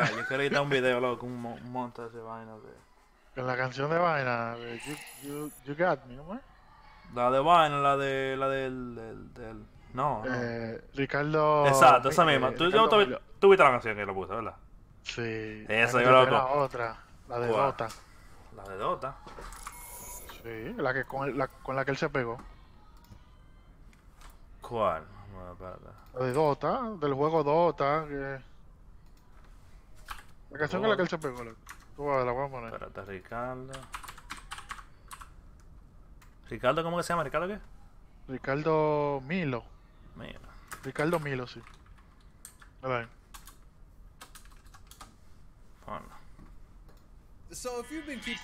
Ya, yo quiero editar un video, loco, un, mo- un montaje de vaina de... Con la canción de vaina de You, you, you Got Me, ¿no? La de vaina, la de... la del... del, del- no, no. Eh, Ricardo. Exacto, esa Mi- misma. eh, Tú, yo, tú, tú viste la canción que lo puse, ¿verdad? Sí. Esa, la yo loco. La otra, la de. Dota. La de Dota. Sí, la que con, el- la, con la que él se pegó. ¿Cuál? La de Dota, del juego Dota. Que... La canción con la que él se pegó, loco. Tú vas la voy a poner. Espérate, Ricardo. ¿Ricardo cómo que se llama? ¿Ricardo qué? Ricardo Milo. Mira. Ricardo Milo, sí. A ver. ponlo. So if you've been keeping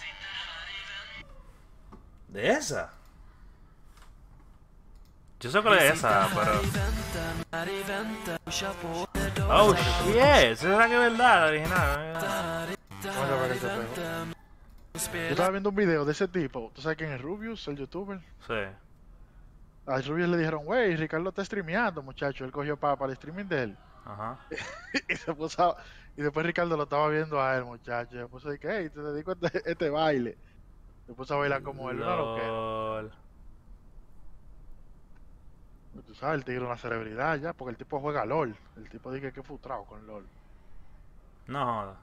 ¿De esa? Yo sé cuál es esa, pero... Oh, shit. Esa es la que es verdad, la original. Yo estaba viendo un video de ese tipo. ¿Tú sabes quién es Rubius, el youtuber? Sí. A Rubius le dijeron, wey, Ricardo está streameando, muchacho. Él cogió para, para el streaming de él. Ajá. y se puso a- y después Ricardo lo estaba viendo a él, muchacho. Se puso de que, hey, te dedico a este, este baile. Se puso a bailar como él, una loquera. Tú sabes, el tigre es una celebridad ya, porque el tipo juega LOL. El tipo dice que es frustrado con LOL. No joda.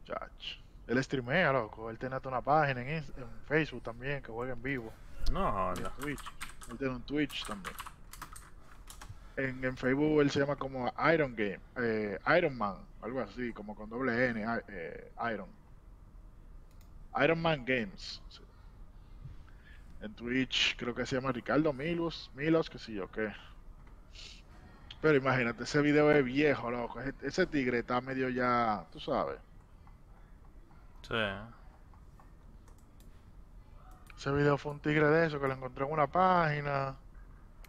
Muchacho. Él streamea, loco. Él tiene hasta una página en, en Facebook también, que juega en vivo. No Y en joda. Twitch. Él tiene un Twitch también. En, en Facebook él se llama como Iron Game, eh, Iron Man, algo así, como con doble N, eh, Iron. Iron Man Games. sí. En Twitch creo que se llama Ricardo Milos, Milos, que sé yo qué. Pero imagínate, ese video es viejo, loco. Ese, tigre está medio ya, tú sabes. Sí. Ese video fue un tigre de eso que lo encontré en una página.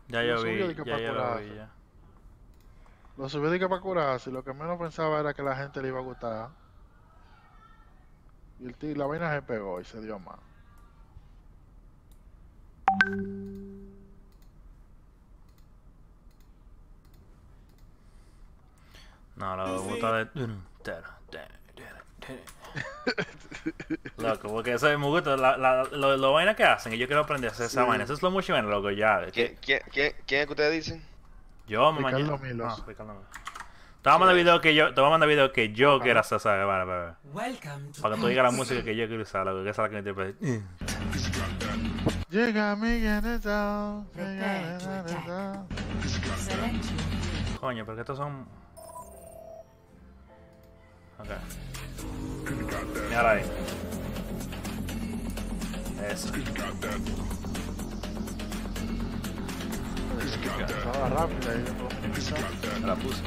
Ya yo vi, ya yo lo vi ya. Lo subió de que para curarse y lo que menos pensaba era que la gente le iba a gustar. Y el tigre, la vaina se pegó y se dio más. No, la me gusta de... Loco, porque eso gusta, la, la, lo, lo vaina que hacen, y yo quiero aprender a hacer esa Sí. vaina. Eso es lo mucho bueno, loco, ya. es que ¿Quién, quién, quién, quién es que ustedes dicen? Yo me Ricardo mañana. Milos. Ah, Ricardo Milos. Te voy a mandar video que yo, te voy a mandar video que yo quiero hacer esa vaina, to para que tú digas la música que yo quiero usar, loco, que esa es la que me interprete. Llega Miguel Coño, porque estos son. Ok. Mira ahí. Eso. Estaba rápida y después- Me la puse.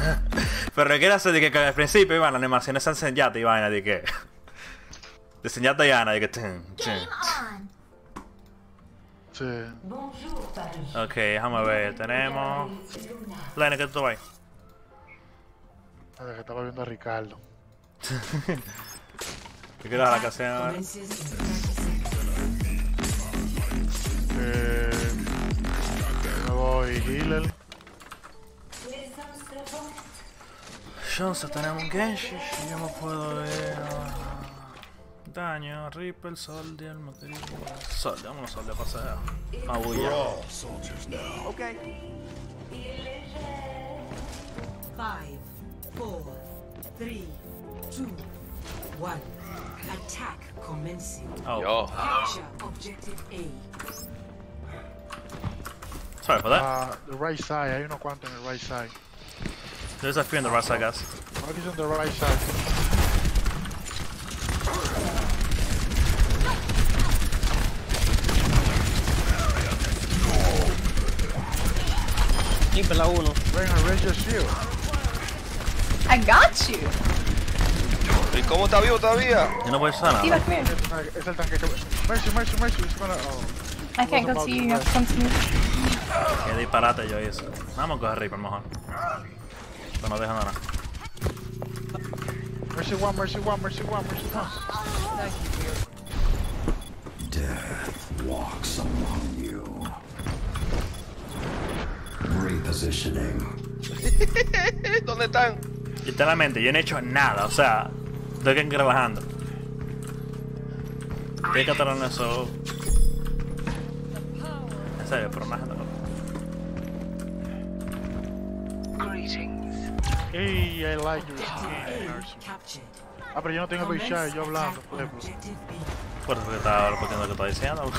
Pero requiere hacer de que, que al principio iban las animaciones se enseñate y vaina de que. De enseñate y Ana de que. tun, tun. Sí. Ok, déjame ver. Tenemos. Lene, ¿qué tú vas? A ver, que estaba viendo a Ricardo. Quiero dejar la canción ahora. Commences in 30 seconds. Eh, me voy Healer. Shonsa, tenemos un Genshi. Yo no puedo ver. ah, Daño, Reaper, Soldier, Material. Soldier, vámonos, Soldier. Ah, bulla. Five, four, three, two, one. Attack commencing. Oh, Yo. Capture objective A. sorry for that. Ah, the right side, hay unos cuantos en el right side. There's a few in the right side, guys. What is on the right side? Keep la 1. Venga, raise your shield. I got you. ¿Y cómo está vivo todavía? Yo no puedo usar Diva, nada. Es es el tanque que... Mercy, mercy, mercy. It's gonna... Oh. I can't go to you. You have to come to me. Qué disparate yo hice. Vamos a coger Reaper mejor. Pero no deja nada. Mercy one, mercy one, mercy one, mercy one. ¿Dónde están? Literalmente, yo no he hecho nada, o sea, estoy que trabajando. Tienes que estar en eso. En serio, pero nada. Ey, I like your skin, Ah, pero yo no tengo Bishai, yo hablando, por ejemplo. Por eso que estaba ahora porque lo que estaba diciendo.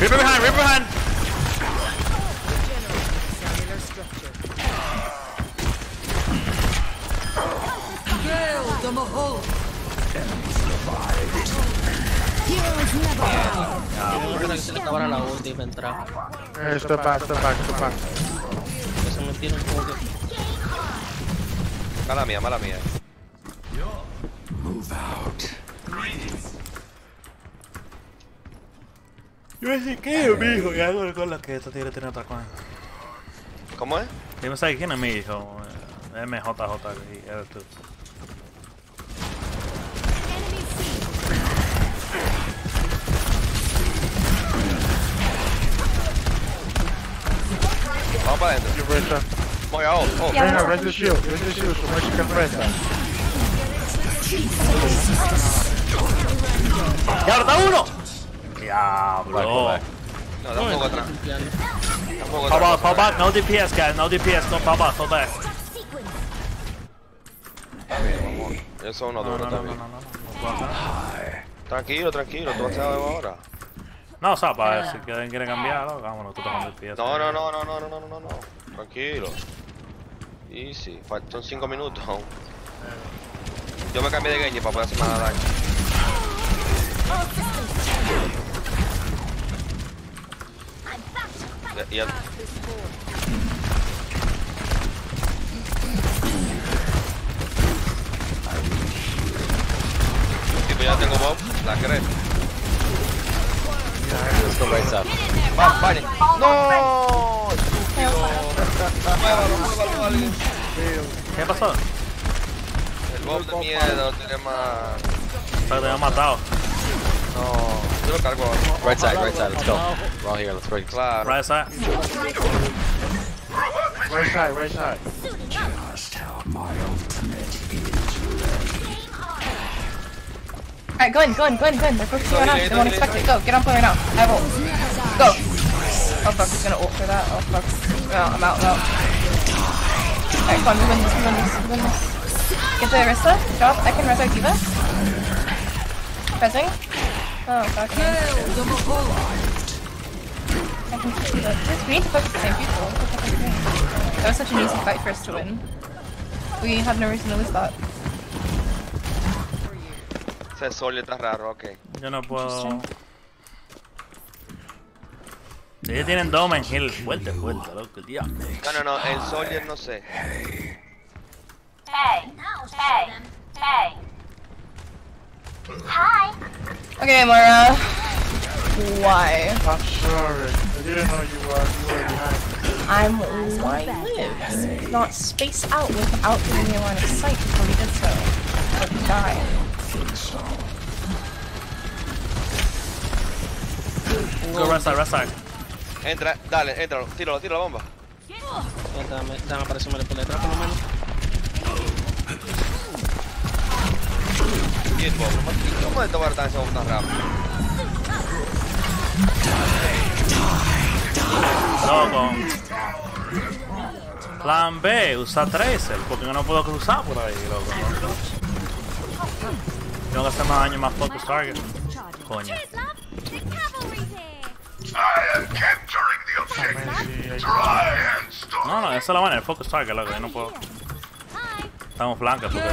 Reaper behind, Reaper behind! The Mahol! Enemy survived! Se la ulti y entrar. Esto pasa, esto pasa, esto pasa. Se un poco. Mala mía, mala mía. Move out. Yo me que mi hijo, ya no recuerdo que este tigre tiene otra cosa. ¿Cómo es? Yo me sé quién es mi hijo. MJJ, eres tú. One behind. You break that. My ult. Oh, yeah, yeah, raise the shield. Raise the shield so much you can press that. ¡Ya lo da atrás. Tampoco atrás. Power back, power back, no DPS, guys, no DPS, no power back, no back. Está vamos. Eso es. Tranquilo, tranquilo, tú vas a. No, o sea, para ver si quieren, quieren cambiarlo, vámonos, tú estás con DPS. No, no, no, no, no, no, no, no, no. Tranquilo. Easy. Fal- Son 5 minutos aún. Yo me cambié de Genji para poder hacer más daño. All systems check. I'm back to fight. Y- y- Tipo, ya tengo Bob, la crees. Let's go right side. Va, vale. ¡No! Muévalo, muévalo, alguien. ¿Qué pasó? El Bob de mierda lo tiene más. Pero te habían matado. No, yo lo cargo ahora. Right side, right side. Let's go. We're all here. Let's break. Claro. Right side. Right side, right side. Alright, go in, go in, go in, go in. They're focusing on us. They won't expect it. Go, get on point right now. I have ult. Go. Oh fuck, he's gonna ult for that. Oh fuck. No, I'm out, I'm out. Alright, come on, we win this, we win this, we win this. Get the Arista. Drop. I can res our Diva. Resing. Oh fuck. I can push Diva. We need to focus the same people. What the fuck are we doing? That was such an easy fight for us to win. We have no reason to lose that. Ese sol está raro, ok. Yo no puedo. Ellos tienen Dome en Hill. Fuerte, fuerte, loco, el diablo. No, no, no, el Soldier no sé. Hey. Hey. Hey. Hi. Okay, Moira. Why? I'm sorry. I didn't know you were, you were behind. I'm why lives. Not space out without giving me a line of sight before we did so. Or die. Go right side, right side. Entra, dale, entra, tíralo, tira la bomba. Déjame, déjame aparecerme por detrás por lo menos. Y el Bob. ¿Cómo de tomar tan ese Bob tan rápido? Loco. Plan B, usa Tracer, porque no puedo cruzar por ahí, loco. Tengo que hacer más daño, más focus target. Coño. No, no, esa es la manera, el focus target, loco, yo no puedo. Estamos blancas, porque...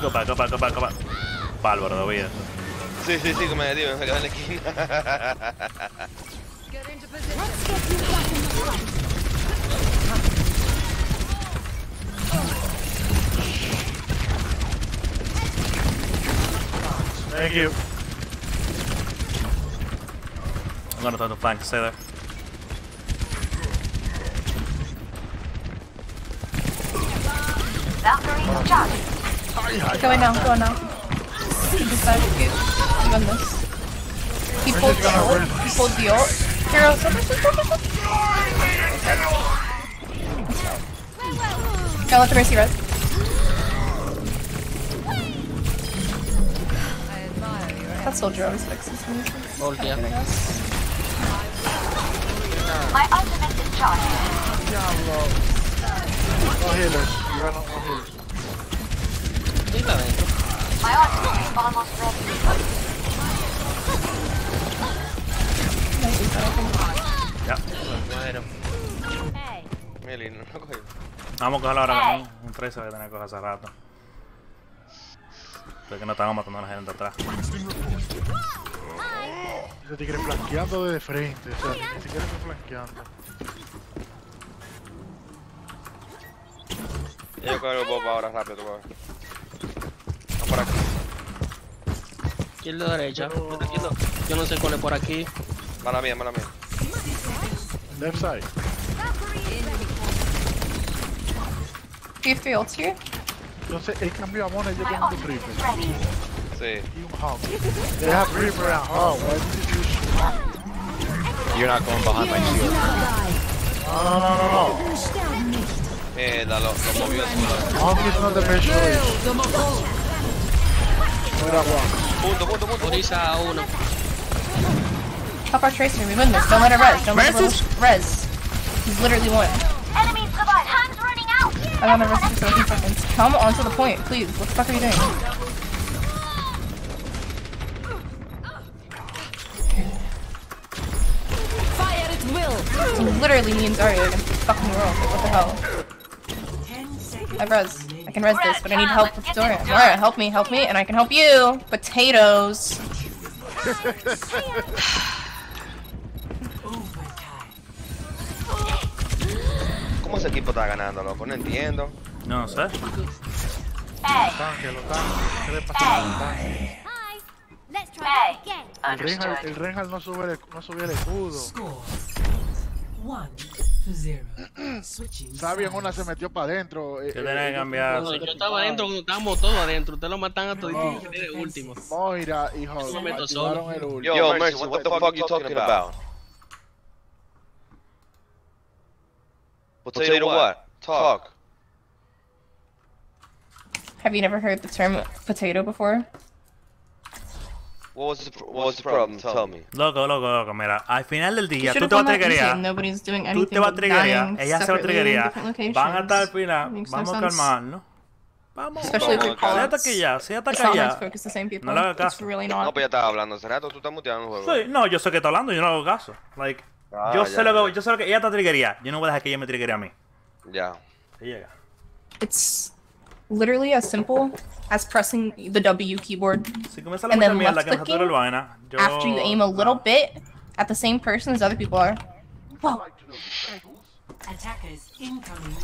Copa, copa, copa, copa. Bárbaro, lo vi eso. Sí, sí, sí, como me quedé en la esquina. Thank you. I'm gonna try to flank, stay there. Valkyrie charging. Go in now, go in now. This side, you. You this. He pulled the ult. He pulled the ult. Hero, so this is Go, let the Mercy res. That soldier always fixes me. Hold ya. My ultimate is charged. Diablo. No healers. You got no no healers. Dile adentro. My ultimate is almost ready. Ya. Muero. Meli, no lo cogí. Vamos a cogerlo ahora mismo. Un tracer que tenía que coger hace rato. Porque no estamos matando a la gente atrás. Ese tigre flanqueando de frente. O sea, ni siquiera está flanqueando. Yo cojo el bob ahora rápido, tú. Vamos por aquí. Izquierda derecha. Yo Yo no sé cuál es por aquí. Mala mía, mala mía. Left side. Do you have three ults here? Entonces él cambió a Mona y yo tengo un triple. Sí. Y un Hawk. They have Reaper and Hawk. Why did you use You're not going behind my shield. No, no, no, no, no. Eh, Mierda, lo, lo movió así. Hawk is not the best choice. No era guapo. Punto, punto, punto. Orisa a uno. Pop our tracer, we win this. Don't let it res. Don't let it res. res. He's literally one. Enemies survive. Hands running out. I got another res for 17 seconds. Come on to the point, please. What the fuck are you doing? Fire at will. It's literally me and Zarya against the fucking world. Like, what the hell? I have res. I can res this, but I need help with Zarya. Zarya, help me, help me, and I can help you. Potatoes. ¿Cómo ese equipo está ganando, loco? No entiendo. No sé. Tanque, los tanques. ¿Qué le pasa a los tanques? El Reinhardt, el Reinhardt no sube el, no subía el escudo. Sabio en una se metió para adentro. eh, Que eh, que ellos cambiar. No, yo estaba adentro cuando estábamos todos adentro. Ustedes lo matan a todos y último. Moira y Hawk Yo me meto activaron solo. el ult. Yo, Mercy, what the fuck you talking about? Potato what? Talk. Have you never heard the term potato before? What was the, what was the problem? Tell me. Loco, loco, loco. Mira, al final del día, should tú te vas a triggerear. Nobody's doing Tú anything te vas a triggerear. Ella se va a triggerear. Van a estar al locations. final. No Vamos a calmarnos. Vamos. Si ataca ya, people. No le hagas It's caso. really No, pues ya estaba hablando hace rato. Tú estás muteando el juego. Sí, no, yo sé que está hablando, yo no hago caso. Like, Ah, yo ya, sé lo ya. que, yo sé lo que ella está triggería. Yo no voy a dejar que ella me triggería a mí. Ya. Se llega. It's literally as simple as pressing the W keyboard Si comienza la And then mierda left que nosotros clicking lo vaina, yo... after you aim a little bit at the same person as other people are. Whoa. Attackers incoming.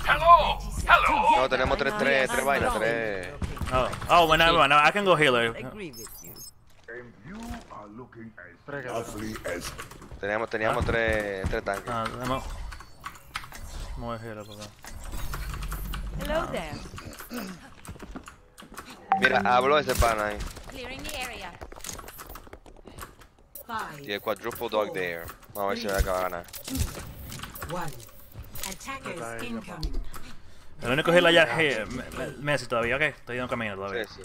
No, tenemos tres, tres, tres vainas, tres. Oh, oh when I, when I, I can go healer. I Agree with you. Teníamos, teníamos tres, tres tanques. Ah, por. Hello there. Mira, habló ese pana ahí. Clearing the area. Five. Y el quadruple dog there. Vamos a ver si va a ganar. One. Attackers incoming. El único allá es Me- Me- Messi todavía, ok. Estoy en camino todavía. sí.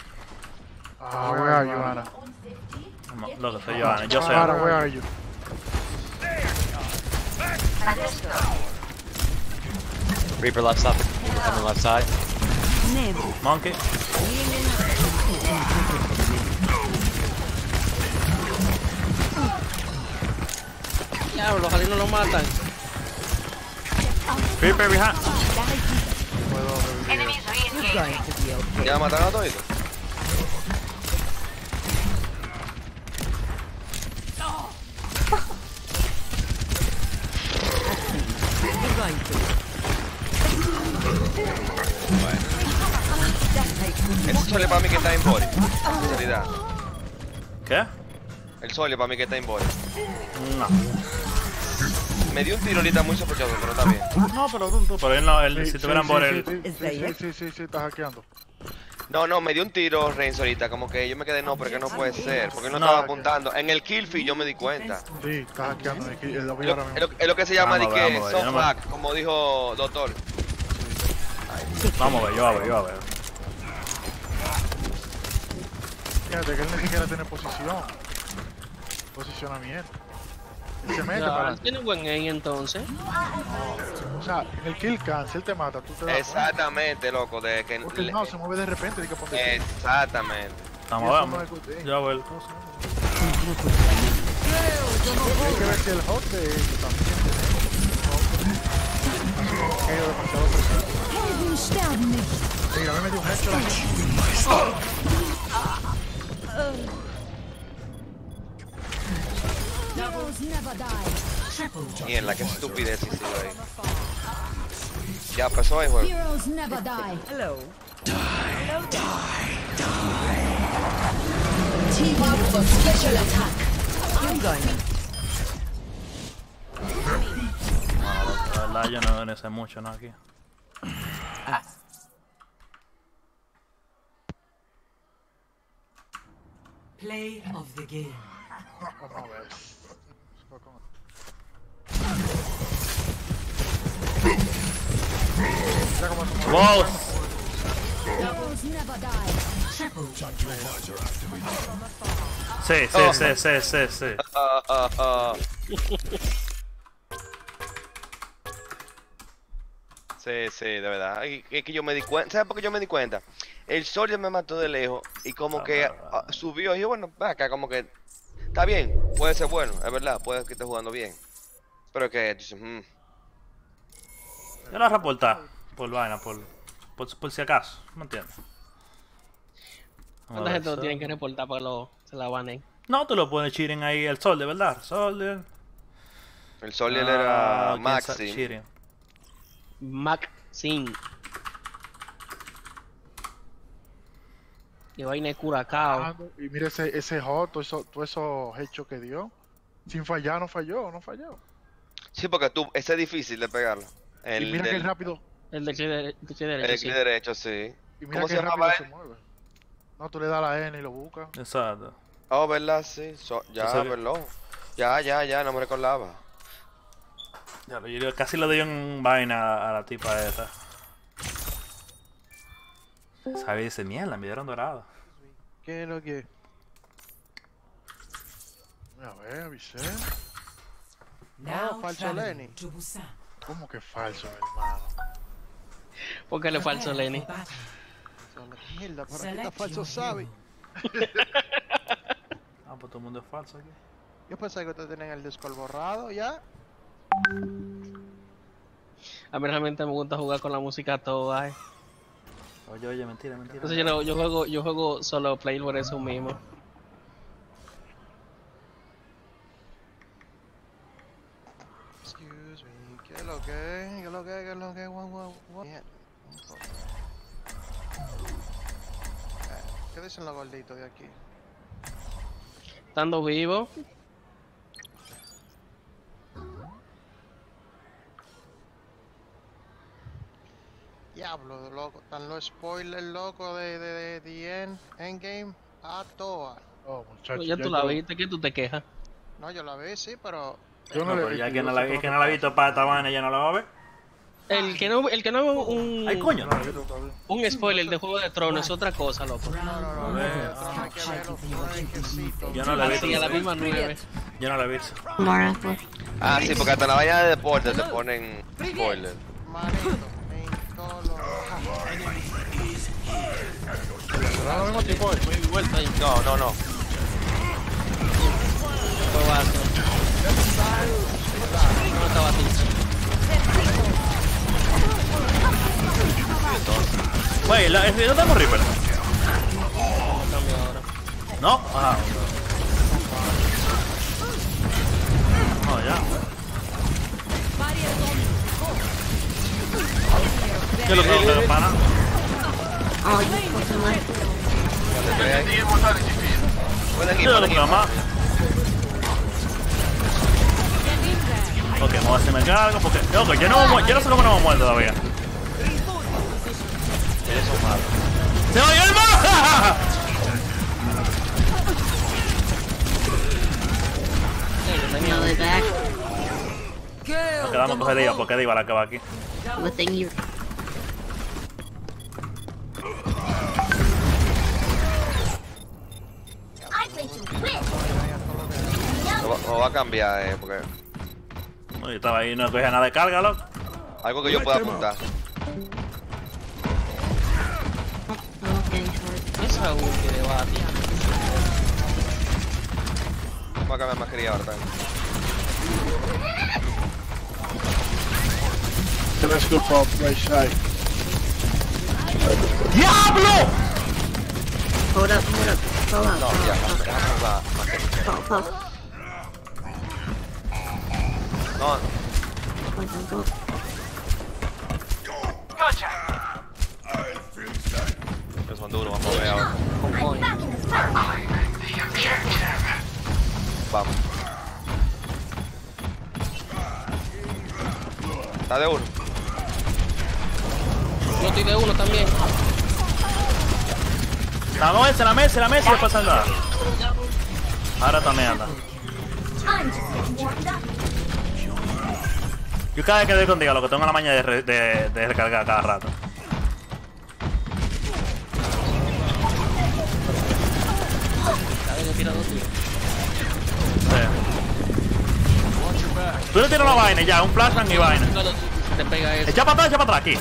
Ah, where are you, Ana? No, loco, soy yo, Ana. Yo soy Ana, Ana. where are you? Reaper left side. Coming left side. Monkey. Diablo, los alinos lo matan. Creeper behind. ¿Ya mataron a todos? Sole para mí que está en. No. Me dio un tiro ahorita muy sospechoso, pero está bien. No, pero tú, tú, pero él no, él, Sí, si sí, tuvieran sí, sí, sí, sí, sí, está hackeando. No, no, me dio un tiro Renzo ahorita, como que yo me quedé, no, pero que no puede ser, porque no, No. estaba apuntando. En el kill feed yo me di cuenta. Sí, está hackeando Es lo, lo- es lo que se llama de que soft hack, como dijo doctor. Vamos a ver, yo a ver, yo a ver. Fíjate que él ni siquiera tiene posición. Posicionamiento. Él se mete Ya, para tiene buen aim entonces. O sea, en el kill cancel te mata, tú te das cuenta. Exactamente, loco, de que... Porque le- mouse se mueve de repente y que ponte Exactamente. Vamos, vamos. no es good thing. Yo a ver. Hay que ver si el hot de ellos también tiene bloqueo demasiado preciso. Mira, a mí me dio un headshot. Mierda, qué estupidez hiciste ahí. Ya pasó ahí, juego. Hello. I'm going. La verdad, yo no no sé mucho, ¿no? Aquí. Play of the game. Vamos a ver. Mira cómo se mueve. ¡Wow! Sí, sí, Oh. sí, sí, sí, sí. Ah, ah, ah. Sí, sí, de verdad. Es que yo me di cuenta. ¿Sabes por qué yo me di cuenta? El sol ya me mató de lejos y como que ah, subió. Y yo, bueno, acá, como que está bien, puede ser bueno, es verdad, puede que esté jugando bien. Pero que, dices, mm, Yo la reportar por vaina, por, por, por si acaso, ¿me entiendes? ¿Cuánta gente lo tienen que reportar para que lo, se la banen? No, tú lo puedes cheating ahí, el sol, de verdad. Sol, de... el sol Ah, era quién sabe, Maxi. cheating. Maxine. Y vaina de curacao. Ah, Y mira ese, ese hot, todos esos todo esos hechos que dio. Sin fallar, no falló, no falló. Sí, porque tú, ese es difícil de pegarlo. El, y mira del- que rápido, El de clic dere- de clic el derecho, clic sí. derecho, sí. y mira ¿Cómo que se rápido se mueve. No, tú le das la N y lo buscas. Exacto. Oh, ¿verdad? Sí, so- ya. ¿verdad? Ya, ya, ya, no me recordaba. Ya, lo- yo casi le doy un vaina a la tipa esta. Sabe dice mierda, me dieron dorado. ¿Qué es lo que? A ver, avisé. Now falso traveling Lenny. ¿Cómo que falso, hermano? Porque le falso Lenny. Mierda, por aquí está falso Sabi. Ah, pues todo el mundo es falso aquí. Yo pensé que ustedes tenían el Discord borrado ya. A mí realmente me gusta jugar con la música toda. eh. Oye, oye, mentira, mentira. Entonces yo, no- yo juego yo juego solo play por eso mismo. Excuse me. ¿Qué es lo que? ¿Qué es lo que? ¿Qué es lo que? Guau, guau, guau. Mierda, un poco. Eh, ¿Qué dicen los gorditos de aquí? Estando vivo. Diablo, loco. Están los spoilers locos de, de, de The End, Endgame a toa. Oh, muchacho. ya tú la yo- viste, que tú te quejas. No, yo la vi, sí, pero. Yo No, no, pero ya que no la, que no la pasa. visto para esta vaina ya no la va a ver. El que no, el que no ve un, Ay, coño. Un spoiler de Juego de Tronos es otra cosa, loco. No, no, no. Yo no la he visto. La misma nueve. Yo no la he visto. Ah, sí, porque hasta la vaina de deporte te ponen spoiler. No, no, no. Probazo. No estaba Güey, la- ¿no tengo Reaper? ¿No? Ah, no, ya. Yo lo tengo que hacer, pana. Pueden ir, Yo lo más. Ok, vamos a hacerme cargo porque. Loco, yo no, yo no sé cómo no me muerto todavía. Eres un malo. ¡Se va el mar! Nos quedamos con Diva, porque Diva la acaba aquí. Lo va a cambiar, eh, porque... No, yo estaba ahí y no cogía nada de carga. Algo que yo pueda apuntar. saúde de Bati. Vamos a cambiar más querida ahora Se me escapó, Shy. ¡Diablo! Ahora, ahora, ahora. No, ya, vamos a más No, no. Gotcha! Duros, vamos a ver ahora. Vamos. Está de uno. Yo estoy de uno también. La mesa, la mesa, la mesa y después nada. Ahora también anda. Yo cada vez que doy contigo, lo que tengo la maña de, re- de, de recargar cada rato. Tiras la vaina ya, un flashbang y vaina. No, no, Te pega eso. Echa para atrás, echa para atrás, aquí.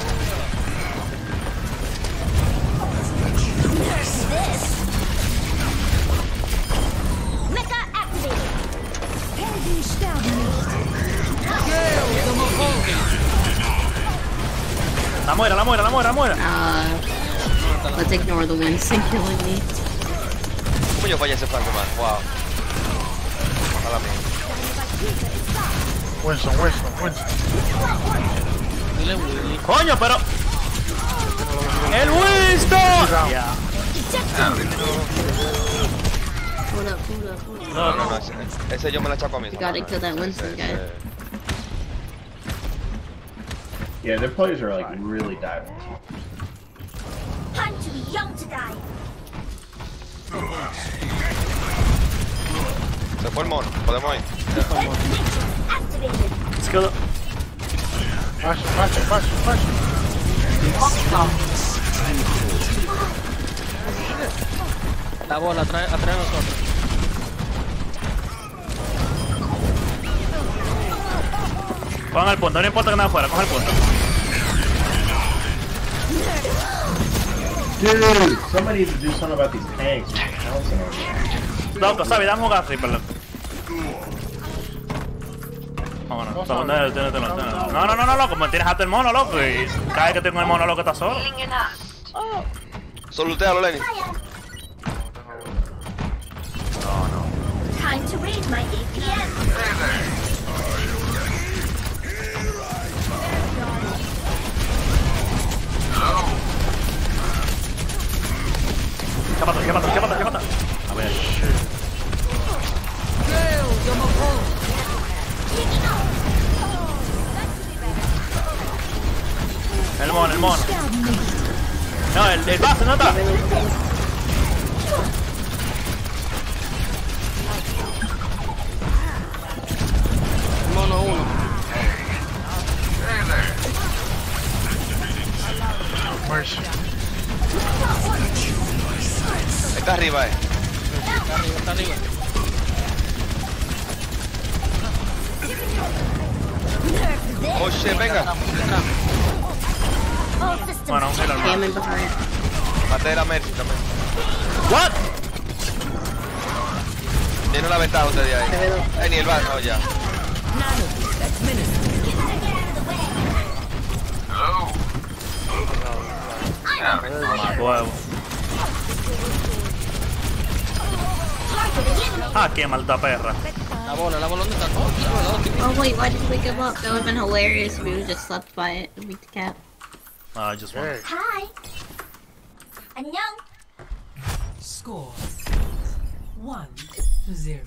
La muera, la muera, la muera, la muera. Uh, let's ignore the Winston killing me. ¿Cómo yo fallé ese flanco, man? Wow. Mala mía. Winston, Winston, Winston. Dile Willy. Coño, pero. ¡El Winston! No, no, no, ese, ese yo me la chapo a mí. You gotta kill that Winston guy. Yeah, their players are like really diving. Time to be young to die. Se fue el mono, podemos ir. Se quedó. Paso, paso, paso, paso. La bola atrás atrás de nosotros. Cojan el punto, no importa que nada afuera, coge el punto. Dude, somebody needs to do something about these tanks. Loco, ¿sabes? Dame un gas Reaper, Vámonos. No, no, no, no, no, loco. Mantienes alto el mono, loco. Y cada vez que tengo el mono, loco, está solo. Oh. Solutealo, Lenny. No, no. Mono. No, el, el base, no está. Mono uno. Está arriba, eh. Está arriba, está arriba. Oh shit, venga. Bueno. Hammond behind. Maté la Mercy también. What? Tiene una ventaja usted de ahí. Eh, ni el bar, no, ya. Huevo. Ah, qué malta perra. La bola, la bola, ¿dónde está? Oh, la bola, ¿dónde Oh wait, why did we give up? That would've been hilarious if we just slept by it and beat the cat. Ah, I just want. Hey. Hi. 안녕. Score one to zero.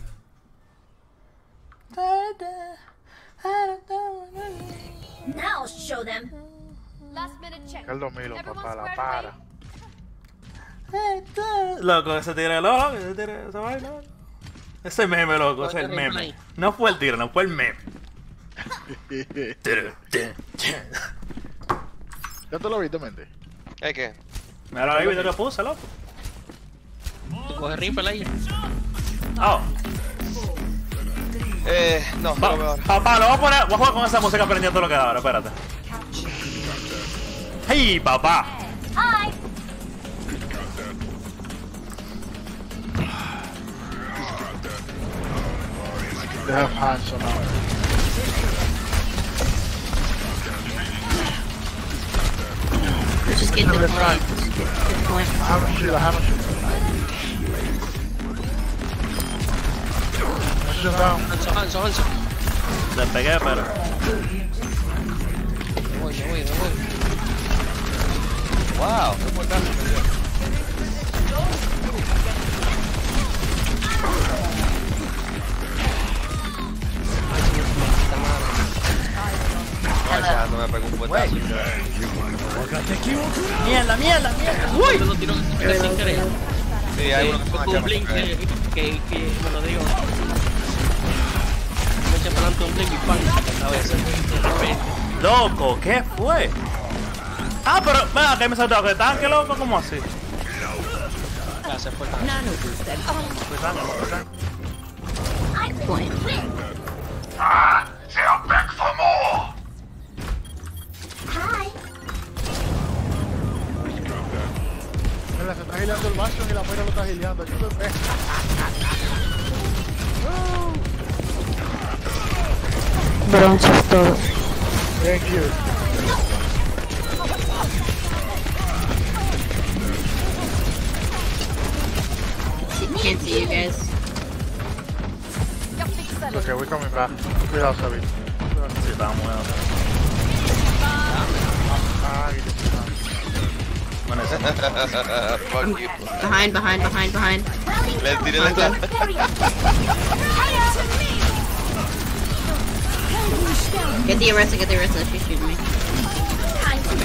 Now show them. Last minute check. El 2000, Everyone papá, la para. Loco, ese tigre loco, ese tigre, esa vaina. Ese meme, loco, ese es el meme. No fue el tigre, no fue el meme. ¿Ya tú lo viste, mente? ¿Es qué? Mira la baby, te lo puse, loco. Tú coges Ripple ahí. Oh. Eh, no, no lo ahora. Papá, lo voy a poner. Voy a jugar con esa música aprendiendo todo lo que da ahora, espérate. ¡Hey, papá! Hi. They have hands on just get the point. Just get the point. I have a shield, I have a shield. Shield down. Hanzo, Hanzo, Hanzo. Le pegué, pero. Me voy, me voy, me voy. Wow, qué importante me dio. Ay, ya, no me pegó un puetazo. ¡Mierda, mierda, mierda! Uy. Lo que sin querer. Sí, hay uno que Fue son con un acá, blink que, que, que me lo digo. Me eché para adelante un blink y pan, la cabeza. Loco, ¿qué fue? Ah, pero, venga, que me saltó que tanque, loco, ¿cómo así? Ya se fue tan. Fue tanque, fue tanque. Point. Hi. Mira, se está gileando el macho y la mujer lo está gileando. Ayúdenme. Bronzos todos. Thank you. Can't see you guys. Okay, we're coming back. Cuidado, Sabi. Sí, estaba muerto. Ah, y Bueno, ese no. Fuck you. Behind, behind, behind, behind. Le tiré la Get the Arista, get the Arista. She's shooting me. Time to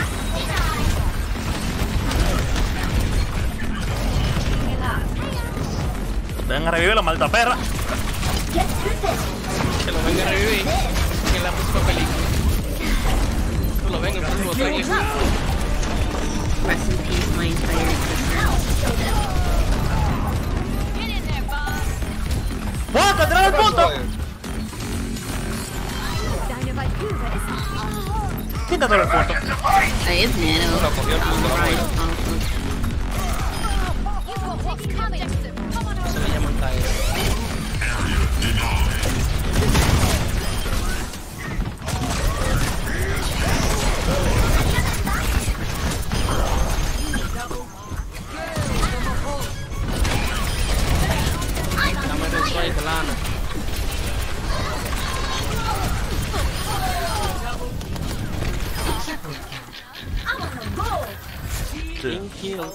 make ด้ Venga, revive la maldita perra. Que lo venga a revivir. Que es la próxima película. Tú lo venga, el próximo trailer. Rest in peace, my entire existence. ¡Buah, que tirar el punto! Quítate el punto. Ahí es Nano. Lo cogió el punto,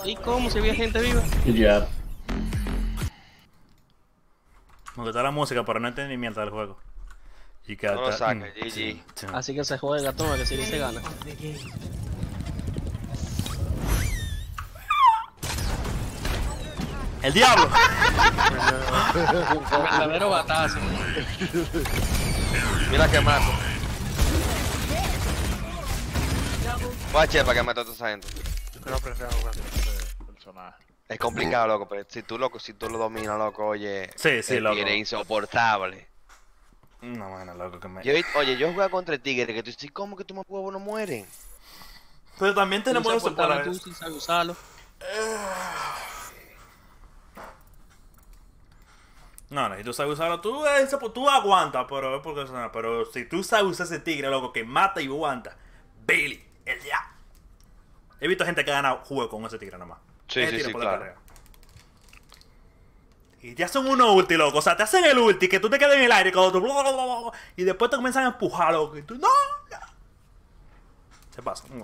¿Y cómo se ve gente viva? Job. Me gusta la música, pero no entendimiento del juego. Y que No lo Mm, GG. sí, sí. Así que se juega, toma, que si se gana. ¡El diablo! Verdadero batazo. Mira que mato. Guache para que mate a toda esa gente. Yo quiero aprender a jugar Es complicado, loco, pero si tú, loco, si tú lo dominas, loco, oye. Sí, sí, el loco. tigre es insoportable. No, bueno, loco, que me... Yo, oye, yo juego contra el tigre que tú dices, ¿cómo que tú más huevos no mueren? Pero también tenemos eso para tú usarlo. No, no, si tú sabes usarlo, tú, eh, tú aguantas, pero es porque no, Pero si tú sabes usar ese tigre, loco, que mata y aguanta, Billy, el ya. He visto gente que gana juego con ese tigre nada más. Sí, sí, sí, claro. carrera. Y te hacen uno ulti, loco. O sea, te hacen el ulti, que tú te quedes en el aire, cuando tú... Y después te comienzan a empujar, loco. Y tú, no, ya. Se pasa, un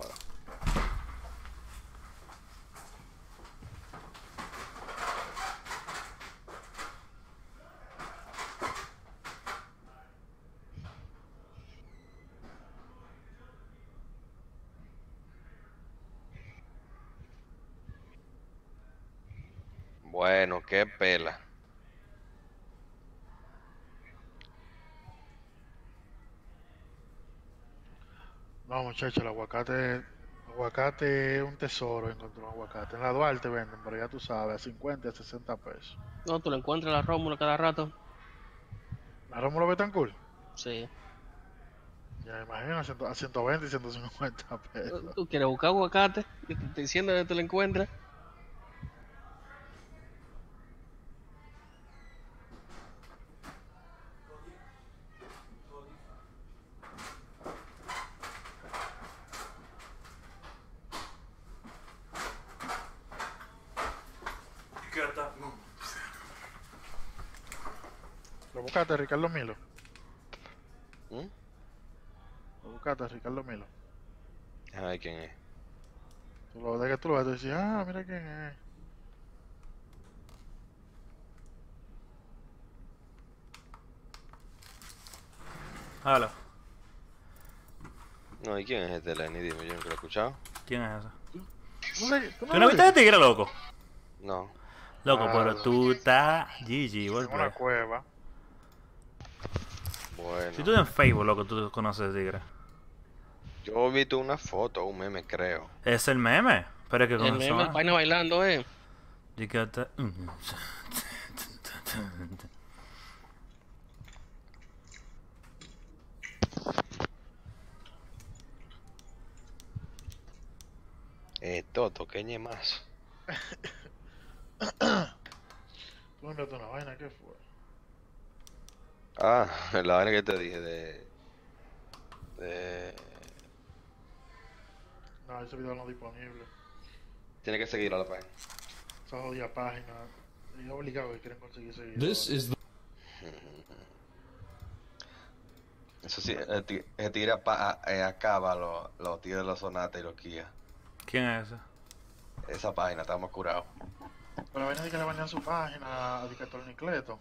Bueno, qué pela. No, muchachos, el aguacate, el aguacate es un tesoro encontrar un aguacate. En la Duarte venden, pero ya tú sabes, a 50 y a 60 pesos. No, tú lo encuentras en la Rómulo cada rato. ¿La Rómulo Betancourt? Sí. Ya me imagino a, 100 a 120 y 150 pesos. Tú quieres buscar aguacate te estoy diciendo que tú lo encuentras. ¿Lo buscaste, Ricardo Milo? ¿Mm? ¿Lo buscaste, Ricardo Milo? Déjame ver quién es. Tú lo de que tú lo ves, tú dices, ah, mira quién es. Háblalo. No, ¿y quién es este Lenny? Dime, yo nunca lo he escuchado. ¿Quién es ese? ¿Tú, le- tú ¿Tú no viste ese tigre, loco? No. Loco, Ah, pero no. tú estás GG, En una cueva. Bueno. Si tú en Facebook, loco, tú conoces tigre. Yo he visto una foto, un meme, creo. Es el meme. Pero es que El meme, el vaina bailando, eh. Eh, Toto, ¿qué más? Tú me una vaina, ¿qué fue? Ah, la vaina que te dije de. de. No, ese video no es disponible. Tiene que seguir a la página. Esa jodida página. Es obligado que quieren conseguir ese This is the Eso sí, ese tigre apa- a- eh, acaba los tigres de los sonatas y los Kia. ¿Quién es ese? Esa página, estamos curados. Pero la vaina de que le bañan su página a Dicator Nicleto.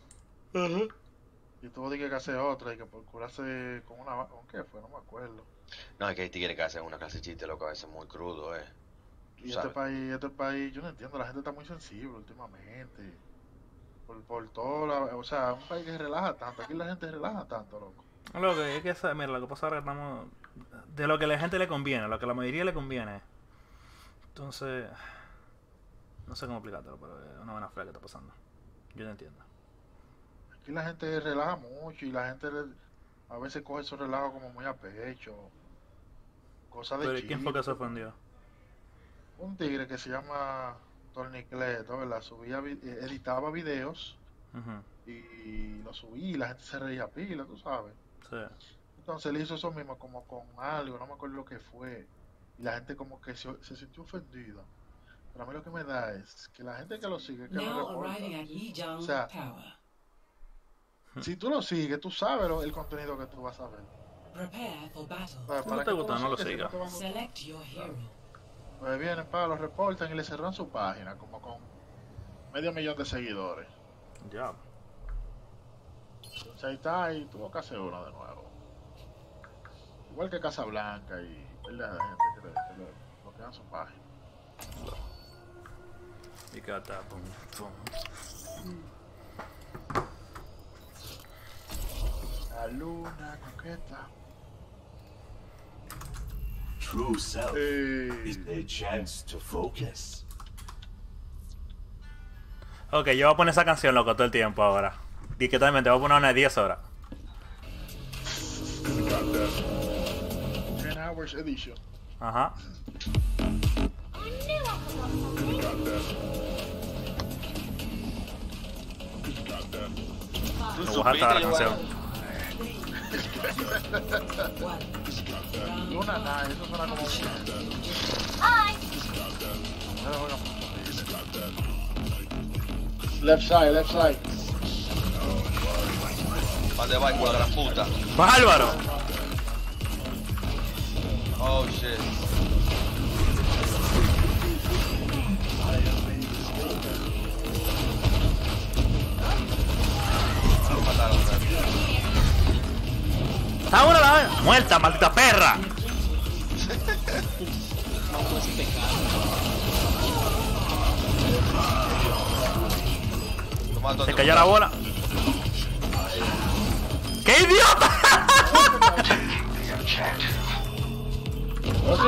Y tuvo que hacer otra y que por curarse con una. ¿Con qué fue? No me acuerdo. No, es que hay tigres que hacen una clase de chiste, loco, a veces muy crudo, eh. Tú Y este país, este país, yo no entiendo, la gente está muy sensible últimamente. Por, por todo, la- o sea, un país que se relaja tanto. Aquí la gente se relaja tanto, loco. Lo que es que, mira, lo que pasa ahora estamos. De lo que a la gente le conviene, lo que a la mayoría le conviene. Entonces. No sé cómo explicártelo, pero es una buena fea que está pasando. Yo no entiendo. Aquí la gente relaja mucho y la gente le- a veces coge esos relajos como muy a pecho. Cosas de Pero ¿y quién fue que se ofendió? Un tigre que se llama Tornicleto, ¿verdad? Subía, eh, editaba videos y lo subía y la gente se reía pila, tú sabes. Sí. Entonces él hizo eso mismo como con algo, no me acuerdo lo que fue. Y la gente como que se, se sintió ofendida. Pero a mí lo que me da es que la gente que lo sigue, que lo reporta. O sea. Si tú lo sigues, tú sabes lo- el contenido que tú vas a ver. Prepare for battle. Para- para no te gusta, no lo sigas. Pues vienen, para, lo reportan y le cerran su página, como con medio millón de seguidores. Ya. Entonces ahí está, y tuvo que hacer uno de nuevo. Igual que Casablanca y de gente que le, que le bloquean su página. Y que está, pum, pum. La luna coqueta. True self Hey. is a chance to focus. Ok, yo voy a poner esa canción, loco, todo el tiempo ahora. Y que también te voy a poner una de 10 horas. 10 hours edition. Ajá. Tú Me voy a la supiste, canción. Luna, nada, eso suena como. Left side, left side. ¿Dónde va, hijo de gran puta? ¡Bárbaro! Oh, shit. Mataron, bro. ¡Está una la ¡Muerta, maldita perra! Se cayó la bola. ¡Qué idiota!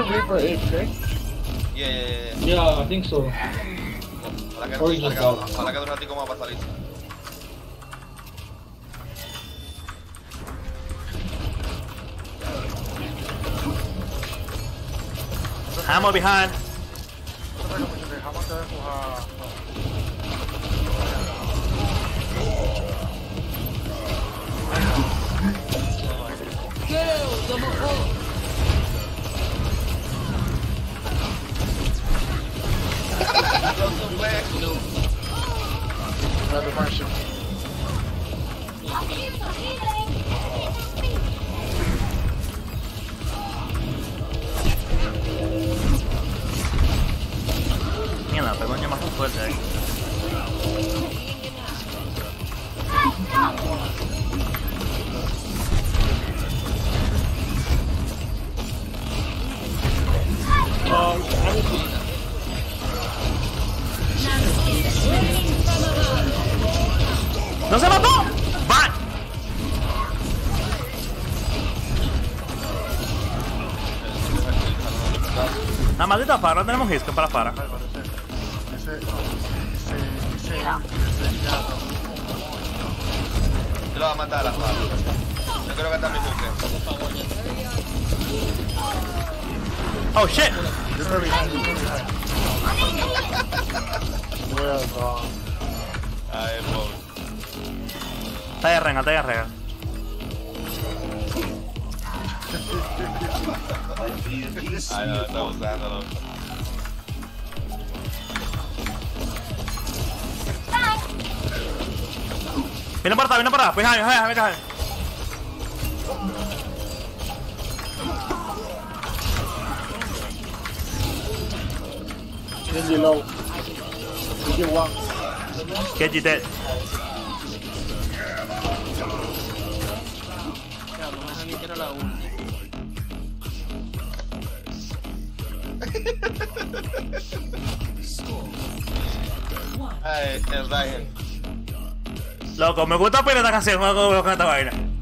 Reaper AFK? Yeah, yeah, yeah. Yeah, I think so. Que ojalá que dure un ratico más para salir. Hammer behind. Dejamos de empujar. Grab the Martian. Mierda, pegó un más fuerte ahí. ¡No se mató! La maldita para, no tenemos hits para para. Ese, ese, ese, ese, Yo lo voy a matar a la pala. Yo creo que está mi. Oh shit! You're very behind, you're very behind. Well done. Ay, pobre. Está de renga, está de renga. Ay, no, está usándolo. Viene para atrás, viene para atrás. Behind, behind, behind. Genji low. Genji one. Genji dead. Ya, no me dejan ni tirar la ulti. Ay. Loco, me gusta pila esta canción, juego con esta vaina.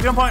Me fui un point,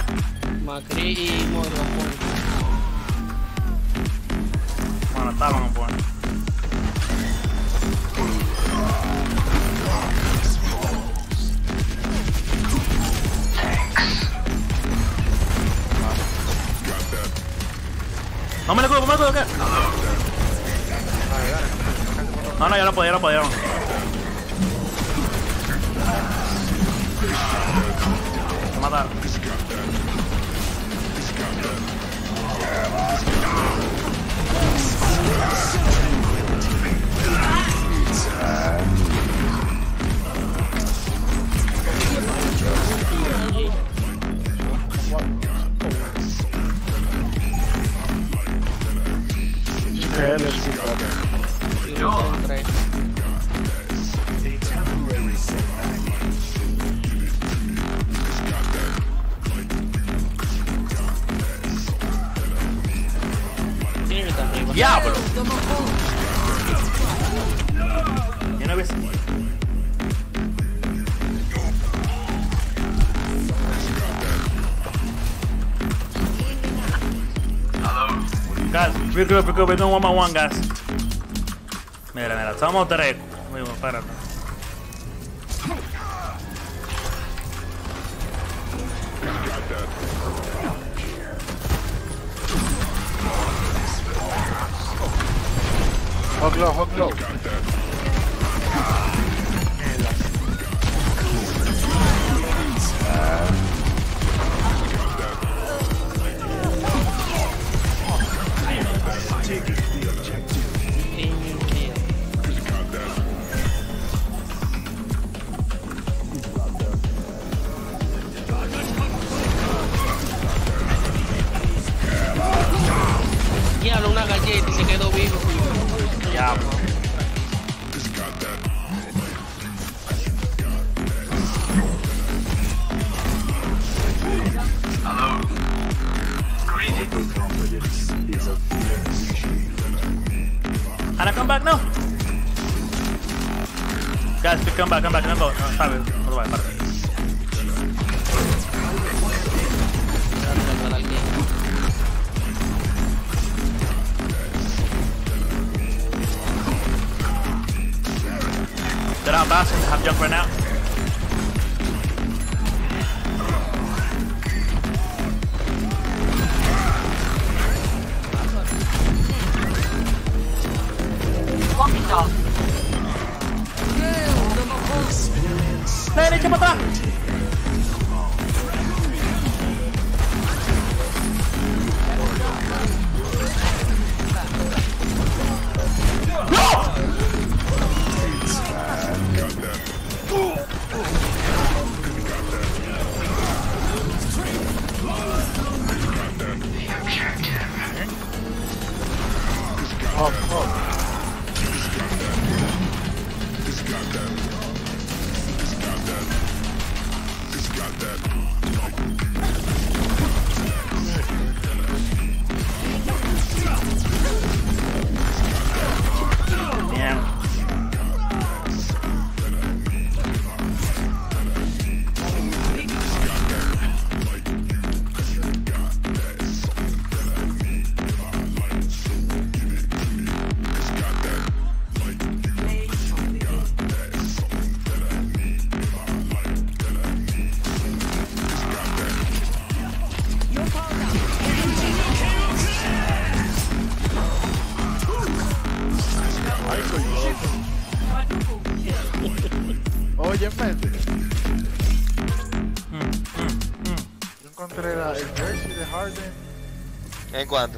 Guys, we're good because we're doing one by one, guys. Mira, mira, somos tres. Muy bueno, espérate. Hog low, hog low. Diablo, una galleta y se quedó vivo. Diablo. come back now. Guys, come back, come back, non lo, no, sabe, no lo. They're have jump right now. en cuanto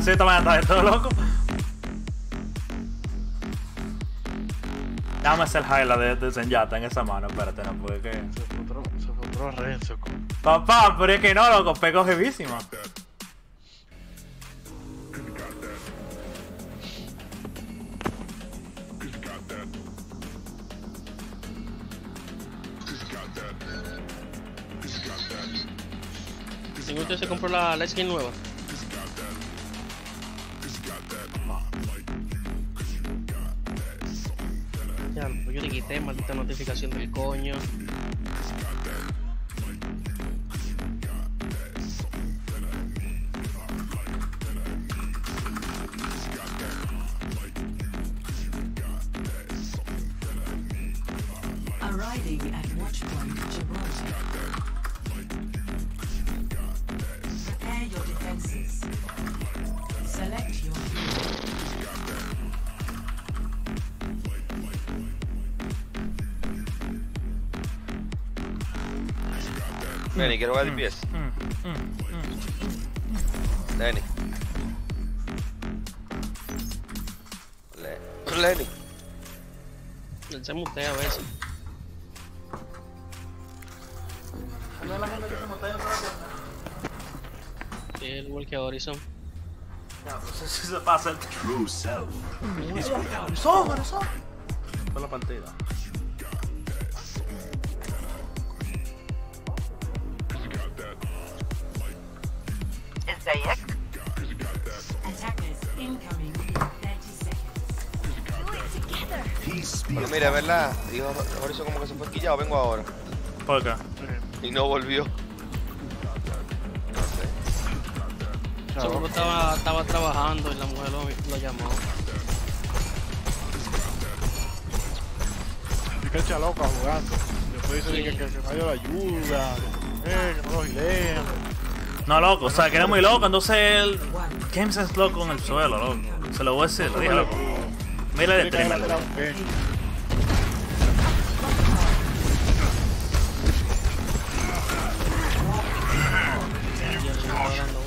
Esta canción está van a estar de todo loco. Dame hacer highlight de, de Zenyatta en esa mano, espérate, no puede que. Se frustró, se frustró Renzo. Papá, pero es que no, loco, pegó jevísima. ¿Ninguno de ustedes se compró la, la skin nueva? quiero jugar de mm, pies. Mm, mm, Lenny. Le Lenny. Pensemos usted a veces. La gente que se monta. El Walker Horizon. Ya, pues eso se pasa. True self. Horizon, Horizon. Quillado, vengo ahora. ¿Por qué? Y no volvió. Seguro estaba, estaba trabajando y la mujer lo, lo llamó. Echa loca jugando. Después dice que, que se dio la ayuda, eh, que no lo. No, loco, o sea, que era muy loco, entonces el. James es loco en el suelo, loco. Se lo voy a decir, lo dije, loco. Mira el Tiene andaba dando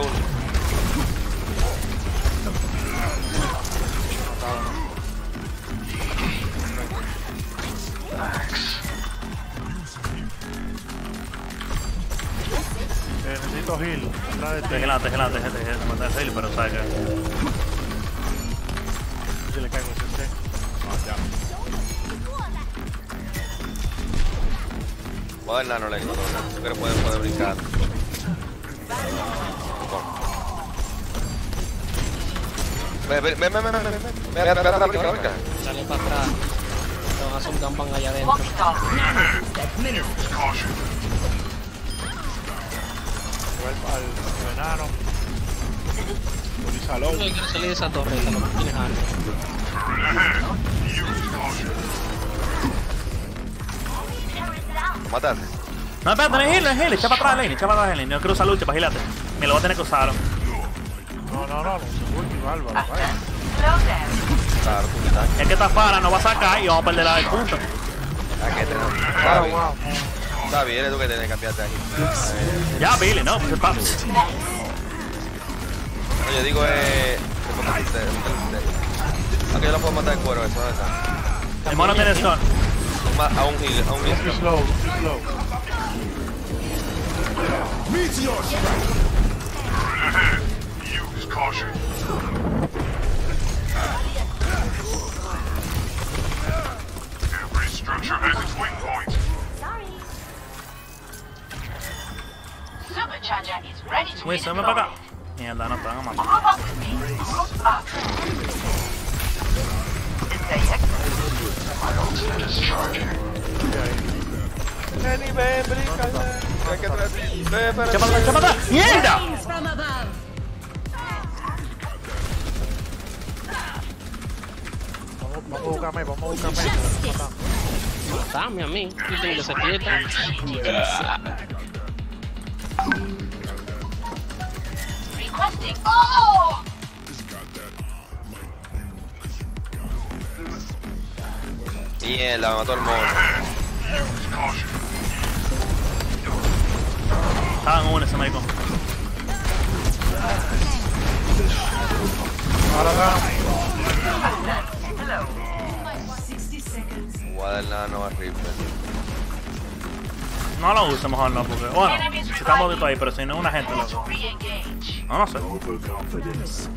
uno. Eh, necesito heal. Atrás de ti. Heal, pero saca. Voy a dar nano, Lenny. Tú que puedes poder brincar. Ven, ven, ven, ven, ven, ven, ven, ven, ven, ven. Dale para atrás. A hacer un gangbang allá adentro. Vuelvo al, al enano. Utiliza low. Yo quiero salir de esa torreta, lo que tienes algo. Mataste. No, espérate, no es heal, no es heal, echa para atrás, Lane, echa para atrás, Lane. No quiero usar lucha para gilarte. Me lo voy a tener que usar. No, no, no, no ulti, bárbaro. vaya. Claro. Es que está para, no va a sacar y vamos a perder el punto. Aquí tenemos. Está bien. Está bien, eres tú que tienes que cambiarte aquí. Ya, Billy, no, pues paps. Oye, digo, eh. Aunque yo lo puedo matar en cuero, eso, ¿dónde está? El mono tiene stun. A un heal, a un heal. blow. Meteor strike! Use caution. Every structure has its weak point. Sorry. Supercharger is ready to Wait, charging. Ven, ven, ¡Echa para atrás, echa para atrás! ¡Mierda! Vamos, vamos a buscarme, vamos a buscarme. Matame a mí. Yo tengo que ser. Requesting. Oh! Mierda, mató el mono. Estaba en uno ese maricón. Ahora va. Voy a dar la nueva Reaper. No lo uso mejor no, porque bueno, si estamos de todo ahí, pero si no es una gente loco. No, no sé.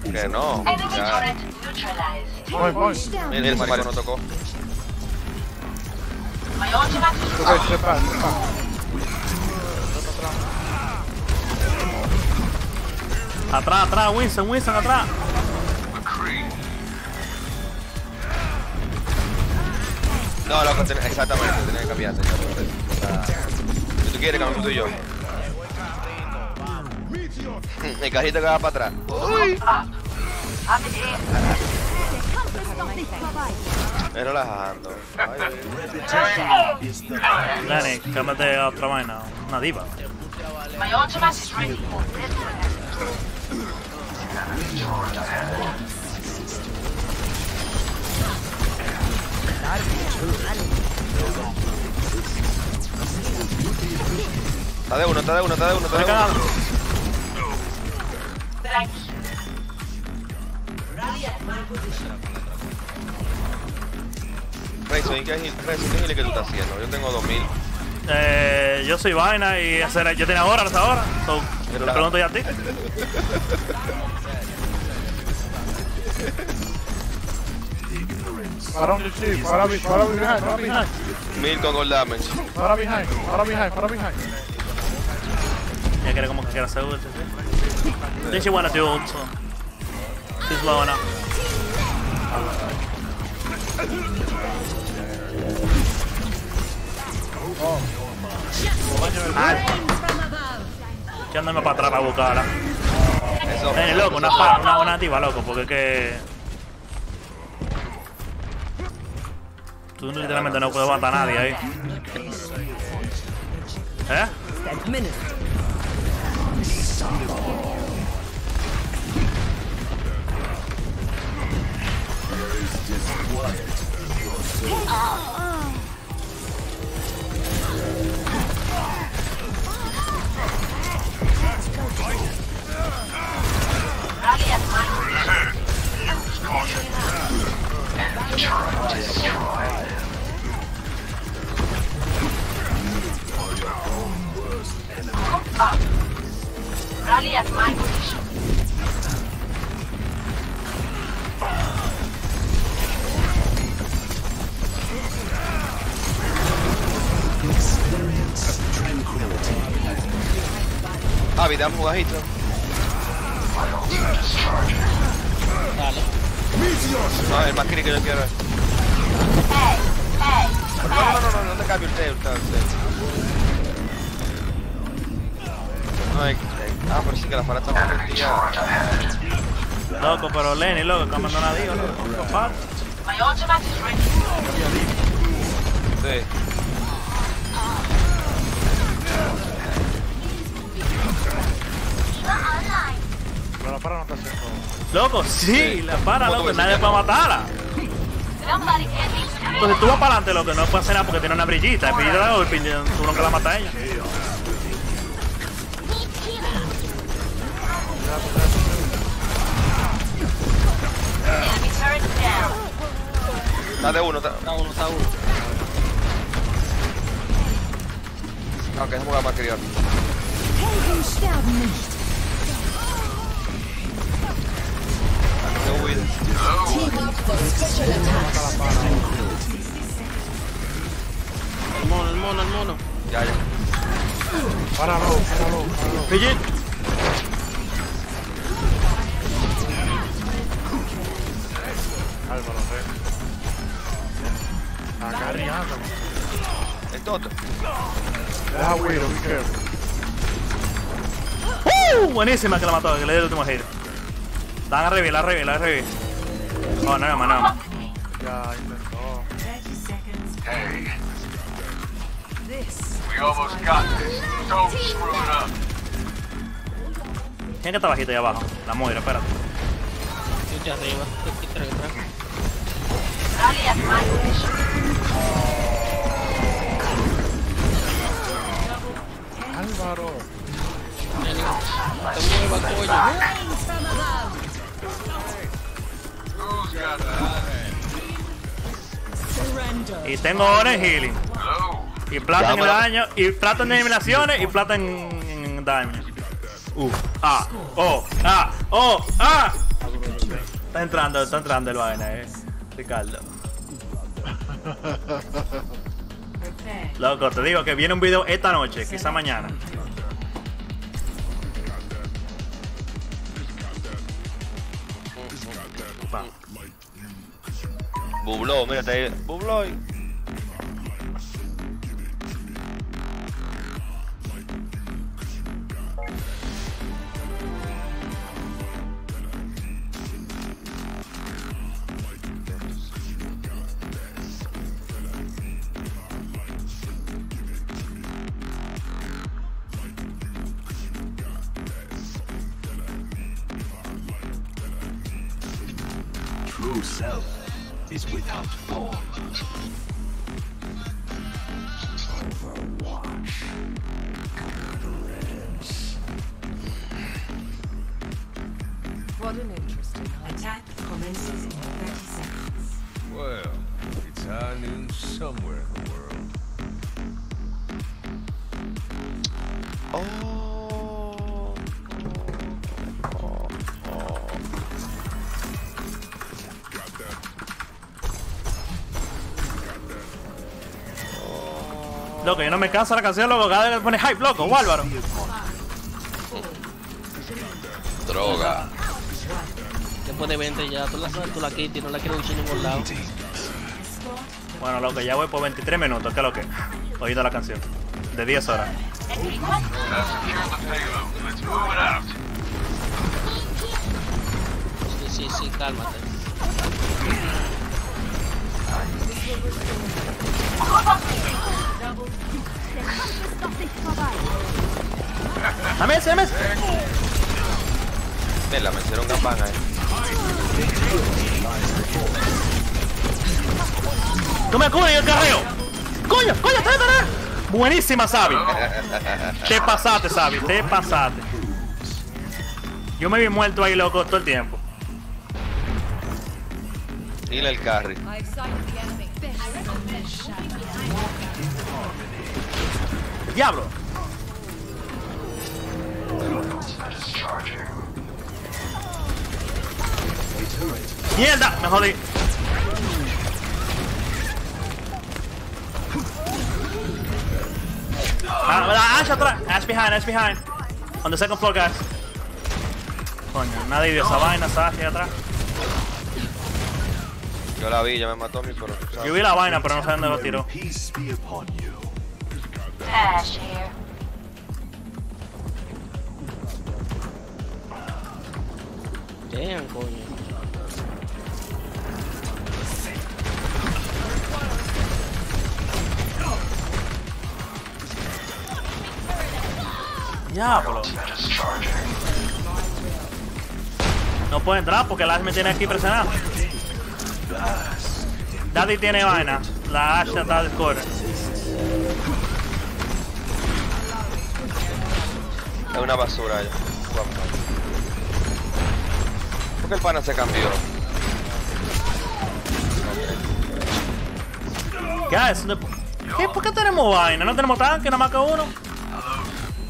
Que no. Ya. Voy, voy. Mira, ese maricón no tocó. Ok, trepa, trepa. Atrás, atrás, Winston, Winston, atrás. No, loco, ten- exactamente, tenés que. O sea, Si tú quieres, cambiamos tú y yo. El cajito que va para atrás. Uy. Es relajando. Lenny, cámbiate a otra vaina, una diva. Está de uno, está de uno, está de uno, está de uno. Rayson, ¿qué gil- Rayson, ¿qué gil que tú estás haciendo? Yo tengo 2000. Eh, yo soy vaina y hacer, yo tenía horas hasta ahora. So, te lo pregunto ya a ti. Para donde sí, para be- para behind, para behind. Mil con gold damage. Para behind, para behind, para behind. Ya quiere como que quiera hacer ulti, sí. I think she wanna do ult, so. She's low enough. Ay. Que andame para atrás para buscarla. Eso. Eh, loco, una, una buena nativa, loco, porque es que. Tú literalmente no puedes matar a nadie ahí. ¿Eh? Javi, dame un jugajito. Dale. No, el más que yo quiero. No, no, no, no, no te cambio usted, usted, usted. No, es, es- ah, pero sí que la fara está más. Loco, pero Lenny, loco, cambiando una diva, loco. compadre. Sí. Pero la para no está haciendo. Loco, sí, la para, loco, nadie puede matarla. Entonces tú vas para adelante, loco, no puedes hacer nada porque tiene una brillita. El brillito la golpe y tú no que la mata a ella. Está de uno, está. Uno, está uno. No, que es jugar más criado. Tengo El mono, el mono, el mono. Ya, ya. Páralo, páralo, páralo. Brigitte, Álvaro, ven. Agarriando. El toto. Wiro, be careful. ¡Uh! Buenísima que la mató, que le dio el último. La van a revivir, la revivir, la revivir. Oh, no, no, no. Ya We almost got this. Up. Tiene que estar bajito ahí abajo. La muera, espérate. Yo arriba. Álvaro. Y tengo oro en healing. Y plata en el daño. Y plata en eliminaciones. Y plata en, en daño. Uh, ah, oh, ah, oh, ah. Está entrando, está entrando el vaina, eh. Ricardo. Loco, te digo que viene un video esta noche, quizá mañana. Bubló, mírate ahí. Bubló. Yo no me cansa la canción, loco. Cada vez que pone hype, loco, bárbaro. Droga. Después de 20 ya, tú la sabes, tú la quitas y no la quieres usar en ningún lado. Bueno, loco, ya voy por 23 minutos, ¿qué es lo que? Oyendo la canción. De 10 horas. Sí, sí, sí, cálmate. Dame ese, dame ese. Mira, me hicieron. Tú me cubres y yo carreo. ¡Coño, coño, tráete! Buenísima, Sabi. Te pasaste, Sabi, te pasaste. Yo me vi muerto ahí, loco, todo el tiempo. Dile el carry. Diablo. Mierda, me jodí. Ah, Ash atrás. Ash behind, Ash behind. On the second floor, guys. Coño, nadie vio esa vaina, Sashi atrás. Yo la vi, ya me mató mi sabes. Yo vi la vaina, pero no sé dónde lo tiró. Peace be upon you. Ash here. Damn, coño. Diablo. No puedo entrar porque la Ash me tiene aquí presionado. Daddy tiene vaina. La Ash está del core. Es una basura ya. Vamos. ¿Por qué el pana se cambió? Guys, no- ¿qué? ¿por qué tenemos vaina? ¿No tenemos tanque? ¿Nada más que uno?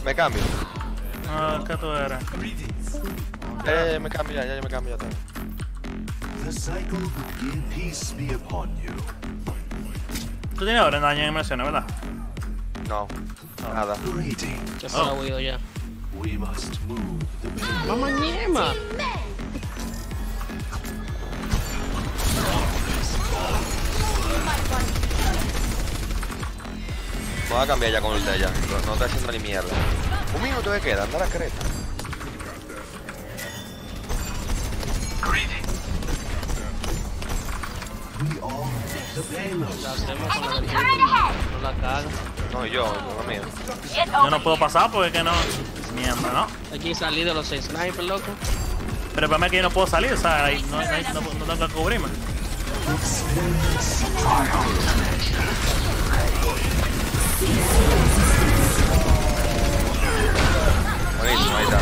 Me cambio. Ah, ¿qué tú eres? Eh, me cambio ya, ya, ya me cambio ya. también. The cycle begin. Peace be upon you. Tú tienes ahora daño en inmersiones, ¿verdad? No, nada. Ya se la he oído ya. We must move the people. Mamá ñema. Voy a cambiar ya con el de ella. No, no está haciendo ni mierda. Un minuto que queda, anda la creta. We are the payload. La hacemos con la del No yo, no mío. Yo no puedo pasar porque que no miembro, ¿no? Aquí salí de los snipers, loco. Pero el problema es que yo no puedo salir, o sea, no, no, no, no tengo que cubrirme. Buenísimo, ahí está.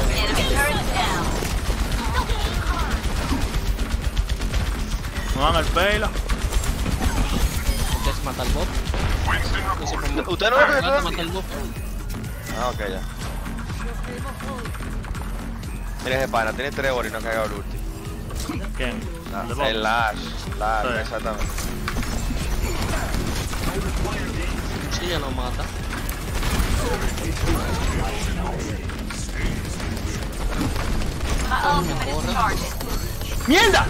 Me van al pelo. Ustedes matan al bot. ¿Usted no lo que matar? Ah, ok, ya. Mira ese pana, tiene 3 horas y no ha cagado el ulti. ¿Quién? Ah, ¿El Lash, Lash, Sí. exactamente. Sí, ya no mata. Is charging. ¡Mierda!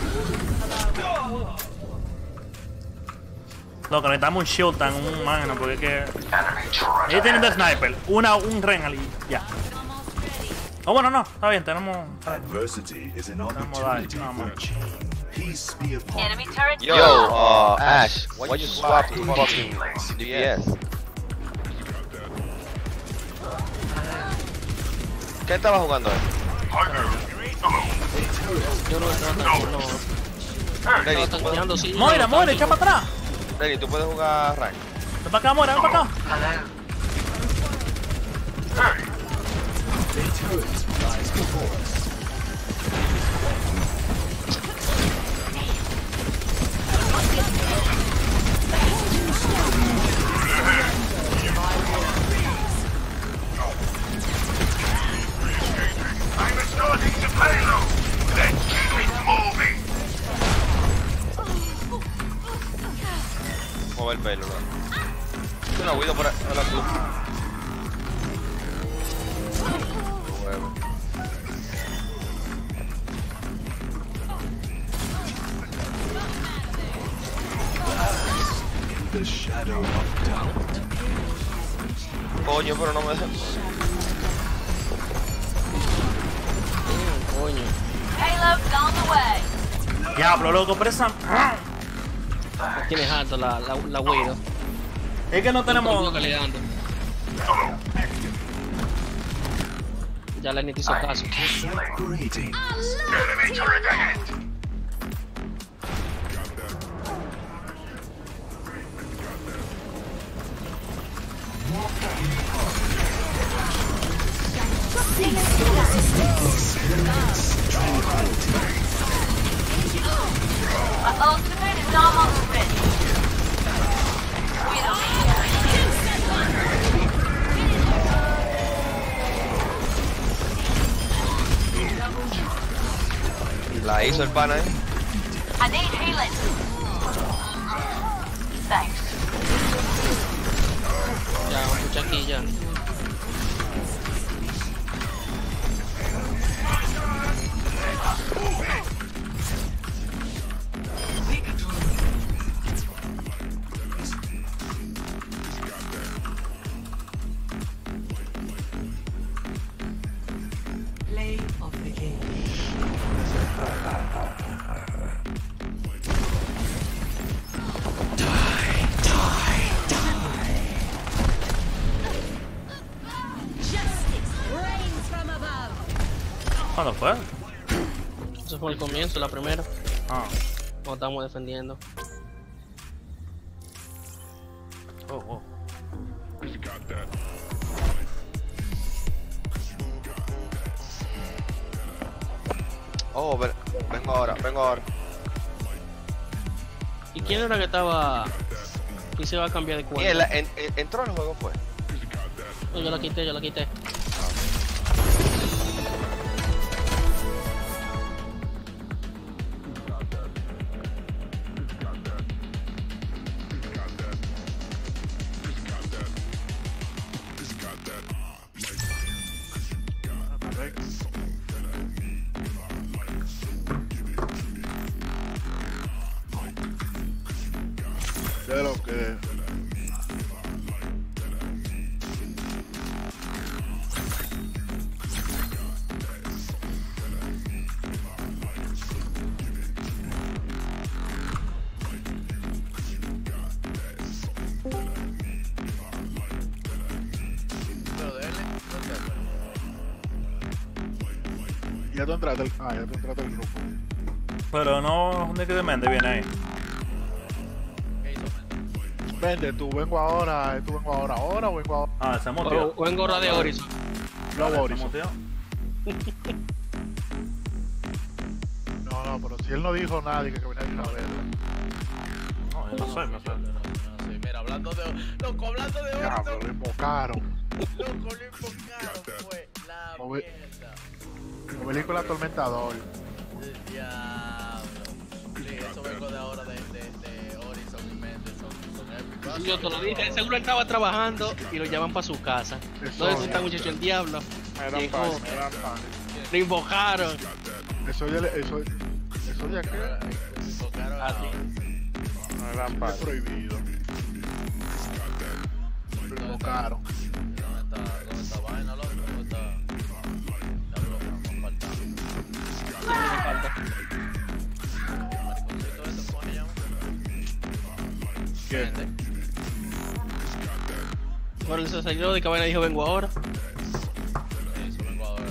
Loco, necesitamos un shield tan un magno porque es que. Ellos tienen de sniper, una, un Renal y ya. Oh, bueno, no, está bien, tenemos. Adversity is an opportunity for achievement. Peace be upon Enemy turret Yo, uh, Ash, why you swap to fucking DPS? ¿Qué estaba jugando él? Yo no estaba tanqueando. Lenny, Estaba ¿tú tanqueando, puedes, sí. Moira, Moira, echa para atrás. ¿tú puedes jugar rank? Ven para acá, Moira, ven para acá. Mueve el pelo, ¿no? Yo no huido por ahí. Hola, Coño, pero no me dejan. Coño. Payload on the way. Diablo, loco, pero esa. Tienes alto la, la, la Widow. Es que no tenemos. Ya le hizo caso. La hizo Comienzo, la primera. Ah. Cuando estamos defendiendo. Oh, oh. Oh, ven- vengo ahora, vengo ahora. ¿Y quién era que estaba.? ¿Quién se va a cambiar de cuenta? en en- en- entró en el juego, fue. Yo la quité, yo la quité. Vengo ahora, tú vengo ahora, ahora o vengo ahora. Ah, se O, motió. o en gorra de Horizon. No, Se Boris. motió. No, no, pero si él no dijo nada, que, que venía de una vez. No, yo no sé, no sé. Sí, mira, hablando de. Loco, hablando de Diablo, Horizon. lo invocaron. Loco, lo invocaron, fue la mierda. Película atormentador. Yo te lo dije, seguro él estaba trabajando y lo llaman para su casa. ¿Dónde está muchacho el diablo? Me dan Llegó, pan, me dan pan. lo invocaron. Eso ya, le- eso, eso ya que Invocaron a. me dan pan. Es prohibido. Lo invocaron. ¿Dónde está, dónde está vaina, loco? ¿Dónde está? Falta. ¿cómo? ¿Qué? Bueno, él se salió de cabana y dijo, vengo ahora. Eso, vengo ahora.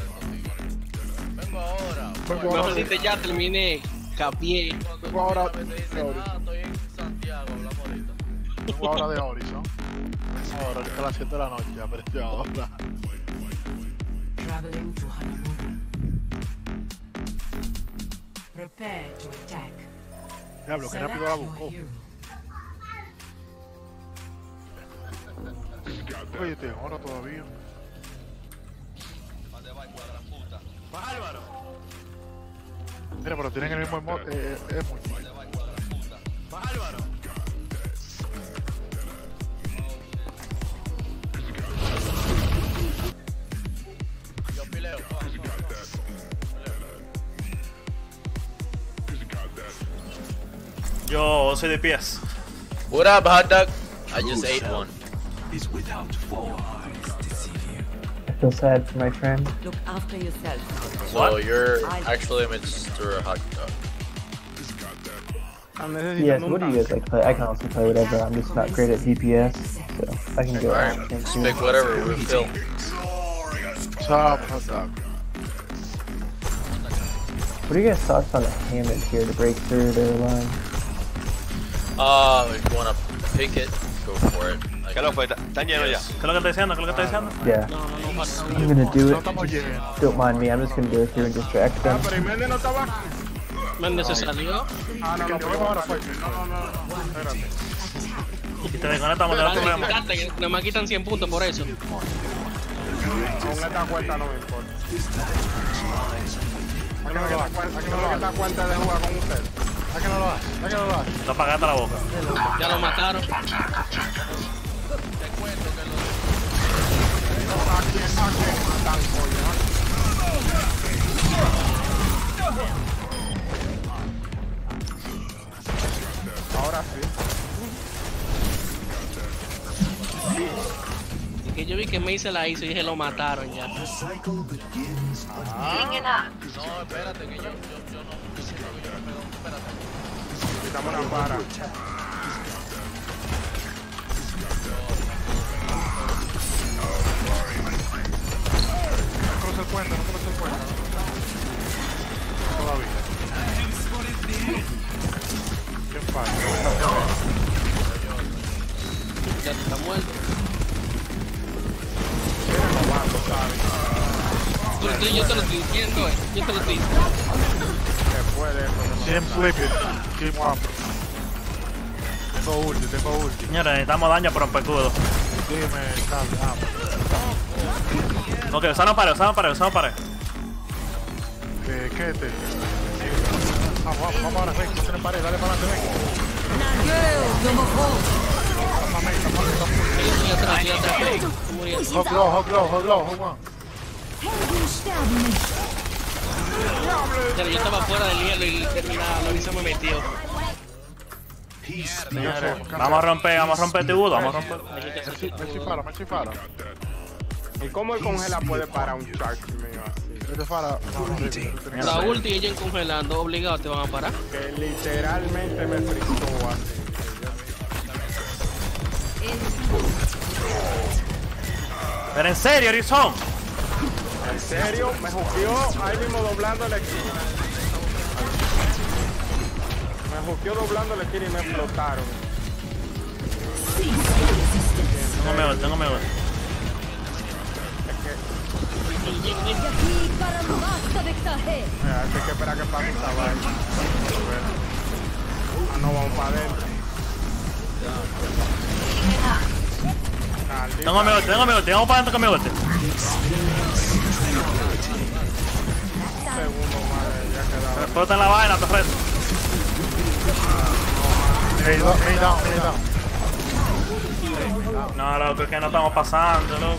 Vengo ahora. Vengo Mejor ahora. dice, ya terminé, capié. Vengo ahora ah, estoy en Santiago, hablamos ahorita. Vengo ahora de Horizon. Ahora, ahorita a las 7 de la noche, ya, pero estoy ahora. Traveling to Hanamura. Prepare to attack. Diablo, que Select rápido la your buscó. hero. Oye, estoy en hora todavía. ¡Bárbaro! Mira, pero tienen el mismo emo eh, eh, emoji. ¡Bárbaro! Yo pileo. Yo soy de pies. What up, hot dog? I just ate one. I feel sad for my friend. Look after yourself. So you're actually Mr. Hot Dog. Yes, what do you guys like play? I can also play whatever. I'm just not great at DPS, so I can go out. Alright, and just pick whatever we feel. Chop, hot dog. What are you guys' thoughts on a Hammond here to break through their line? Uh, if you wanna pick it, go for it. ¿Qué lo fue? ¿Están llenos ya? ¿Qué es lo que está diciendo? ¿Qué es lo que está diciendo? Yeah. No, no, no, I'm gonna do No it. Don't mind me. I'm just gonna go through and distract them. Pero ¿y Méndez no estaba? Méndez se salió. Ah, no, no, ahora. No, no, no, no. Espérate. Y te desconectamos quitarte, que Nada más quitan 100 puntos por eso. Aún esta cuenta no me importa. ¿A qué no que esta cuenta- esta de jugar con usted? ¿A qué no lo haces? ¿A qué no lo haces? Te apagaste la boca. Ya lo mataron. Ahora sí. Y que yo vi que May se la hizo y dije, lo mataron ya. No, espérate, que yo, yo, yo no. Siento que yo me doy. Espérate. Quitamos una para. No cruza el puente, no cruza el puente. Todavía. ¿Qué pasa? Ya está muerto. Yo, yo- yo te lo estoy diciendo, eh. Yo te lo estoy diciendo. Después de eso. See him sleeping. Keep up. Tengo ulti, tengo ulti. Señores, necesitamos daño por un pecudo. Dime, Carlos. Ok, usamos pared, usamos pared, usamos pared. eh, ¿qué te? Vamos, vamos, vamos ahora, ven, no pared, dale para adelante. Hog low, hog low, hog low, hog one. Ya, Yo estaba fuera del hielo y la Lorisa me metió. Señores, vamos a romper, vamos a romper este budo, vamos a romper. Messi para, Messi para. ¿Y cómo el congela puede parar un charge mío así? Messi para. No, no, no, no, La ulti y ellos congelando, obligado te van a parar. Que literalmente me frizó así. Pero en serio, Arizona. En serio, me juqueó ahí mismo doblando la esquina. Me juqueó doblando la esquina y me explotaron. Tengo miedo, tengo miedo. Mira, hay que esperar que pase esta vaina. Ah, no, vamos para adentro. Tengo mi golpe, tengo mi golpe, vamos para adentro con mi golpe. Segundo, madre, ya en la vaina. Hey, down, hey, down, hey, down. No, loco, es que no estamos pasando, loco.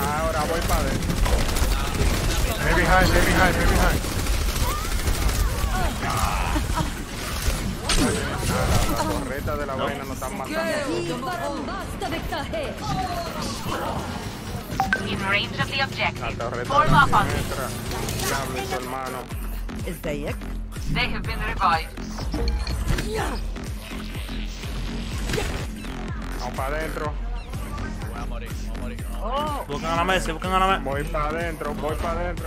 Ahora voy para adentro. Stay behind, stay behind, stay behind. La torreta de la vaina nos están matando. In range of the objective. Form up on They have been revived. Vamos para adentro. Buscan a la Messi, buscan a la Messi. Voy para adentro, voy para adentro.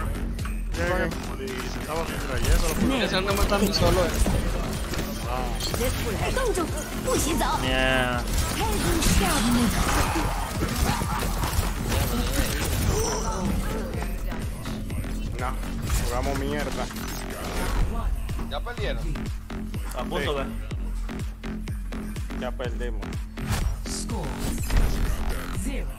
Se matando solo. eh. Mierda. No, jugamos mierda. ¿Ya perdieron? A punto de. Ya perdimos. Score zero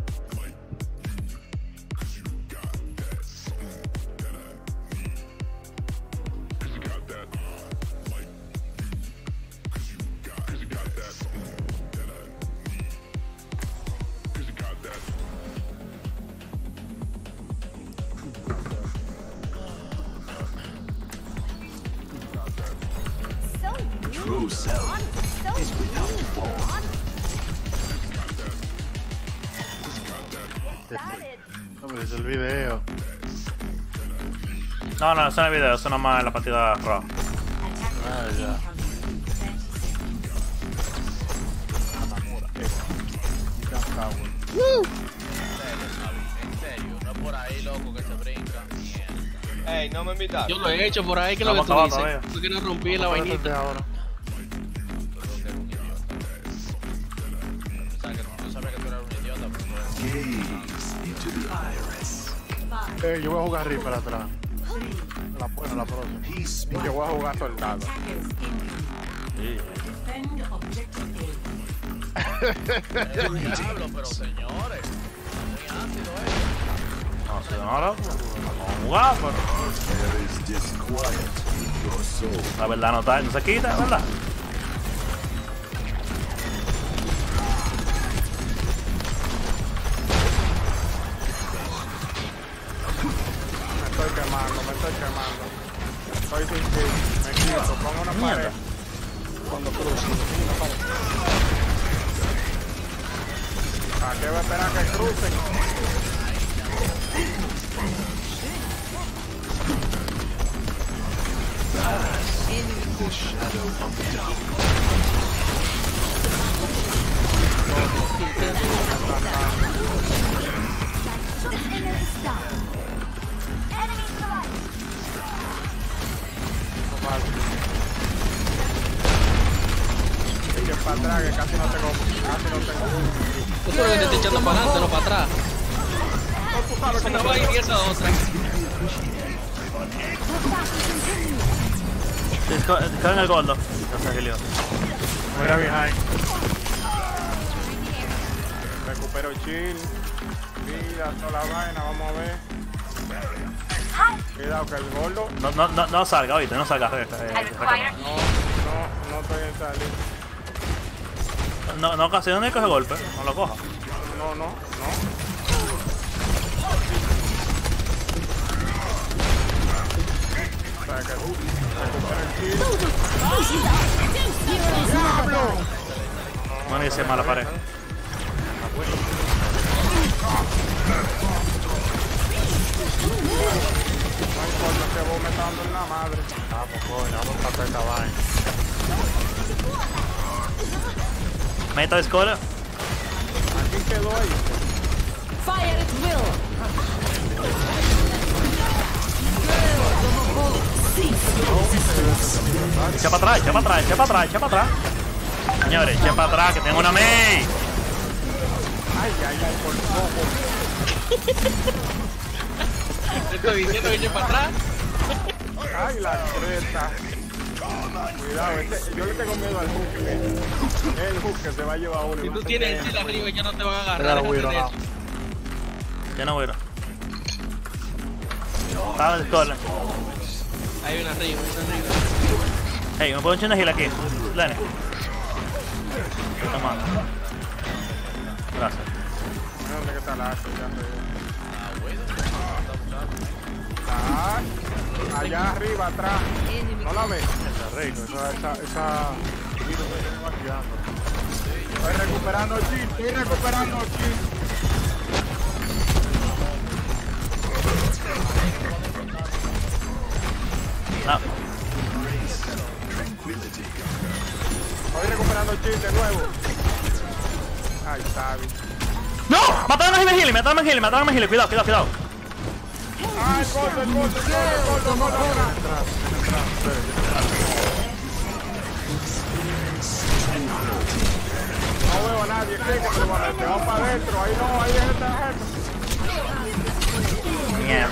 No me dice el video. No, no, eso no es video, eso nomás es la partida raw. Ah, ya. En serio, no es por ahí, loco, que se brinca. Mierda. Ey, no me invitaron. Yo lo he hecho por ahí, que lo que tú dices. que no rompí la vainita. ahora. Eh, yo voy a jugar Reaper atrás. La, bueno, la próxima. Yo voy a jugar soldado. A. Diablo, pero señores. No, loco. Vamos a jugar, pero. La verdad no, está, no se quita, ¿verdad? Estoy quemando, me estoy quemando. Estoy sin kill. Me quito, pongo una pared. Cuando cruzo, una pared. ¿A qué va a esperar que crucen? Y que para atrás, que casi no tengo, casi no tengo. Que te está echando para adelante, no para atrás. que Una no vaina y esa otra. Queda en el gordo. No se agilió. Mira behind. recupero chill. Vida, toda la vaina, vamos a ver. Cuidado que el gordo. No, no, no, no salga, oíste, no salga. eh, eh, No, no, no estoy en salir. No, no, casi no coge golpe, no lo coja. No, no, no. Bueno, que se mala pared. foda que eu vou meter uma dor na madre. Tá ah, vou, já vou pra perto lá, hein. Aumenta a escora. quem pelou aí. Fire at will. Deixa pra trás, deixa pra trás, deixa pra trás, deixa pra trás. Senhores, deixa pra trás que tem uma main. Ai, ai, ai, por favor. Te estoy diciendo que eche para atrás. Ay, la creta. Cuidado, este- yo le tengo miedo al eh. El hook que se va a llevar uno. y Si tú tienes el chile arriba, ya no te van a agarrar. Claro, no. eso. Ya no voy a. Estaba en escola. Hay una arriba, hay una arriba. Hey, ¿me puedo echar una heal aquí? Lenny. Toma. Gracias. Está la arco, ya. Ah, allá arriba, atrás. No la ves. Esa reino, esa, esa. Estoy recuperando chi, estoy recuperando chi. No. Estoy recuperando chi de nuevo. Ay, Sabi. ¡No! ¡Mataron a Healy! ¡Mataron a Healy! ¡Mataron a Healy! Cuidado, cuidado, cuidado. Ah, el el. No veo a nadie, a. Vamos para adentro, ahí no, ahí es. Mierda.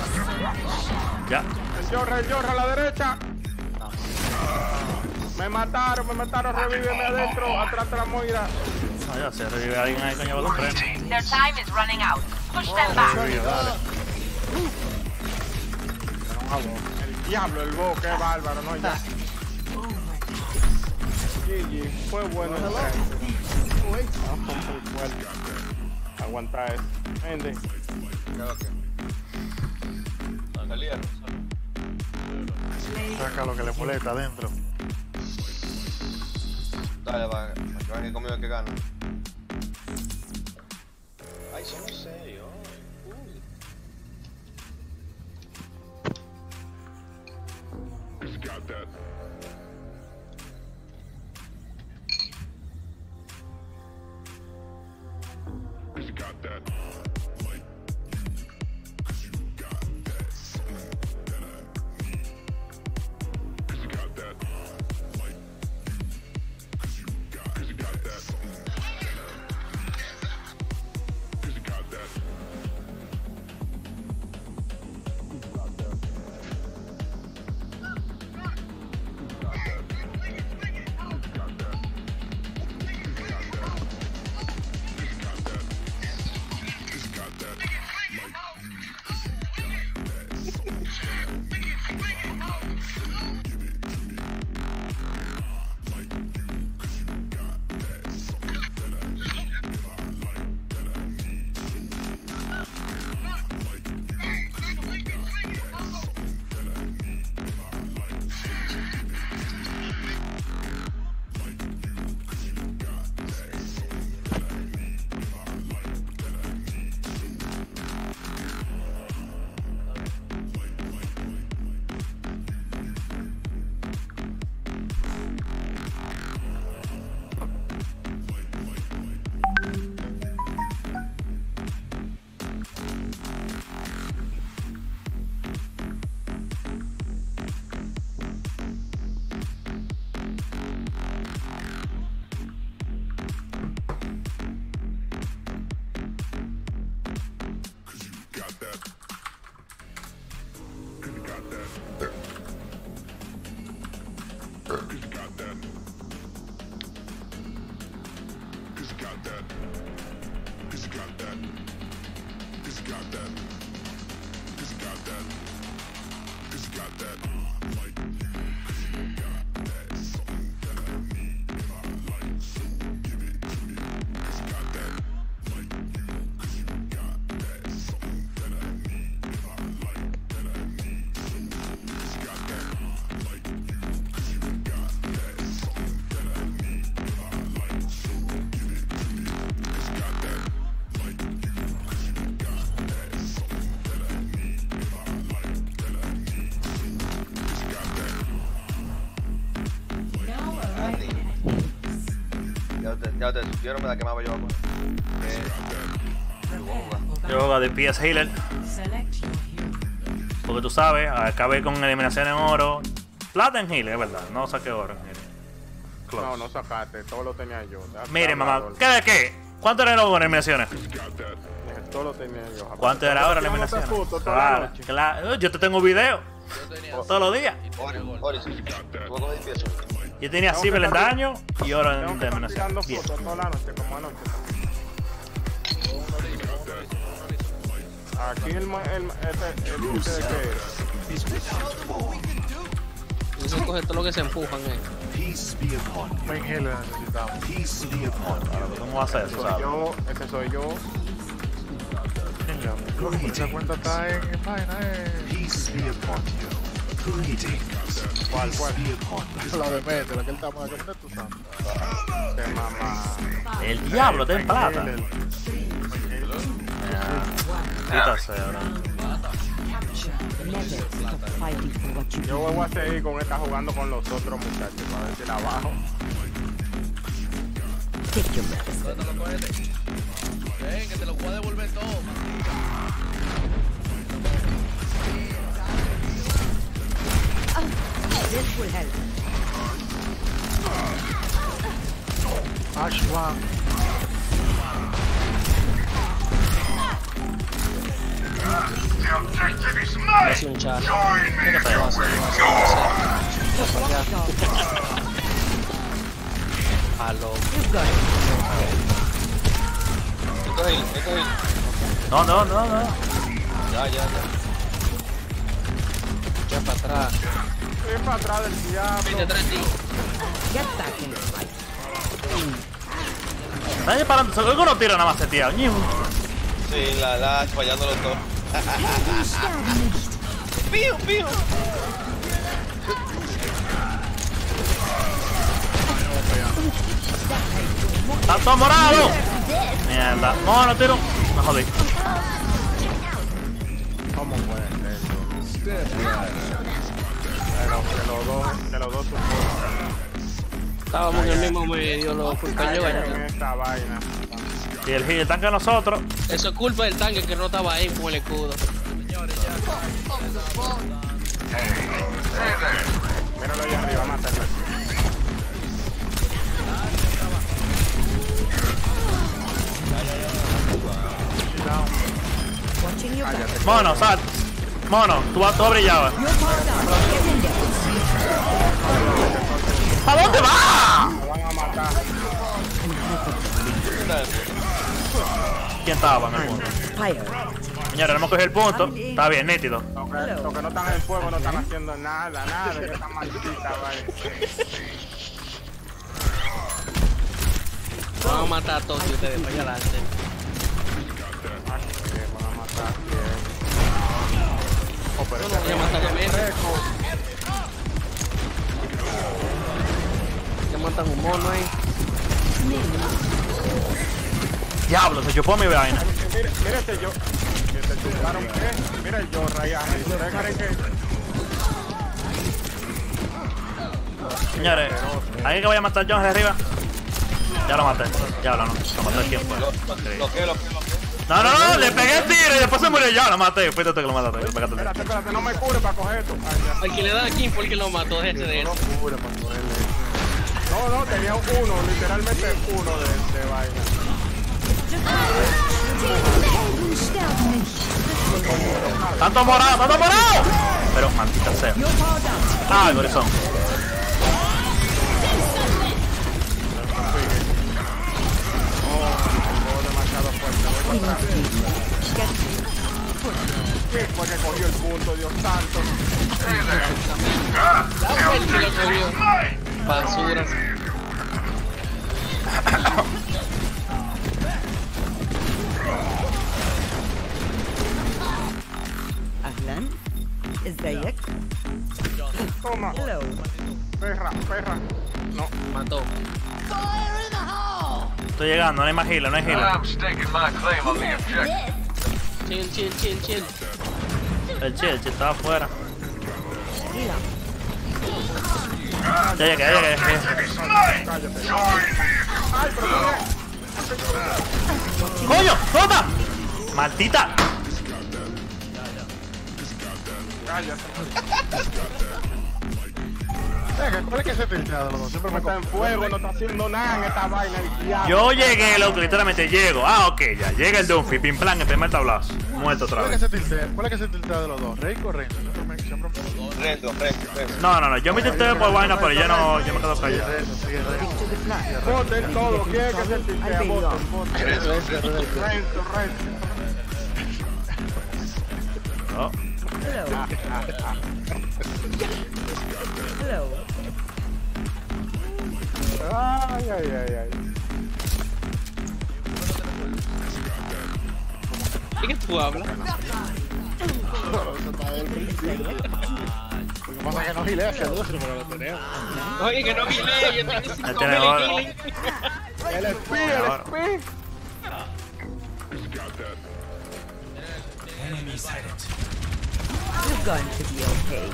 Ya. El Yorra a la derecha. Me mataron, me mataron, revíveme adentro, atrás de la Moira. No, ya se revive alguien ahí, coño, balón freno. Their time is running out. Push them back. Dale. El diablo, el bo, qué bárbaro, no ya. GG, fue bueno el fue muy fuerte. Aguanta eso. Vende. Saca lo que le molesta adentro. Dale, va, para que que conmigo que gana. Ay, somos serios. Uy. He's got that. Got that. No me la quemaba yo. Eh, Yo juego de PS Healer. Porque tú sabes, acabé con eliminación en oro. Plata en Healer, es verdad. No saqué oro en Healer. Close. No, no sacaste, todo lo tenía yo. Mire, mamá, ¿qué de qué? ¿Cuánto era el oro en eliminaciones? Todo lo tenía yo. ¿Cuánto era ahora la Claro, noche. claro. Yo te tengo video. Todos los días. Yo tenía Tengo en estar- daño y oro en fotos toda la noche, como anoche. Aquí el, ma- el, este, el, este de que Eso coge todo lo que se empujan, eh. Main healer necesitamos. ¿Cómo va a ser eso, soy sabes? yo, ese soy yo. Esa cuenta está en, vaina, eh. ¿Cuál, cuál? La de Mete, la que él está la que Mete tú sabes. De mamá. El diablo está en plata. Ahora. Yo voy a seguir con esta jugando con los otros muchachos para ver si la te lo puedo devolver todo. This will help. Ash one. The objective is mine. Join me. Él. No, no, no, no. Ya, ya, ya. Ya para atrás. Estoy para atrás del diablo. Vete atrás de ti. The fight. Están disparando. Que uno tira nada más. Ñiu. Sí, la, la, fallando los dos. Pío, pío. ¡Tanto morado! Mierda. No, no tiro. Me jodí. Los, de los dos, de los dos. Estábamos en el mismo medio, los vaina. Y el heal tanque a nosotros. Eso es culpa del tanque que no estaba ahí con el escudo. Míralo ahí arriba, mátalo. Watching your back. Mono, sal. Mono, tú, vas- tú has brillado. You're powered down. Get in there. ¿A dónde va? Me van a matar. ¿Quién estaba en el punto? Señores, hemos cogido el punto. Está bien, nítido. Los que, los que no están en fuego no están haciendo nada, nada de esta maldita vaina. Vamos a matar a todos ustedes para allá adelante. Que a matar. bien. Oh, pero Voy a matar a Messi. Matan un mono ahí. Diablo, se chupó mi vaina. Mire, mire este yo. Que te chuparon qué. Mira el yo, rayaje. ¿Ustedes creen que Señores, ¿alguien que vaya a matar a Jones de arriba? Ya lo maté. Ya lo no. Lo maté el tiempo. Lo que, lo que, lo que. No, no, no, le pegué el tiro y después se murió. Ya lo maté. Fuiste tú que lo mataste. El. Espérate, espérate, no me cure para coger esto. Al que le da aquí fue el que lo mató, ese de él. No cure para cogerle. No, no, tenía uno, literalmente uno de, de vaina. ¡Tanto morado! ¡Tanto morado! Pero, maldita sea. Ah, el corazón. Oh. ¿Qué fue que cogió el punto, Dios santo? El que lo cogió. Basura. أهلا. ازيك؟ Toma, Hello. perra, perra. No, Mató. Estoy llegando, no hay más healer, no hay healer. I'm staking my claim on the objective. Chill, chill, chill, chill. El chill, el chill estaba afuera. Heal me. Ay, pero mira. ¡Coño! ¡Toma! ¡Maldita! Venga, ¿Cuál es que se tiltea de los dos? Siempre me está en fuego, no está haciendo nada en esta vaina. Yo llegué, loco, literalmente llego. Ah, ok, ya. Llega el Dunphy, pim plan, el primer tablazo. Muerto otra ¿Cuál es vez. es que se tiltea de los dos? ¿Rey o Renzo? Renzo, Renzo, Renzo. No, no, no. Yo me intenté por vaina, pero ya no. Yo me quedo callado. Voten todo, ¿quién es que se tiltea? Voten, voten. Renzo. Renzo, Renzo. Oh. Hello. Hello. Ay, ay, ay, ay. ¿Y qué tú hablas? Lo que pasa es que no gilea hacia tenemos. Oye, que no gilé, yo tengo Ahí 5 tiene ahora. healing. El espí, el espí. You're going to be okay.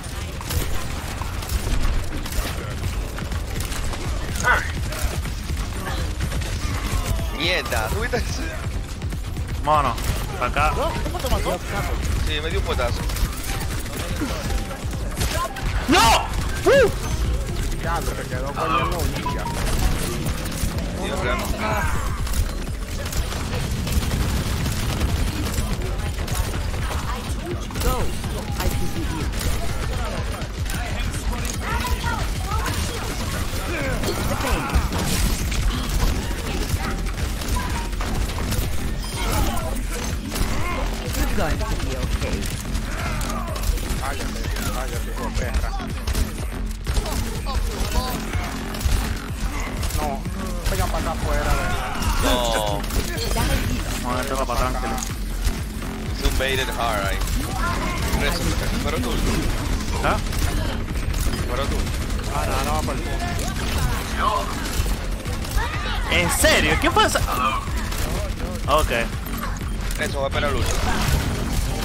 Mierda, ¿tú eso? Mono, para acá. ¿Cómo te mató? Sí, me dio un potazo. ¡No! ¡Uh! Ya, se quedó cogiendo un ya. Dios mío. Go. I can be you. The pain. Going to be okay. No, para acá afuera. No, para tranquilo. es un baited hard ahí. Tú, ¿Ah? tú. Ah, no, no, para el. ¿En serio? ¿Qué pasa? Ok. Renzo, va a esperar lucha.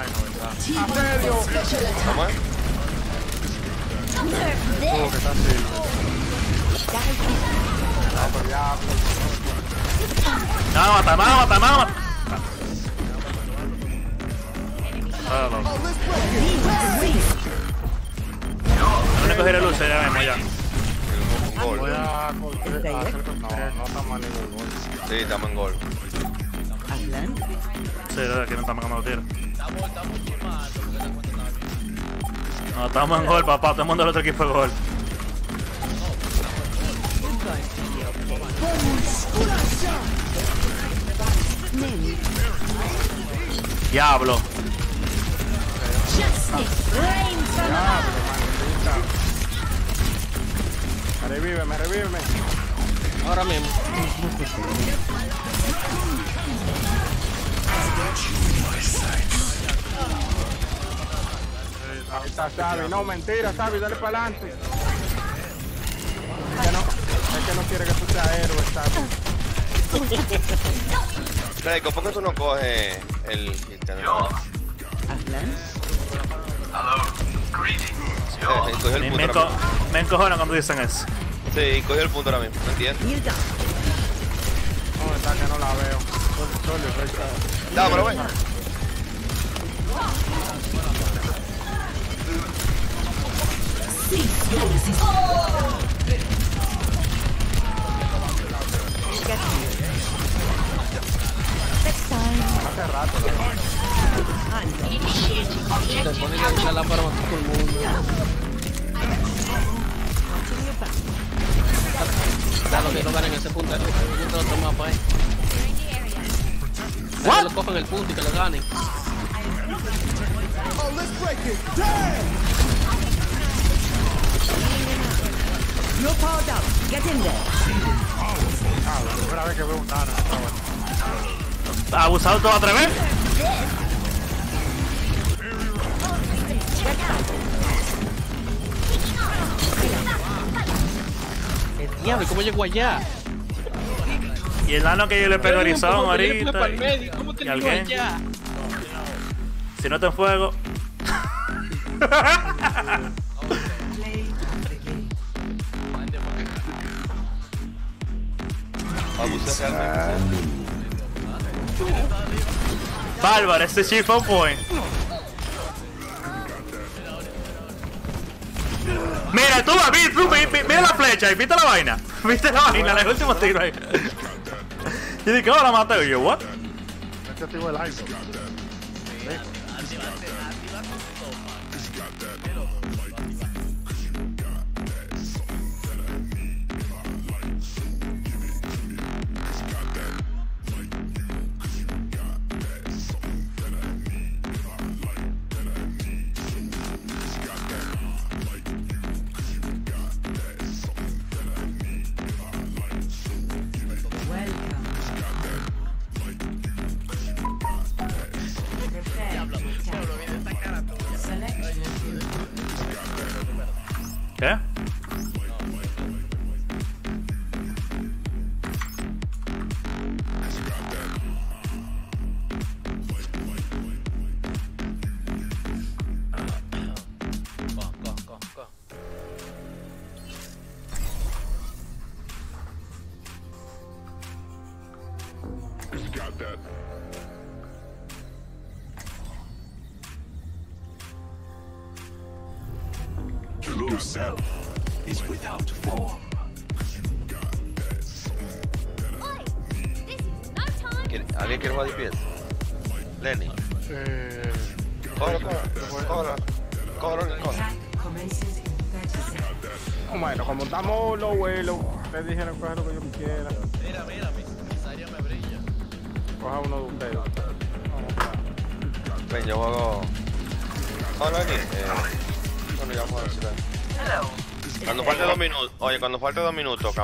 vaina, ¿verdad? Asedio. ¿Cómo es? Tuvo que así. No, pero ya, Me van a matar, me van a matar, me van a matar. Loco. No me cogeré luz, ya vemos ya. Un gol. voy a hacer con... No, mal ningún gol. Sí, estamos en gol. Aslan. Sí, de aquí no estamos ganando tiros. Estamos, porque bien. No, estamos en gol, papá. Todo el mundo del otro equipo es gol. Diablo. Revíveme, revíveme. Ahora mismo. Ahí está Sabi. No, mentira, Sabi, dale para adelante. Es que no, es que no quiere que tú seas héroe, Sabi. Reiko, ¿por qué tú no coges el internet? Aslan. Eh, cogió el Me, me, ahora enco mismo. me encojona cuando dicen eso. Sí, cogió el punto ahora mismo, no entiendo. No, está que no la veo. Sol- está. Dámelo, ven. Hace rato, ¿no? Se pone que usar la para matar a todo el mundo. Watching your back. Claro que no ganen ese punto. Ese punto otro mapa ahí. Que lo cojan el punto y que lo ganen. You're powered up. Get in there. Ah, la primera vez que veo un nano. Ah. Abusado todo otra vez. El diablo, ¿cómo llegó allá? Y el nano que yo le pego a Pero, Horizon ¿cómo que le ahorita. ¿Cómo allá? Si no te en fuego. Bárbaro, este chip fue un point. Mira, tú, vi- tú, vi- mira la flecha y viste la vaina. Viste la vaina, el último tiro ahí. Yo dije, ¿cómo la maté? Y yo, ¿what? Este activo el iPhone.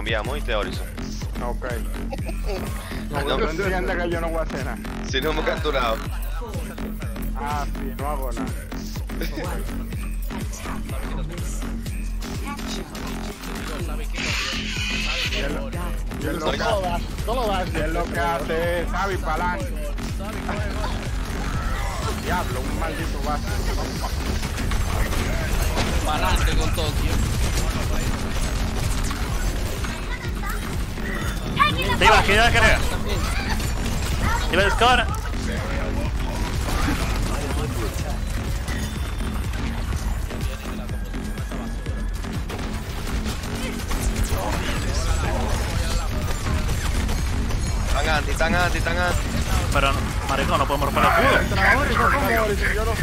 Cambiamos y teorizamos. Ok. No, No, no entiendes que yo no voy a hacer nada. Si no hemos capturado. Ah, sí, no hago nada. Y él- y él lo que hace- lo que hace para adelante. Diablo, un maldito vaso. Para adelante con Tokio. Te iba, ¿qué iba a querer? Iba a score. Tan anti, tan anti, tan anti. Pero, maricón, no podemos romper el escudo.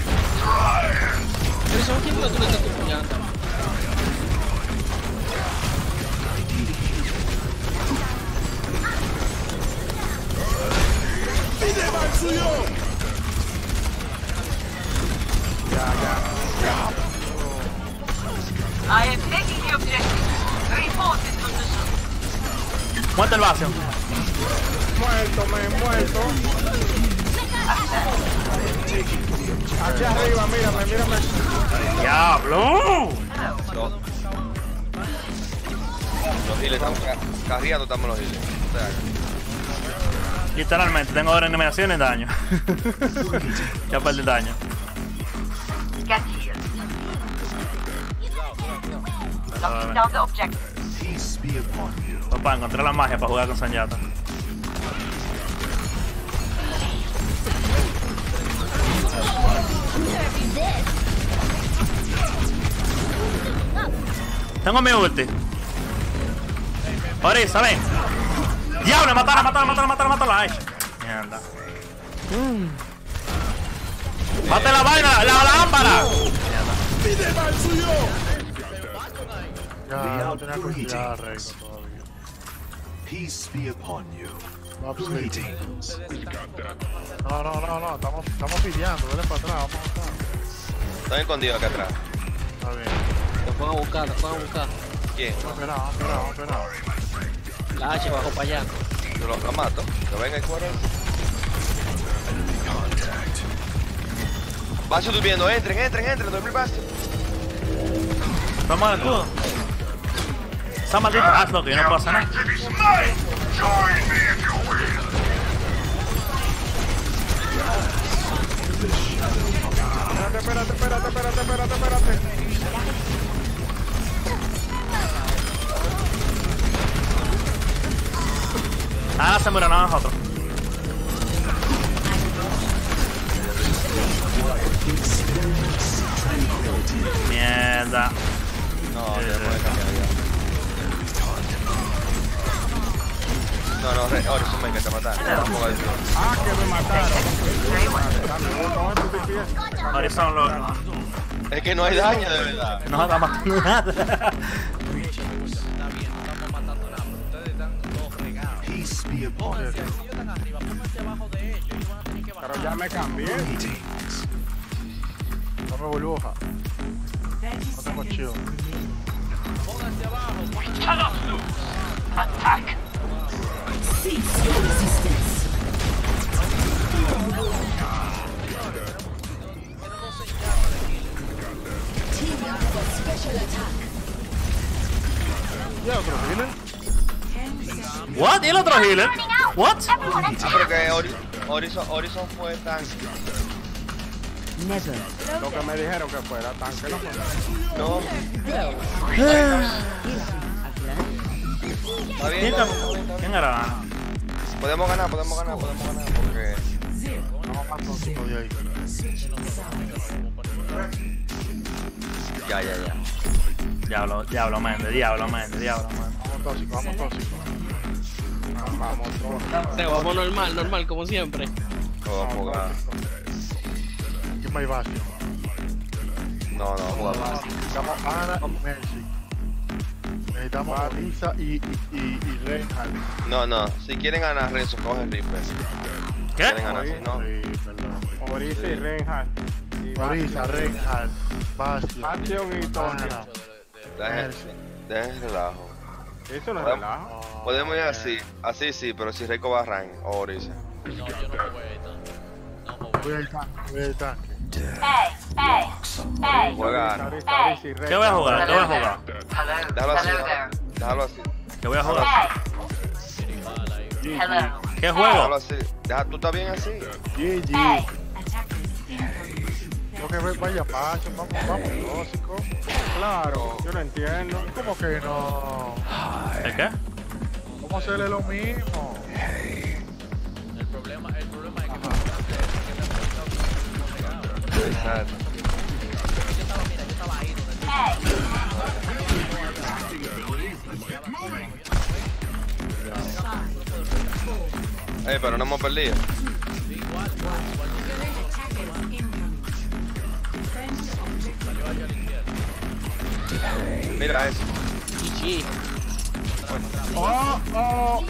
Vacío. Muerto, me muerto. Aquí arriba, mírame, mírame. ¡Diablo! Los giles estamos ca- carriando, estamos los sea, Literalmente, tengo ahora y daño. ya perdí el daño. Get here. Locking down the objective. Peace be upon you. Papá, encontré la magia para jugar con Sanjata. Tengo mi ulti. Orisa, ven. Diablo, mataron, mataron, mataron, mataron, mataron. Ay, mierda. Mate la vaina, la lámpara. Ya, no tenía que. Peace be upon you. Vamos, Greetings. No, no, no, no, estamos, estamos pillando, dale para atrás, vamos acá. Están escondidos acá atrás. Está bien. Fueron a buscar, fueron a buscar. ¿Quién? Espera, espera, espera. La H bajó para allá. Yo lo, lo mato. Que venga y cuore. Vas subiendo, entren, entren, entren, el paso. Toma el escudo. Esa maldita hazlo no pasa nada. Espérate, espérate, espérate, espérate, espérate, espérate. Ah, se murieron a nosotros. Mierda. No, te puede cambiar No, no, re, Horizon, venga, te mataron. Ah, que me mataron. Horizon lo. Es que no hay daño, de verdad. No da más nada. Pero ya me cambié. Dame burbuja. No tengo chido. Cease your resistance. Team up for special attack. ¿Y otro healer? What? ¿Y el otro healer? What? Ah, pero que Ori- Horizon, Horizon fue tanque. Never. Lo que me dijeron que fuera tanque no fue. No. Está bien, ¿Quién, está bien, está bien, está bien. ¿Quién era? Podemos ganar, podemos ganar, podemos ganar. Porque. Vamos más tóxico de ahí. Ya, ya, ya. Diablo, diablo, mente, diablo, mente, diablo, mente. Vamos tóxico, vamos tóxico. Vamos tóxico. Te vamos normal, normal, como siempre. Todo jugado. ¿Quién más va No, no, jugamos. Necesitamos Ana y Mercy. Necesitamos a Lisa y, y, y, y Reinhardt. No, no. Si quieren ganar Renzo, cogen Reaper. ¿Qué? Quieren ganar, no. Sí, perdón. Orisa y Reinhardt. Y Marisa, Reinhardt, Bastion, y Tony. Dejen, relajo. Eso no es Podemos- relajo. Podemos ir así, así sí, pero si Reiko va a rank o Orisa. Voy al tanque, voy al tanque. Juega. ¿Qué voy a jugar? ¿Qué voy a jugar? Déjalo así. Déjalo así. ¿Qué voy a jugar? ¿Qué Déjalo juego? así. Deja, ¿Tú estás bien así? GG. Yo que vaya paso, vamos, vamos tóxico. Claro, yo lo entiendo. ¿Cómo que no? ¿El qué? ¿Cómo hacerle lo mismo? El problema, el problema donde Eh, pero no hemos perdido. Mira eso. GG. ¡Oh, oh!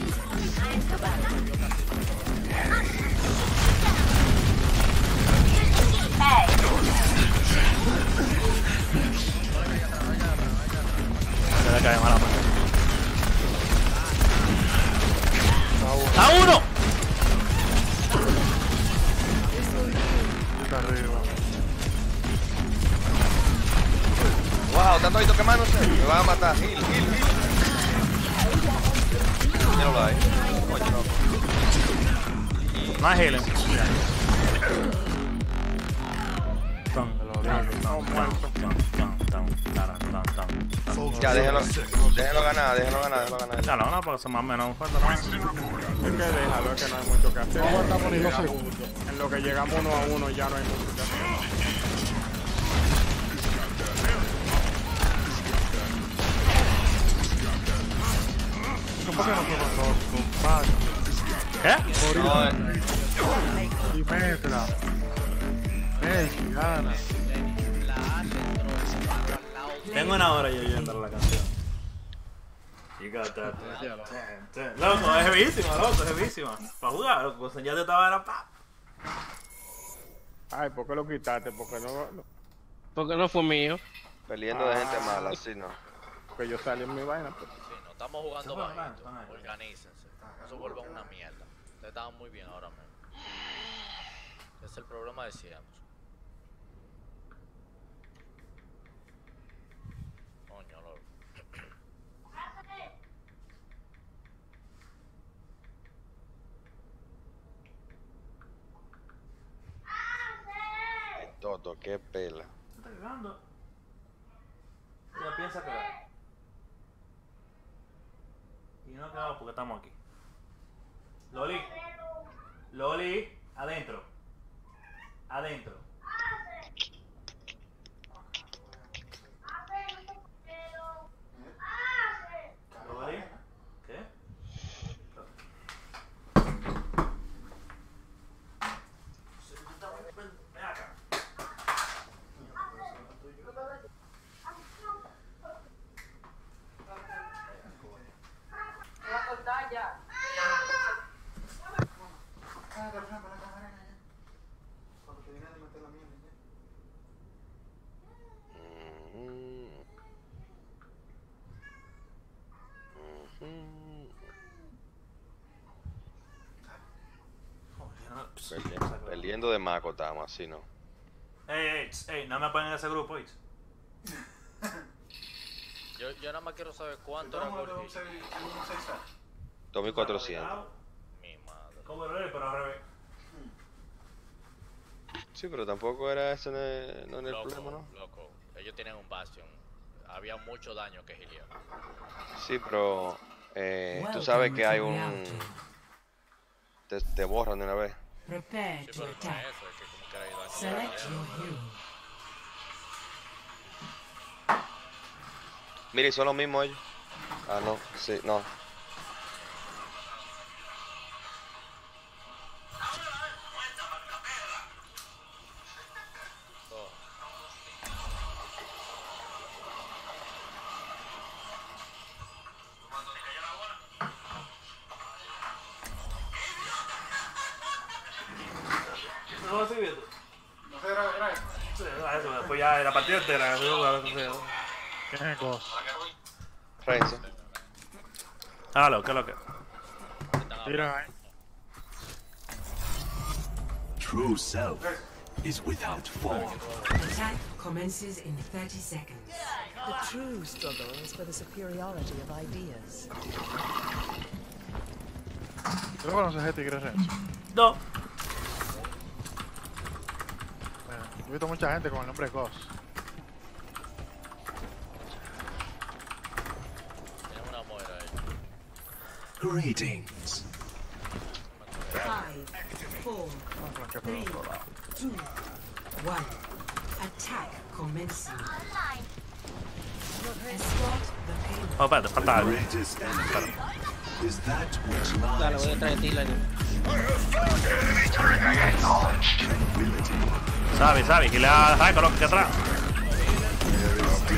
Se le cae mala mano. ¡A uno! Está arriba. Wow, tanto visto quemándose. Me van a matar. Heal, heal, heal. Míralo ahí. Coño, loco. Más healing. Ya, déjenlo, déjenlo ganar, déjenlo ganar, déjenlo ganar. Ya, no, no, porque más o menos falta más. Es que déjalo, es que no hay mucho que hacer. No aguantamos ni dos segundos. En lo que llegamos uno a uno ya no hay mucho que hacer. ¿Cómo que no? Bastion. ¿Qué? No, eh, Y Metra. Mercy, Ana. Tengo una hora yo oyendo la canción. You got that. Damn, damn. Loco, es heavísima, loco, es heavísima. Para jugar, loco, pues ya te estaba era pa. Ay, ¿por qué lo quitaste? Porque no. no- Porque no fue mío. Peleando de gente mala, así no. Porque yo salí en mi vaina, pues. Sí, no estamos jugando bajito. Organícense. No se vuelvan una mierda. Ustedes estaban muy bien ahora mismo. Ese es el problema de siempre. Coño, loco. Toto, qué pela. Está cagando. Ya piensa cagar. Y no cagamos porque estamos aquí. Loli. Loli, adentro. Adentro. Loli. ¿Qué? Ven acá. De maco estamos, así no. Ey, ey, ey, no me ponen en ese grupo, ¿oíste? Yo, yo nada más quiero saber cuánto era Gorgie. 2400. Mi madre. Como el rey, pero al revés. Sí, pero tampoco era ese no es- no es el Loco, problema, ¿no? loco. Ellos tienen un Bastion. Había mucho daño que gilear. Sí, pero eh, tú sabes que hay un... Te, te borran de una vez. Prepare Sí, to pero no es attack. eso, es que como que era daño. Select your hero. Mira, y son los mismos ellos. Ah, no, sí, no. ¿No ¿Quién es Ghost? Renzo. Ah, lo que lo que. Mira, ahí. True self is without form. Attack commences in 30 seconds. The true struggle is for the superiority of ideas. ¿Tú no conoces a este tigre Renzo? No. Bueno, He visto mucha gente con el nombre Ghost. Tienen una moira ahí. Greetings. Five, four, three, two, one. Attack commencing. Escort the payload. Oh, espérate, falta algo. Greatest enemy is that which lies Dale, voy detrás de ti, Lenny. Sabe, sabe, que le va a dejar con lo que atrás.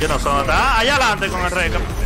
Yo no sé dónde está. Ah, allá adelante con el rey.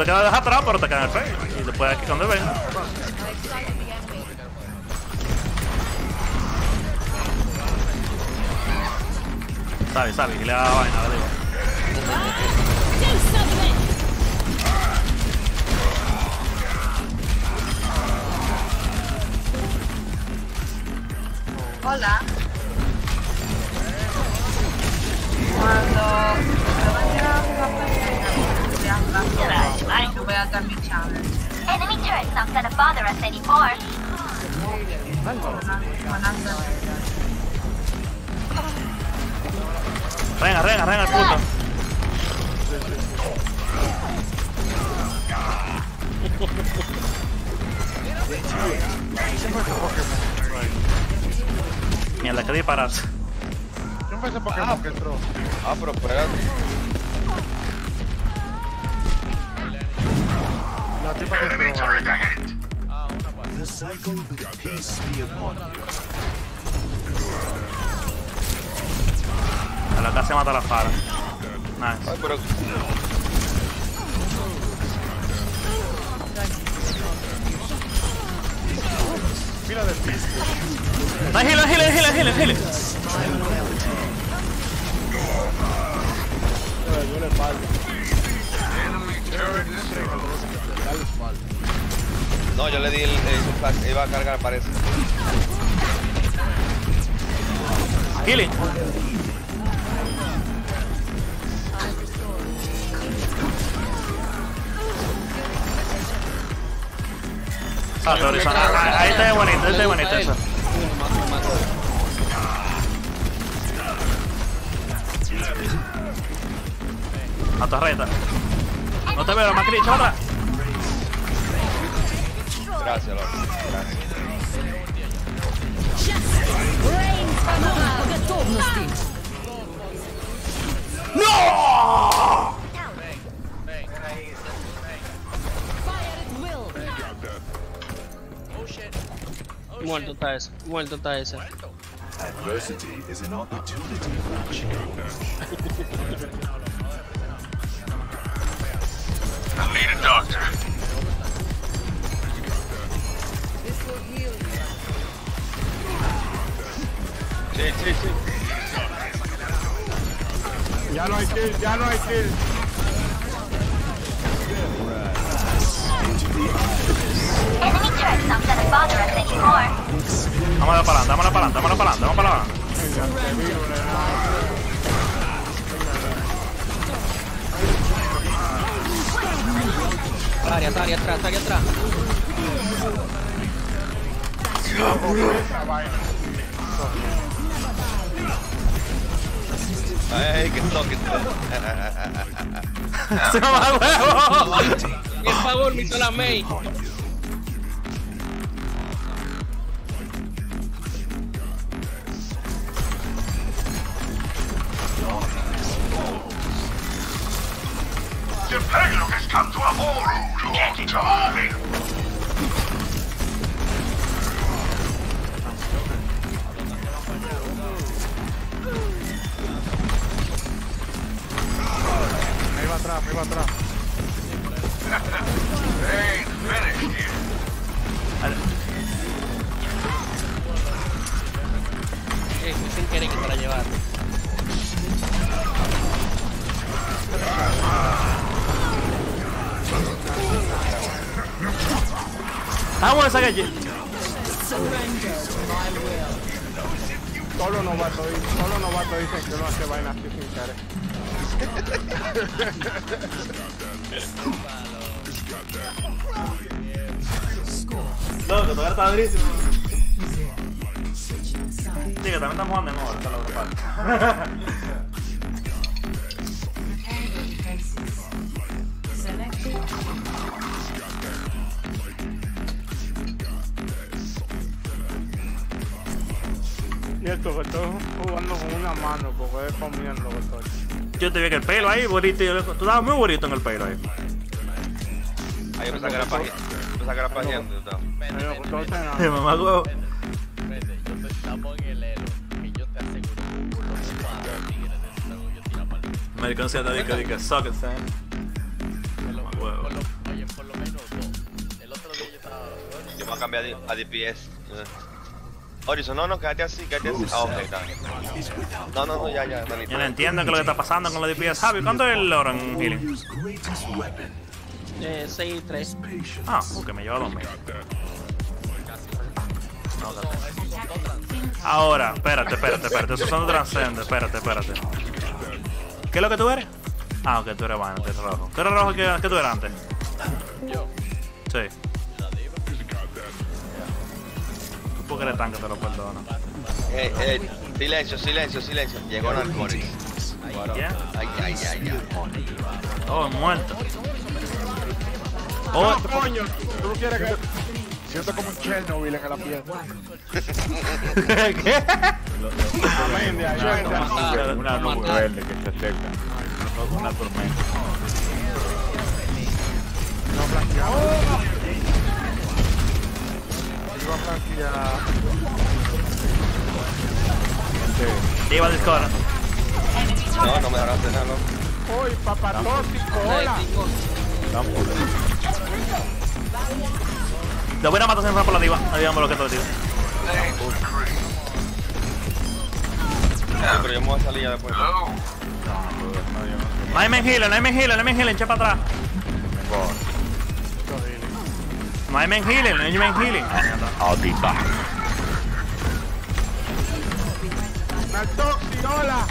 Te quedas atrás, pero te quedas en el face. Y después aquí cuando venga. Sabe, sabe, que le da vaina, Muerto está ese. Adversity is an opportunity for change. Vamos a esa calle. Solo novato, solo novato dicen que uno hace vainas así sin. Loco, todavía está durísimo. Sí, que también estamos jugando modo, está la Yo te vi que el pelo ahí, bonito. yo Tú estabas muy bonito en el pelo ahí. Ahí yo pensaba que era pajeando. Pensaba que era pajeando. yo estaba. Pero, entonces, nada. Mi mamá huevo. Vete, yo te estamos en el elo. Que yo te aseguro que por lo menos a dos tigres de ese juego yo tiro para el Maricón se que suck it, Oye, por lo menos dos. El otro día yo estaba. Yo me voy a cambiar a DPS. Horizon, no, no, quédate así, quédate así. Ah, ok, está bien. No, no, no, ya, ya. Yo no entiendo qué es lo que está pasando con los DPS. Javi, ¿cuánto es el oro en healing? Eh, 6 y 3. is patience. Ah, uh, que me lleva dos mil. No, Esos son dos Ahora, espérate, espérate, espérate. Esos son transcende. Espérate, espérate. ¿Qué es lo que tú eres? Ah, ok, tú eres bueno, tú eres rojo. ¿Tú eres rojo que, que tú eras antes? Yo. Sí. Tanque, te lo perdono. Eh, eh, silencio, silencio, silencio. Llegó Narcoris. ¿Ya? Ay, ay, ay, ay. Oh, muerto. Oh, Oh, coño, tú no quieres que. Siento como un Chernobyl en la piel. ¿Qué? Amén, de ahí, amén, de ahí. Una nube verde que se acerca. Una tormenta. No blanqueado. Iba a blanquear. Iba a Discord. No, no me agarraste nada, no. Uy, papatóxico, hola. Lo voy a matar siempre por la diva. Digamos lo que te digo. Sí, pero yo me voy a salir ya después. No hay men healer, no hay men healer, no hay men healer, echa para atrás. No hay men healer, no hay men healer. Audita. Naltoxi, hola.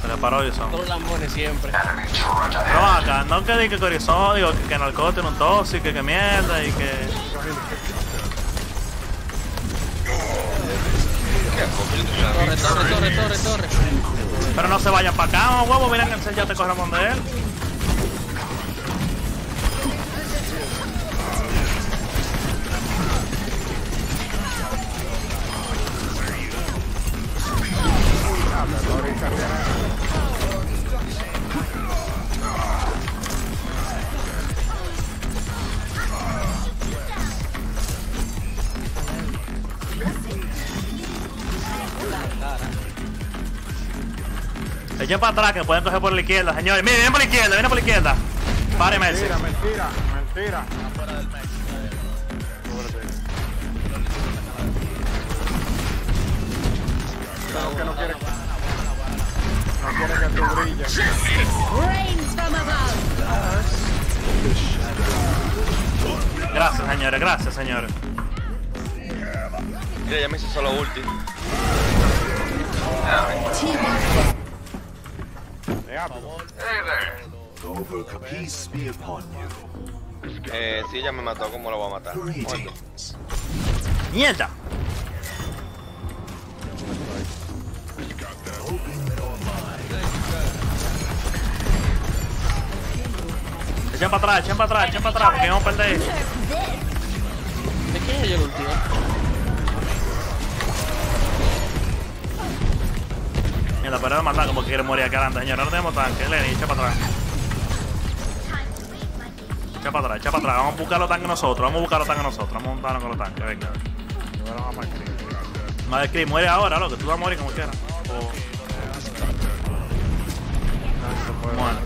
Se le paró eso. Todos lambones siempre. Pero acá, no que diga que corizón, digo que, que narcótico tiene un tóxico, que, que mierda y que. Torre, torre, torre, torre, torre. Pero no se vayan para acá, oh, huevo, miren que ya te corremos de él. Echen para atrás que pueden coger por la izquierda, señores. Miren, vienen por la izquierda, vienen por la izquierda. Pare, Mercy. Mentira, mentira, mentira. Creo que no quiere. No quiere Gracias, señores, gracias, señores. Mira, ya me hizo solo ulti. Peace be upon you. Eh, sí, ya me mató, ¿cómo lo voy a matar? Muerto. ¡Mierda! Echen para atrás, echen para atrás, echen para atrás, porque vamos a perder. ¿De quién es el último? Mierda, pero de matar como que quiere morir acá adelante, señores. No tenemos tanque, Lenny, echa para atrás. Echa para atrás, echa para atrás. Vamos a buscar los tanques nosotros, vamos a buscar los tanques nosotros. Vamos a montarnos con los tanques, venga. Madre Chris, muere ahora, loco. Tú vas a morir como quieras. O... Muere.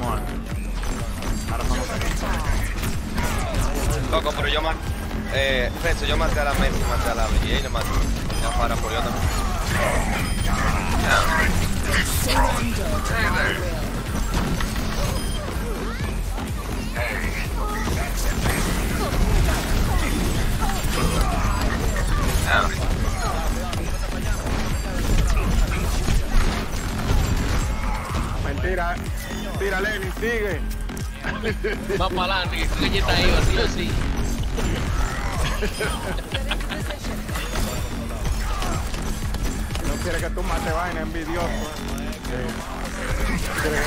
Muere. Loco, pero yo maté. Eh, Renzo, yo maté a la Messi, maté a la y le maté. Ya para por yo también. Mentira. Tira, Lenny, sigue. Va para adelante, que que está ahí, así o sí. No quiere que tú mates vaina, envidioso. eh. Sí. Quiere que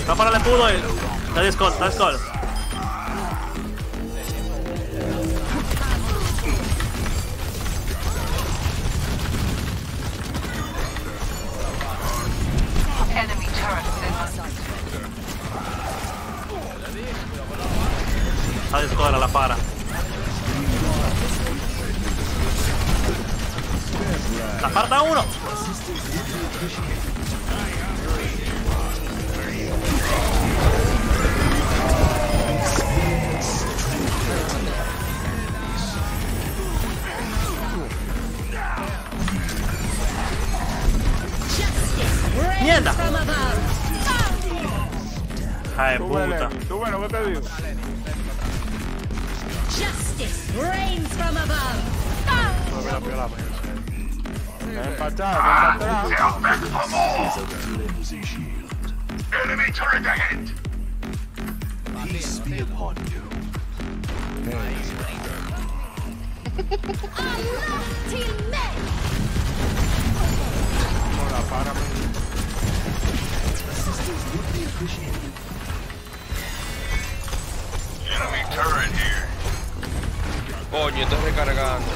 Está para el escudo y... Está Discord, está Discord. Enemy turret Está Discord a la para. La parta uno. ¡Mierda! Ay, Súbele, puta. súbele, ¿qué te digo? Justice reigns from above. Enemy turret ahead. Peace be upon you. Hola, párame. Assistance would be appreciated. Enemy turret here. Coño, estoy recargando.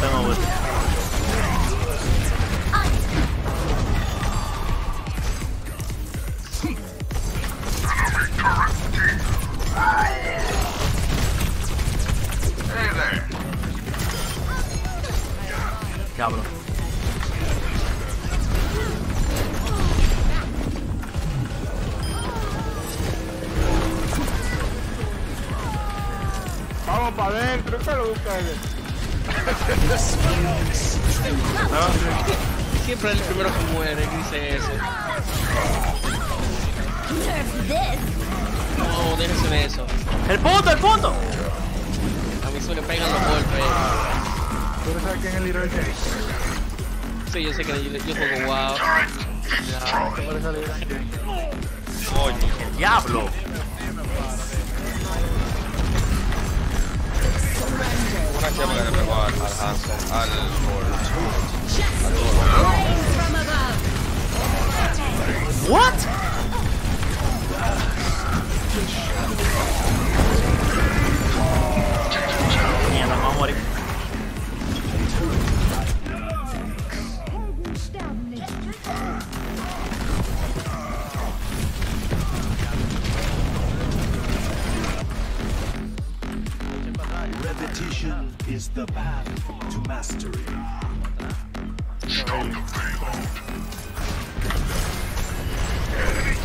Tengo there. Diablo. Vamos para adentro, ¿qué es lo de ustedes? Siempre el primero que muere, dice ese. No, déjense de eso. ¡El punto, el punto! A mí se le pegan los golpes. ¿Tú no sabes quién es el Leroy James? Sí, yo sé que yo, yo juego wow. Ya, ¿qué parece el Leroy James? Coño. ¡El diablo! Una chapa que le pegó al, al Hansen, al What? The path to mastery.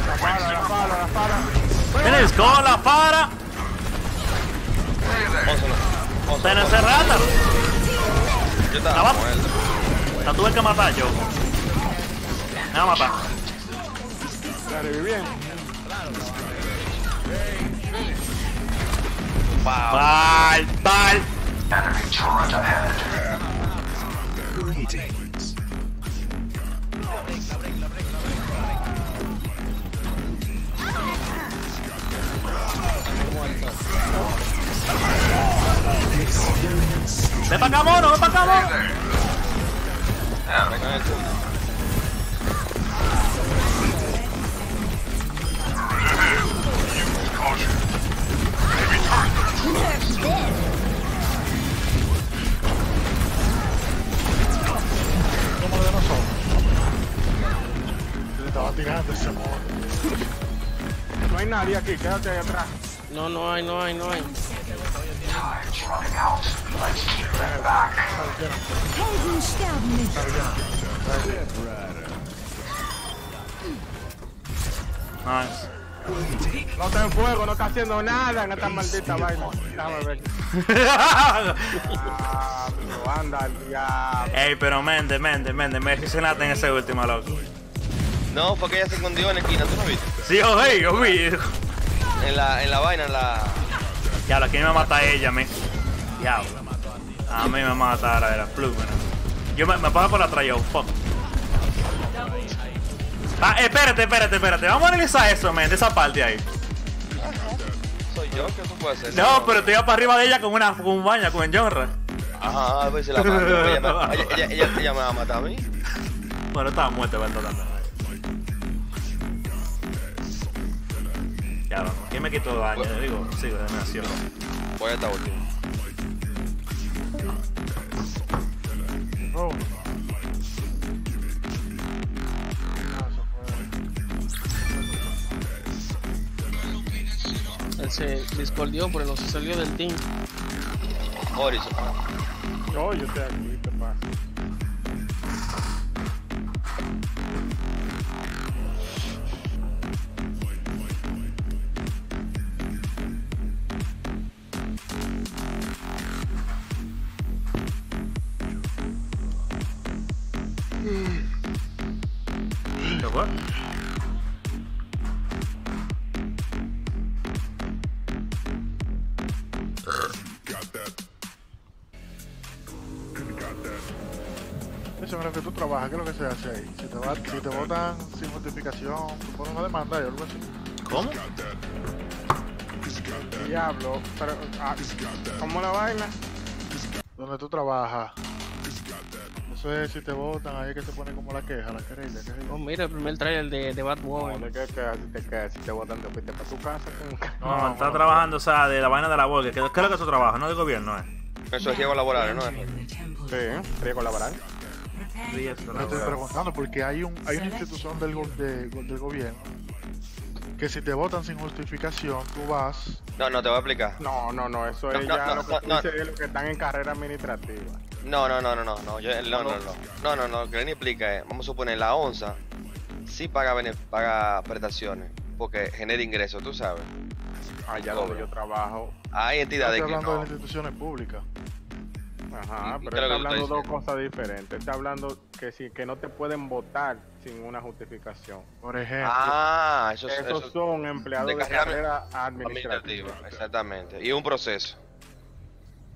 La pala, la. ¡Tienes con la para! ¡Ten La tuve que matar yo. Me va a matar. Turret ahead. Greetings. ¡Ven para acá, mono! ¡Ven para acá, mono! Aquí, quédate ahí atrás. No, no hay, no hay, no hay. Nice. No está en fuego, no está haciendo nada en esta maldita vaina. Déjame ver. Ah, pero anda al diablo. Ey, pero mente, mente, mente, me reaccionaste en ese último, loco. No, fue que ella se escondió en la esquina, ¿tú no viste? Sí, yo vi, yo vi. En la, en la vaina, en la... Diablo, aquí me mata ella, me. Diablo. A mí me mata ahora, era plug, mira. Yo me, me paso por atrás, yo, fuck. Ah, espérate, espérate, espérate. Vamos a analizar eso, men, de esa parte ahí. Soy yo, ¿qué tú puedes hacer? No, pero te iba para arriba de ella con una con un baño, con Jonra. Ajá, a ver si la mato. Ella, ella, ella, ella me va a matar a mí. Bueno, estaba muerta, ¿verdad? También. Ya, ¿quién me quitó daño? Digo, sí, de nación. Voy a esta última. Oh. Él se discordió, pero no se salió del team. Horizon. Yo, yo estoy aquí, ¿Cómo la vaina? Donde tú trabajas. Eso es si te votan, ahí es que se pone como la queja, la querella. sé. Oh, mira el primer trailer de, de No, Batwoman. de que, que si te quedas, si te botan, te fuiste para tu casa. con- No, está trabajando, o sea, de la vaina de la huelga. ¿Qué, qué es lo que tú trabajas? No de gobierno, ¿eh? Eso es riesgo laboral, ¿no? Sí, riesgo laboral. Me estoy preguntando porque hay un hay una institución del, go- de- del gobierno que si te votan sin justificación, tú vas. No, no, te voy a explicar. No, no, no, eso No, es no, ya no, lo que no, tú no. dices es lo que están en carrera administrativa. No, no, no, no, no, no, yo, no, no, no, no, no, no, lo que Lenny explica es, vamos a suponer, la ONSA sí paga, paga prestaciones, porque genera ingresos, tú sabes. Allá donde yo trabajo. Hay entidades hablando de no. las instituciones públicas. Ajá, ¿Y- y pero está hablando dos cosas diferentes. Está hablando que sí, que no te pueden votar sin una justificación. Por ejemplo. Ah, eso, Esos eso- son empleados de, carrera carrera administrativa. administrativa, exactamente. Y un proceso.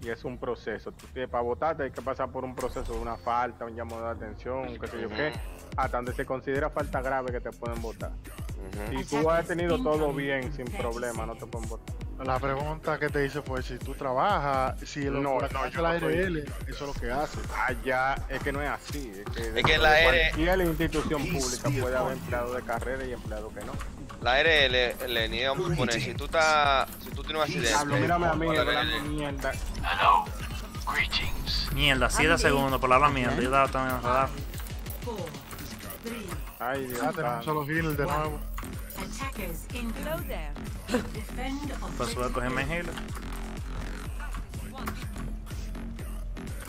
Y es un proceso. Tú tienes, para votarte hay que pasar por un proceso, una falta, un llamado de atención, qué sé yo qué, hasta donde se considera falta grave que te pueden votar. Ujú. Si tú has tenido todo bien, sin problema, no te pueden votar. La pregunta que te hice fue si tú trabajas, si lo No, la no, yo la no ARL, eso es lo que hace. Allá es que no es así. Es que, Es que la R- cualquier institución pública puede haber empleados de carrera y empleados que no. La RL, Lenny, vamos a suponer, si tú estás, si tú tienes un accidente. Mírame a mí, la hablando RL, mierda. Mierda, 7 segundos por la mierda. Yo estaba también enredado. Ay, Dios Ah, tenemos solo heal de nuevo. Attackers in Hello there. Defend voy a cogerme healer.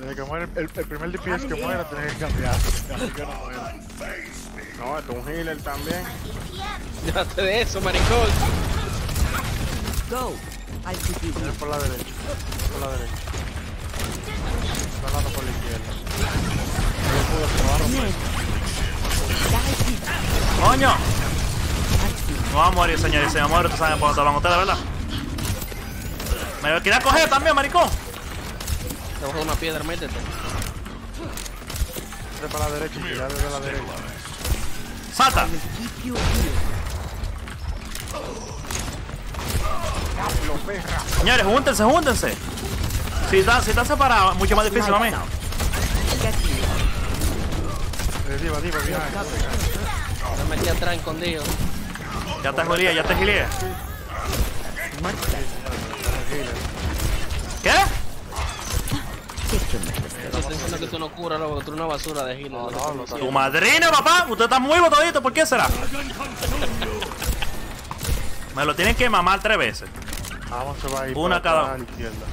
Desde que muere el, el primer DPS que muera, tienes que cambiar. No. No, es un healer también. Déjate de eso, maricón. Go. Viene por la derecha. Por la derecha. Está hablando por la izquierda. Va a romper. ¡Coño! No va a morir, señores. Si me muero, tú sabes por dónde van ustedes, ¿verdad? Me lo quería coger también, maricón. Debajo de una piedra, métete. Vete para la derecha y tirar desde la derecha. ¡Salta! keep you here. Diablo, perra. Señores, júntense, júntense. Si están, si están separados, mucho más difícil. Eh, Diva, diva, viene. Me metí atrás escondido. Ya te gilié, ya te better. ¿Qué? Estoy que tú no curas, loco, tú eres una basura de gilo. Tu madrina, papá. Usted está muy botadito. ¿Por qué será? Me lo tienen que mamar tres veces. Vamos, se va a ir. Una cada atrás a la izquierda.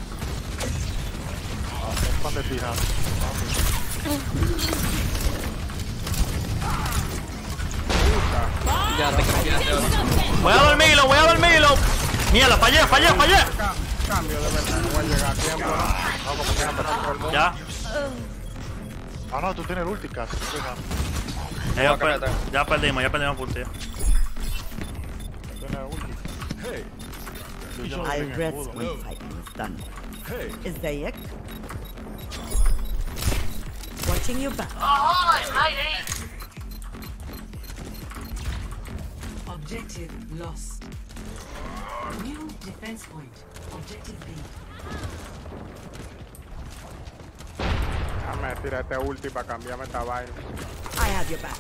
Ya te cambiaste. Voy a dormirlo, voy a dormirlo. Mierda, fallé, fallé, fallé. Cambio de verdad, no voy a llegar a tiempo. No, como que no todo el mundo. Ya. Ah, no, tú tienes el ulti casi. Ya, ya per- ya perdimos, ya perdimos. Hey. Rest when fighting is done. Is Zayak? Watching your back. Objective lost. New defense point. Objective B. Déjame tirar este ulti para cambiarme esta vaina. I have your back.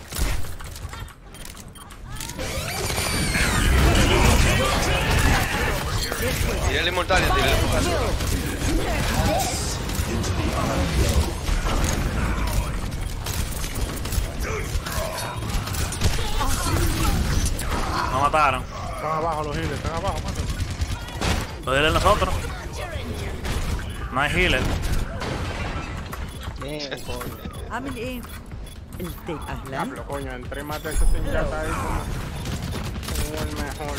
Tira el inmortal, tira el inmortal. Nos mataron. Están abajo los healers, están abajo, mátalos. Lo de nosotros. No hay healer. Bien, coño. عامل ايه؟ التيك اهلا Diablo, coño, entré y maté a ese senjata ahí como, como el mejor.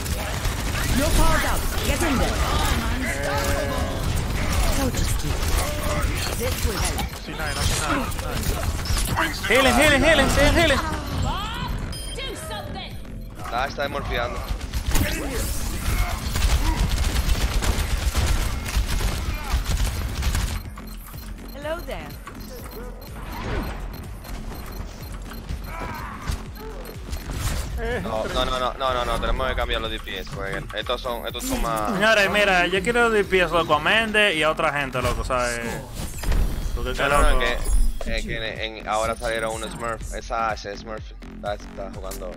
You're powered out. Get in there. So just keep. This will help. Sí, nada, no hace nada. Healing, healing, healing, healing, healing. Ah, está desmorfiando. Hello there. No, no, no, no, no, no, tenemos que cambiar los DPS, estos son, estos son más... Señores, mira, yo quiero DPS loco a Mende y a otra gente, loco, ¿sabes? Lo que no, no, no, que, eh, que ahora salieron un Smurf, esa Ash Smurf está jugando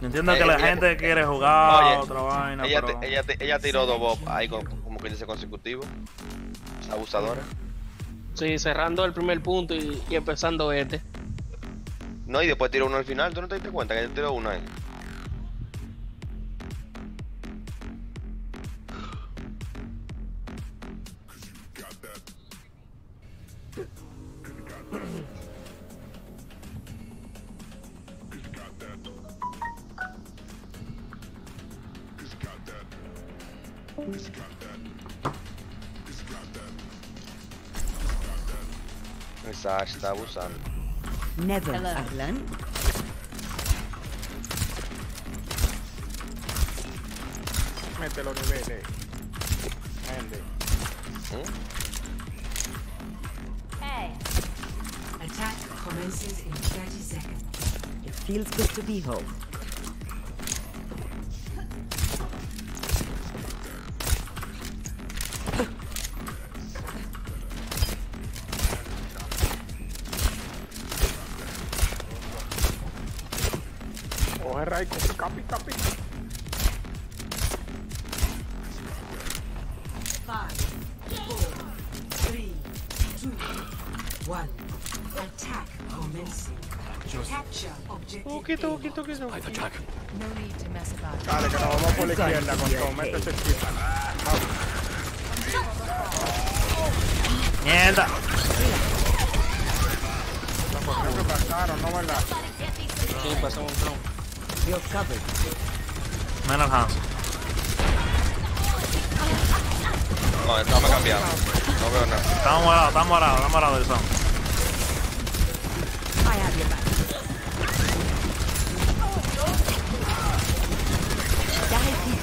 Entiendo Eh, que la ella- gente quiere jugar Oye, otra vaina, ella, pero... ella, ella tiró dos bob ahí como que dice consecutivo. Abusadora. Sí, cerrando el primer punto y, y empezando este. No, y después tiró uno al final, ¿tú no te diste cuenta que ella tiró uno ahí? Esa Ashe está abusando. Never, Ahlan. Mete los niveles. Mende. Hey. Attack commences in 30 seconds. It feels good to be home. Coge Raiko, capi, capi. Five, four, three, two, one. Attack commencing. Capture objective. Poquito, poquito, poquito. No need to mess about. Dale, que nos vamos por la izquierda con todo. Mete ese Mierda. No, pues creo que pasaron, ¿no verdad? Sí, pasamos un round. You're covered. Menos Hans. No, estamos cambiando. No veo nada. Estamos morados, estamos morados, estamos morados, son. I have your back. Die deep.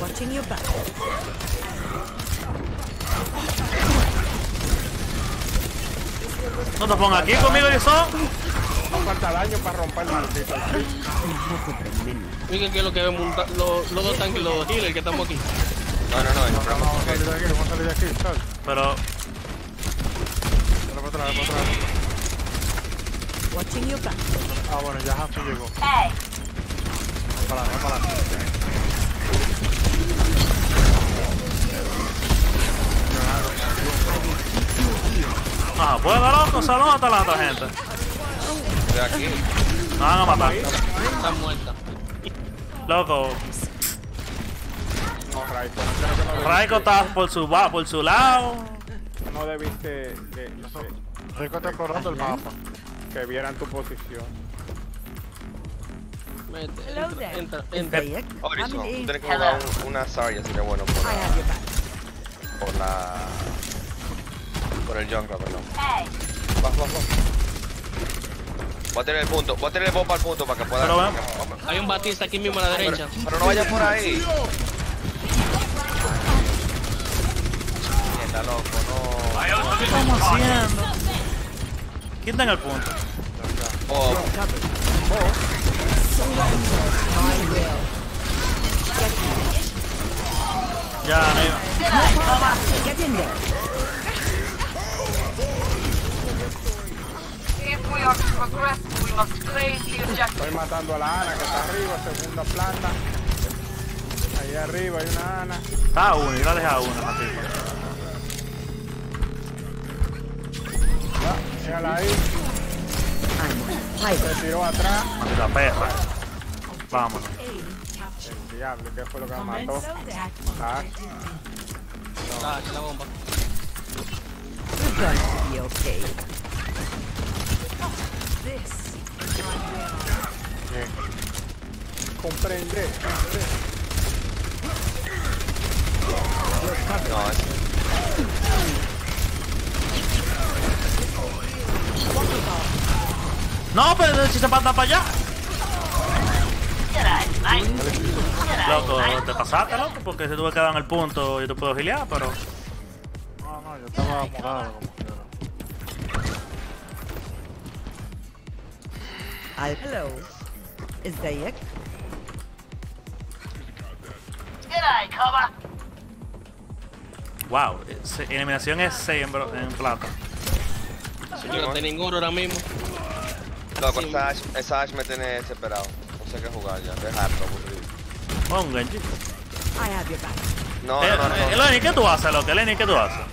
Watching your back. No te pongas aquí conmigo, Jason. No falta daño para romper el maldito. Miren que es lo que vemos los, dos tanques y los dos healers que estamos aquí. No, no, no, es Vamos a salir de aquí, vamos a salir de aquí, sal. Pero, Dale para atrás, para atrás. Watching your back. Ah, bueno, ya Hanson llegó. Hey. Para adelante, para adelante. Ah, puedo, loco, salón hasta la otra gente. De aquí. Me van a matar. Está muerta. Loco, No, Raiko, no Raiko está por su, por su lado. No debiste de, no sé, Raiko está explorando el mapa. Que vieran tu posición. Vete, Hello entra, there. entra, tú tienes que jugar un- una Zarya, sería bueno por la, por la... Por el Jungla, perdón. Va, va. Voy a tener el punto, voy a tener el bomba al punto para que pueda... Pero Hay un Batista aquí mismo a la derecha. Pero no vayas por ahí. Mierda, loco, no. ¿Qué estamos haciendo? Quiten el punto. Oh, Ya, amigo. Progress, we must claim the objective. Estoy matando a la Ana que está arriba, segunda planta. Ahí arriba hay una Ana. Está uno, yo la dejé a tipa. Ya, déjala ahí. Se tiró atrás. Maldita perra. Vámonos. El diablo, ¿qué fue lo que me mató? Ah, Ah, aquí la bomba. You're going to be okay. Comprende. no, es... No, pero si se pasa para allá. Loco, te pasaste, loco, porque si tú me quedas en el punto, yo te puedo gilear, pero. No, no, yo estaba morado hello. ازيك؟ G'day, cover. Wow, se- eliminación es 6 en, bro- en plata. Yo no tengo ninguno ahora mismo. Loco, Sí. esa Ash, esa Ash me tiene desesperado. No sé qué jugar ya. Deja harto aburrido. Oh, un Genji. I have your back. No, Eh, no, no. eh, no. Lenny, ¿qué tú haces, loco? Lenny, ¿qué tú haces?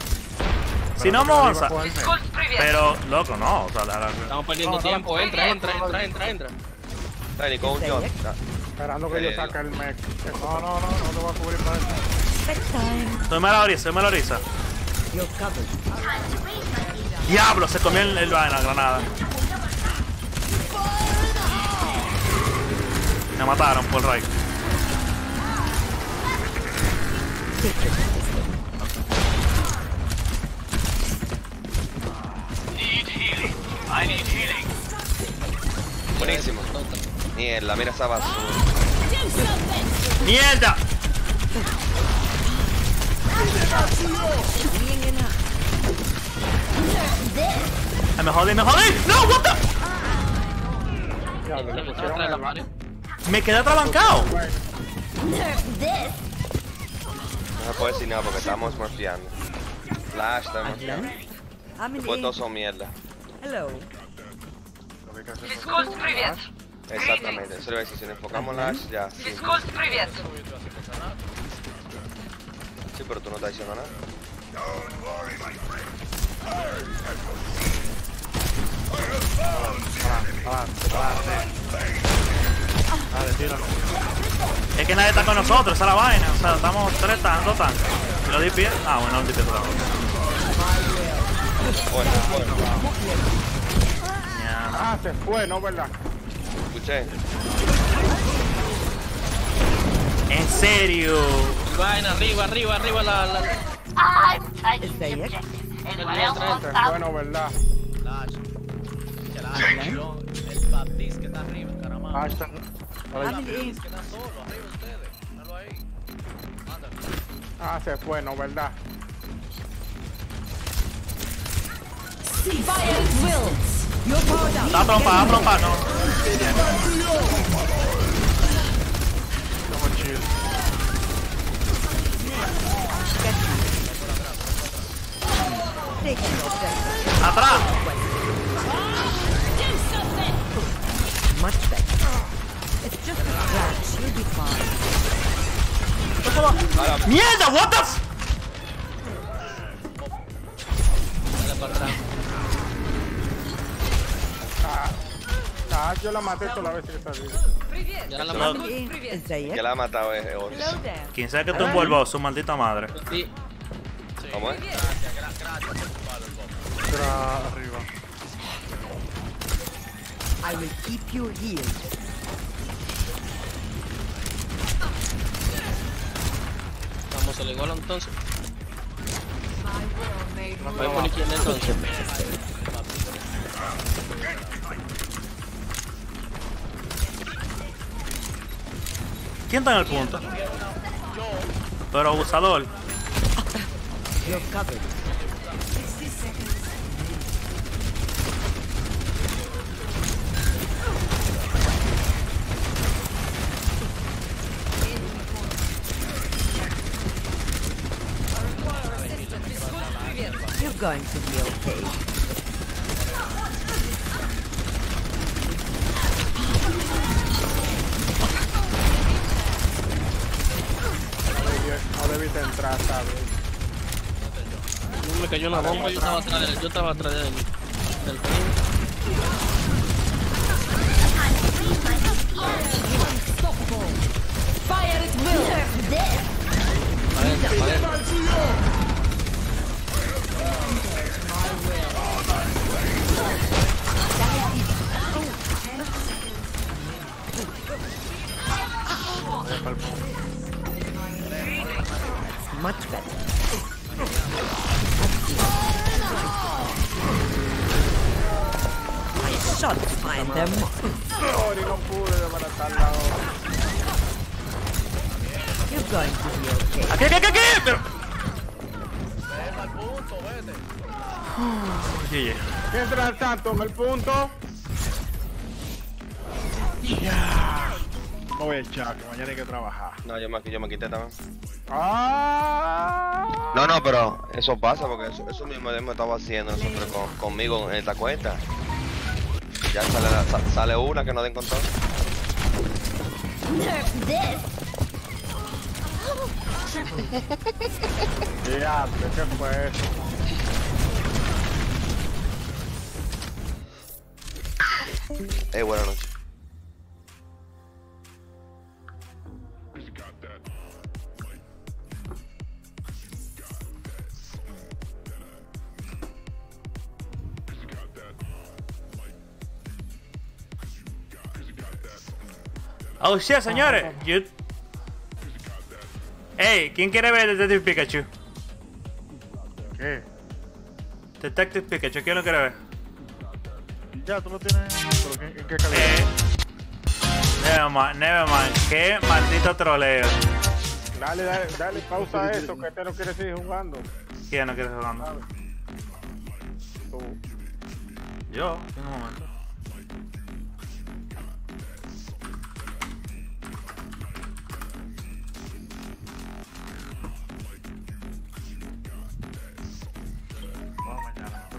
Si no, Monza. Pero, loco, no. O sea, la- la- Estamos perdiendo tiempo. Entra, entra, entra, entra, entra. Con un John. Esperando que yo saque el mech. No, no, no, no te voy a cubrir para eso. Next time. Tome la orisa, tome la orisa. Diablo, se comió el, el vaina, granada. Me mataron por right. Need Buenísimo. Mierda, mira esa basura. ¡Mierda! Me jodí, me jodí. ¡No, what the! Me quedé atrabancado. No se puede decir nada porque estamos smurfeando. La Ash está smurfeando. I'm in Después todos son mierda. Hello. Exactamente, eso le voy a decir. Si nos enfocamos en la Ash, ya. Sí. Sí, pero tú no estás diciendo nada. Dale, tíralo. Es que nadie está con nosotros, esa es la vaina. O sea, estamos tres tan, dos tanques. ¿Y los DPS? Ah, bueno, un DPS otra vez. Bueno, bueno. Ah, se fue, ¿no? ¿Verdad? Escuché. ¿En serio? Vaina, arriba, arriba, arriba la... la... I'm ¿Está ahí? El bueno, ¿verdad? El Baptiste que está arriba, caramba. Ah, está... Ah, que está solo, arriba ustedes. Ahí. Mándalo. Ah, se fue, ¿no? ¿Verdad? Fire Wills trompa, está trompa, no. Estamos chill. Take your objective. Atrás. Much better. It's just a scratch. You'll be fine. ¡Mierda! ¿What the f Dale para atrás. Ah, yo la maté toda la vez que salí. Ya la, la maté. La ha matado, eh. Quien sea que te envuelva, su maldita madre. Sí. ¿Cómo es? Gracias, gracias, gracias por arriba. I will keep you here. Vamos al igual entonces. Voy por izquierda entonces. ¿Quién está en el punto? Pero abusador. You're going to be okay. No debí- No debiste entrar, ¿sabes? Me cayó una bomba, yo estaba atrás de él. Yo estaba atrás de él. Del. Adentro, adentro. Much better. My shots find them. Sorry, no pude desbaratarla ahora. You're going to be okay. ¡Aquí, aquí, aquí, aquí! Pero... Ven al punto, vete. Oye, Mientras tanto, en el punto. No voy a echar, que mañana hay que trabajar. No, yo me, yo me quité también. Ah. No, no, pero eso pasa porque eso, eso mismo hemos estado haciendo nosotros con- conmigo en esta cuenta. Ya sale, la- sa- sale una que no den control. Ya, ¿qué fue eso? Eh, buenas noches. Oh shit, señores. You... Hey, ¿quién quiere ver Detective Pikachu? ¿Qué? Detective Pikachu, ¿quién lo quiere ver? Ya, tú lo tienes. ¿Pero qué- ¿En qué calidad? Nevermind, nevermind. Qué maldito troleo. Dale, dale, dale pausa a eso, que este no quiere seguir jugando. ¿Quién no quiere jugando? Tú. Yo, en un momento.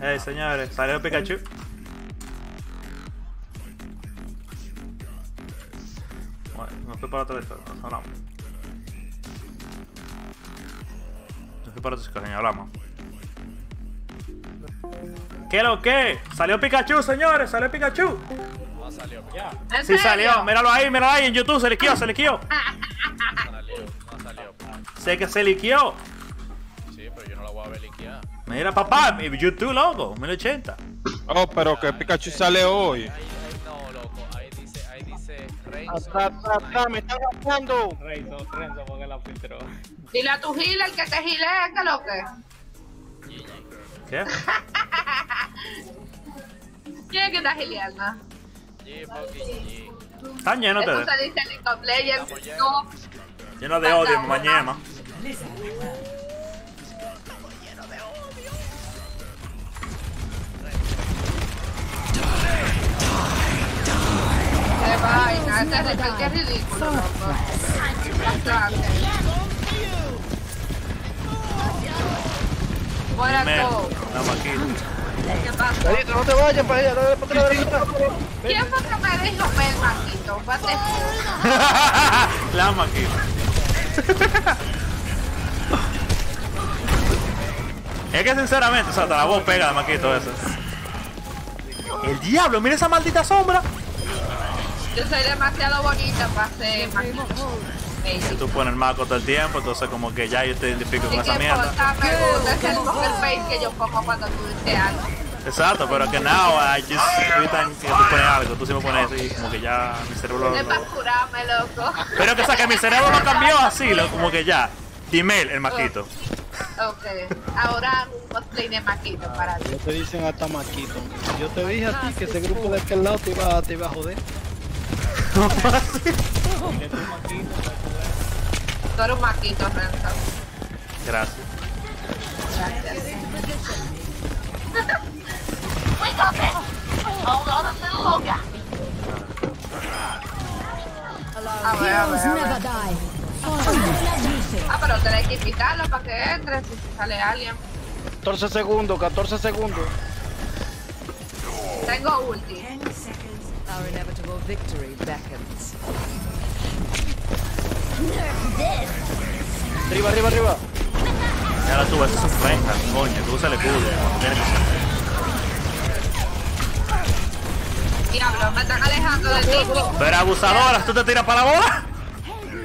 Hey, señores, salió Pikachu. Bueno, me fui para otro lado, nos hablamos. Me fui para otro coño, hablamos. ¿Qué lo que? Salió Pikachu, señores, salió Pikachu. No salió. Sí salió, míralo ahí, míralo ahí en YouTube, se liquió, se liquió. No salió. Sé que se liquió. Mira, papá, mi YouTube, loco, 1080. Oh, pero que Pikachu sale hoy. No, loco, ahí dice, ahí dice me están matando. Renzo, Renzo, porque la filtró. Dile a tu healer que te healee, que lo que. ¿Qué? ¿Quién es que está gileando? Están llenos Eso ustedes. se dice en League of Legends. No. Llenos de odio, mamá Qué vaina, no te vayas para allá. ¿Quién fue que me dijo Maquito? La maquita. es que sinceramente, o sea, la voz pega de maquito eso. El diablo, mira esa maldita sombra. Yo soy demasiado bonita para ser Maquito. Que tú pones el maco todo el tiempo, entonces como que ya yo te identifico con esa mierda. me gusta el face que yo pongo cuando tú dices algo. Exacto, pero que now I just every time que tú pones algo, tú sí me pones eso y como que ya mi cerebro lo, para curarme, loco. Pero que o sea que mi cerebro lo cambió así, lo- como que ya. Dimel, el maquito. Ok, ahora un cosplay de Maquito para ti. Ya te dicen hasta Maquito. Yo te dije a ti que ese grupo de aquel lado te iba, te iba a joder. Tú eres un Maquito, Renzo. Gracias. Gracias. Wake up, it! Hold on a little longer. A ver, a ver, a ver. Ah, pero tenés que invitarlo para que entre si sale alguien. 14 segundos, 14 segundos. Tengo ulti. Our inevitable victory beckons. Arriba, arriba, arriba. Ya la tuve, eso es frenja, coño, tú usa el escudo. Diablo, me están alejando de ti. Pero abusadora, tú te tiras para la bola.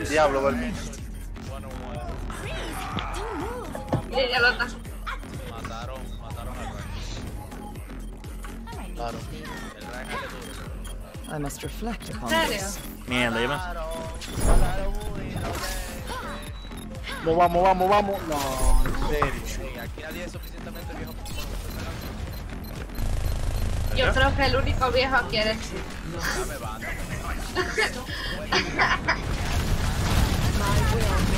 Diablo, ella lo está. Mataron, mataron al Rey. Claro. El. I must reflect upon ¿En serio? this. Mierda, yo Vamos, vamos, vamos, vamos. No, en serio. Sí, aquí nadie es suficientemente viejo para Yo creo que el único viejo aquí eres tú. Dame banda.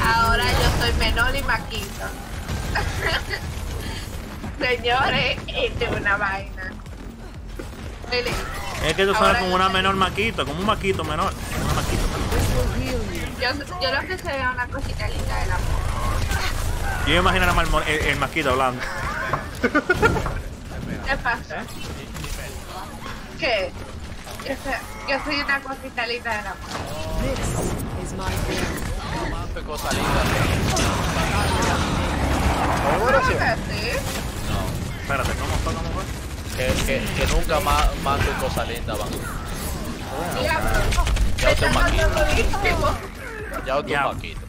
Ahora yo soy menor y maquito. Señores, esto es una vaina. Lili, Es que tú suenas como una menor maquito, como un maquito menor. Una maquito menor. Yo, yo lo que sé es una cosita linda del amor. Yo me imagino nada más el, el, el maquito hablando. ¿Qué pasa? ¿Qué? Yo soy, yo soy una cosita linda del amor. This is my cosa linda. ¿Cómo? Espérate, ¿cómo fue? ¿Cómo fue? Que, que, que nunca más, más que cosa linda van. Ya otro maquito. Ya otro Ya. maquito.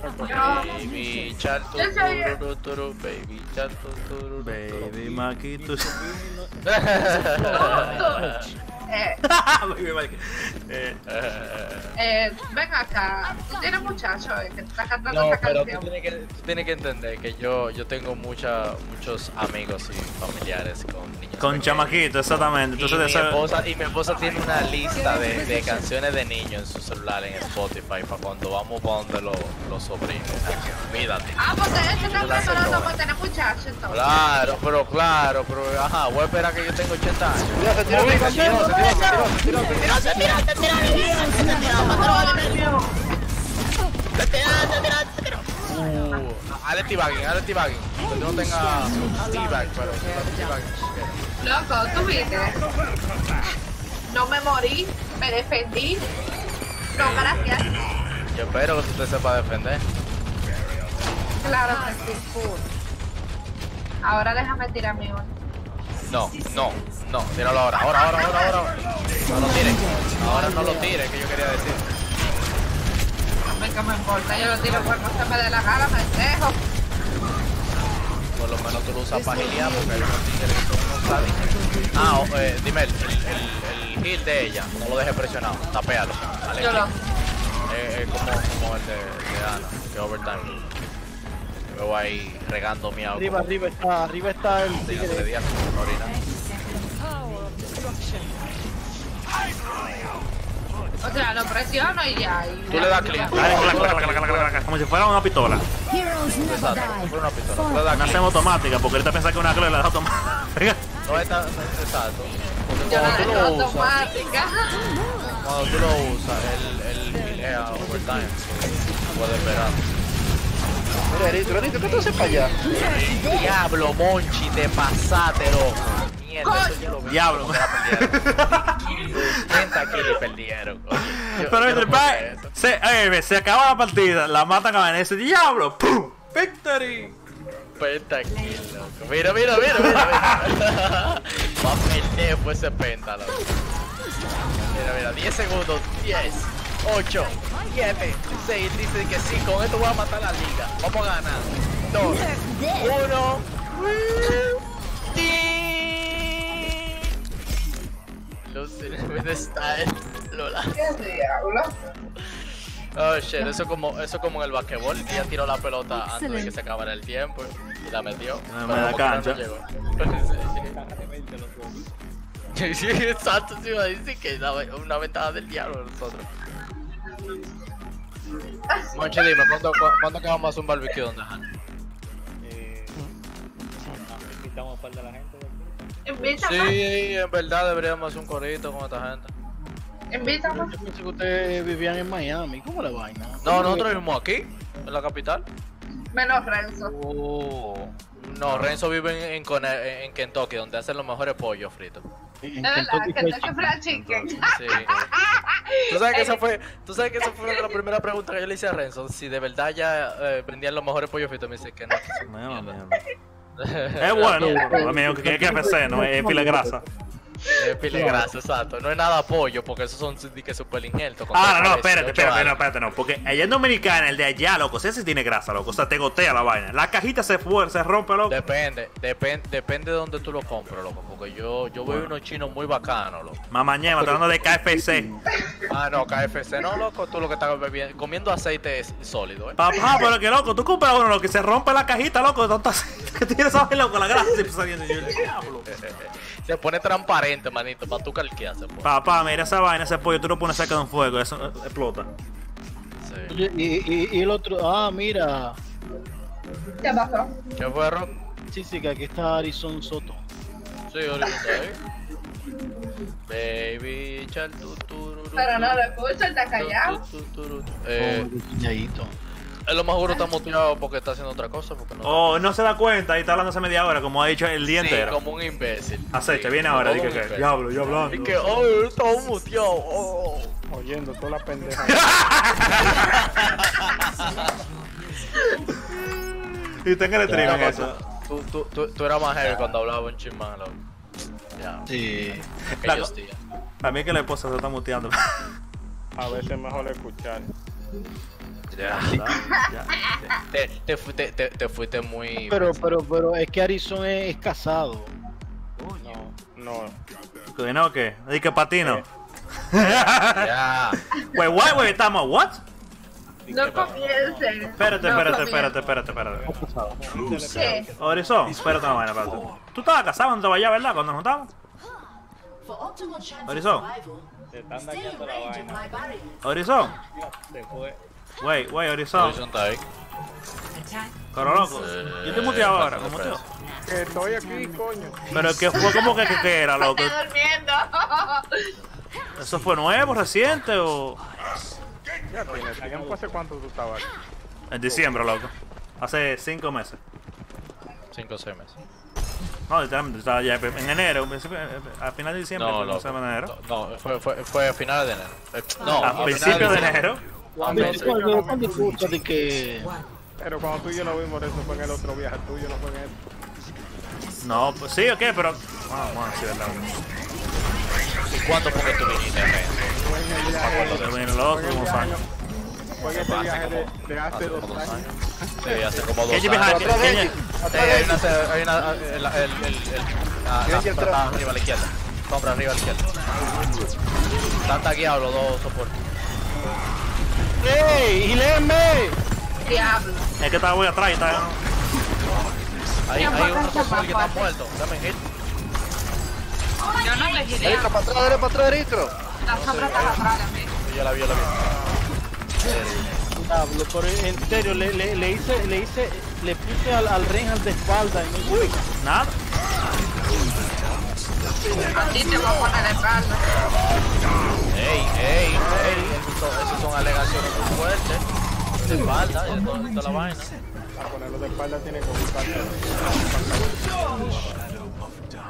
Baby Yo soy- turu, turu, baby turu, turu. Baby maquito. Eh. Eh, eh, ven acá. Tú tienes muchacho eh, que está cantando No, esa pero tú canción. tienes, que, tú tienes que entender que yo, yo tengo mucha, muchos amigos y familiares con niños. con chamaquito, exactamente. Y Entonces, mi, esposa, y mi esposa tiene una lista de, de canciones de niños en su celular en Spotify para cuando vamos para donde los los sobrinos. Olvídate. Ah, porque él se está Yo la sé preparando para tener muchacho entonces. Claro, pero claro, pero ajá, voy a esperar que yo tengo 80 años. Uh, teabagging, hale teabagging. Que yo no tenga teabag, pero hale teabagging. Loco, tú viste. No me morí, me defendí. No, gracias. Yo espero que usted sepa defender. Claro que sí. Ahora déjame tirar mi uno. No, no, no, tíralo ahora, ahora, ahora, ahora, ahora. No lo tire. Ahora no lo tire, que yo quería decir. A mí que me importa, yo lo tiro cuando se me dé la gana, me dejo. Por lo menos tú lo usas para gilear porque hay unos tigres que unos sádicos. Ah, o- eh, dime, el, el, el heal de ella, no lo dejes presionado, tapealo. Dale Yo lo. Eh, Es como, como el de, de Ana, que overtime. Veo ahí regando mi. Arriba, arriba está, arriba está el de. O sea, lo presiono y ya. y Tú le das clic. Como si fuera una pistola. Exacto, fue una pistola. Tú le das Una clic. semi-automática, porque ahorita piensa que una clave la da automática. No está, exacto. Porque cuando tú lo usas, automática. cuando tú lo usas, el, el gilea overtime. so, Puedes esperar. Mira, Erito, Erito, ¿qué tú haces para allá? Diablo, Monchi, te pasaste, loco. Mierda, eso ya lo vi. Diablo. Que la perdieron. 30 kills perdieron. coño. Yo- Pero yo entre no puedo se, eh, se acaba la partida, la matan a Vanessa. ¡Diablo! ¡Pum! ¡Victory! 30 kills, loco. Mira, mira, mira, mira. mira. Va a perder pues ese penta, loco. Mira, mira, 10 segundos. 10, 8, 7, 6. Dice que sí, con esto voy a matar la liga. Vamos a ganar. 2, 1. Lucy, with style. Lola. Oh shit, eso como, eso como en el basquetbol, ella tiró la pelota antes de que se acabara el tiempo y la metió. No, pero me da cancha. no llegó. Sí, sí, exacto, sí, iba a decir que es una, ventaja del diablo nosotros. Monchi, dime, ¿cuándo, cu- ¿cuándo que vamos a hacer un barbecue donde Han? Eh, invitamos a par de la gente. Invítame. Sí, en verdad deberíamos hacer un corito con esta gente. Invítame. Yo pensé que ustedes vivían en Miami. ¿Cómo la vaina? No, nosotros vivimos aquí, en la capital. Menos Renzo. Oh. No, Renzo vive en, en, en Kentucky, donde hacen los mejores pollos fritos. Fried Chicken. Sí. ¿Tú sabes que esa fue, tú sabes que esa fue la primera pregunta que yo le hice a Renzo, si de verdad ya eh, vendían los mejores pollos fritos, me dice que no. que son. Es bueno, amigo, que que FC, no es pila de grasa. Es pile grasa, exacto. No es nada pollo, porque esos son que super injertos. Ahora, no, espérate, espérate, no, espérate, no. Porque allá en Dominicana, el de allá, loco, ese sí tiene grasa, loco. O sea, te gotea la vaina. La cajita se fue, se rompe, loco. Depende, depende, depende de donde tú lo compres, loco. Porque yo, yo veo unos chinos muy bacanos, loco. Mamañema, está hablando de KFC. Ah, no, KFC, no, loco. Tú lo que estás bebiendo, comiendo aceite es sólido, ¿eh? Papá, pero que loco, tú compras uno, lo que se rompe la cajita, loco, de tanto aceite que tiene esa vaina, loco, la grasa siempre saliendo. Yo, diablo. Se pone transparente, manito, para tú calquear se pone. Papá, mira esa vaina, ese pollo, tú lo pones cerca de un fuego, eso eh, explota. Y, y, y el otro, ah, mira. ¿Qué pasó? ¿Qué fue, Rock? Sí, sí, que aquí está Arizon Soto. Sí, ahorita ahí. Baby, chal, tu, tururu, Pero no lo escucho, está callado. tu. Eh, es lo más seguro está muteado porque está haciendo otra cosa. Porque no Oh, no se da cuenta y está hablando hace media hora, como ha dicho el día Sí, entero. como un imbécil. Acecha, Sí, viene ahora, dije que diablo, yo hablando. Y que, oh, estaba muteado. Oh. Oyendo toda la pendeja. Y tenga el stream en eso. Tú, tú, tú, tú eras más heavy cuando hablaba un chismán, loco. Ya. Sí. La- Aquellos días. Para mí que la esposa se está muteando. A veces es mejor escuchar. Ya. Te, te, fuiste, te, te fuiste muy. Pero, pero, pero es que Arizona es, es casado. No. ¿Que no o qué? ¿Y que patino? Ya. Wait, what? Wait, estamos, what? No comiencen. Espérate, No espérate, espérate, espérate, espérate. ¿Qué? Horizon, espérate una vaina, espérate. Tú estabas casado cuando te vayas, ¿verdad? Cuando nos juntamos. Horizon, Te están dañando la vaina. Horizon. Se fue. Wait, wait, Horizon. Horizon está ahí. Pero loco, Eh, yo estoy muteado ahora, ¿cómo de te estoy aquí, coño. Pero que fue como que, que, que era, loco. Estoy durmiendo. ¿Eso fue nuevo, reciente o...? Ya tienes tiempo. ¿Hace cuánto tú estabas aquí? En diciembre, loco. Hace cinco meses. 5 o 6 meses. No, literalmente, estaba ya en enero, a final de diciembre, No, fue, loco. en enero. No, fue, fue, fue a finales de enero. Eh, No, a finales principios de diciembre. enero. Cuando, cuando, cuando escucha de que. Pero cuando tú y yo lo vimos, eso fue en el otro viaje tuyo, no fue en este. No, pues sí, ok, pero... Vamos, vamos a verdad. ¿Y cuánto fue que tú viniste, Rey? Fue en el viaje. Yo vine loco, el años. Fue en este viaje de, de hace dos como dos años. Sí, hace como dos ¿Qué años. de ¿Qué hay una, hay una, el, el, el, el, arriba a la izquierda. Sombra arriba a la izquierda. Están tagueados los dos soportes. ¡Ey! ¡Gileme! Diablo. Es que estaba muy atrás y está... Hay, hay soportes que están muertos. Dame hit. Yo no te giré. Eritro, para atrás, para atrás, Eritro. La sombra está atrás. Yo la vi, yo la vi. Diablo, pero en serio, le, le, le hice, le hice, le puse al, al Reinhardt de espalda y no. ¡Uy! Nada. A ti te voy a poner de espalda. Ey, ey, ey. Esas son, alegaciones muy fuertes. De espalda, y de toda, toda la vaina. Para ponerlo de espalda tiene que buscarlo.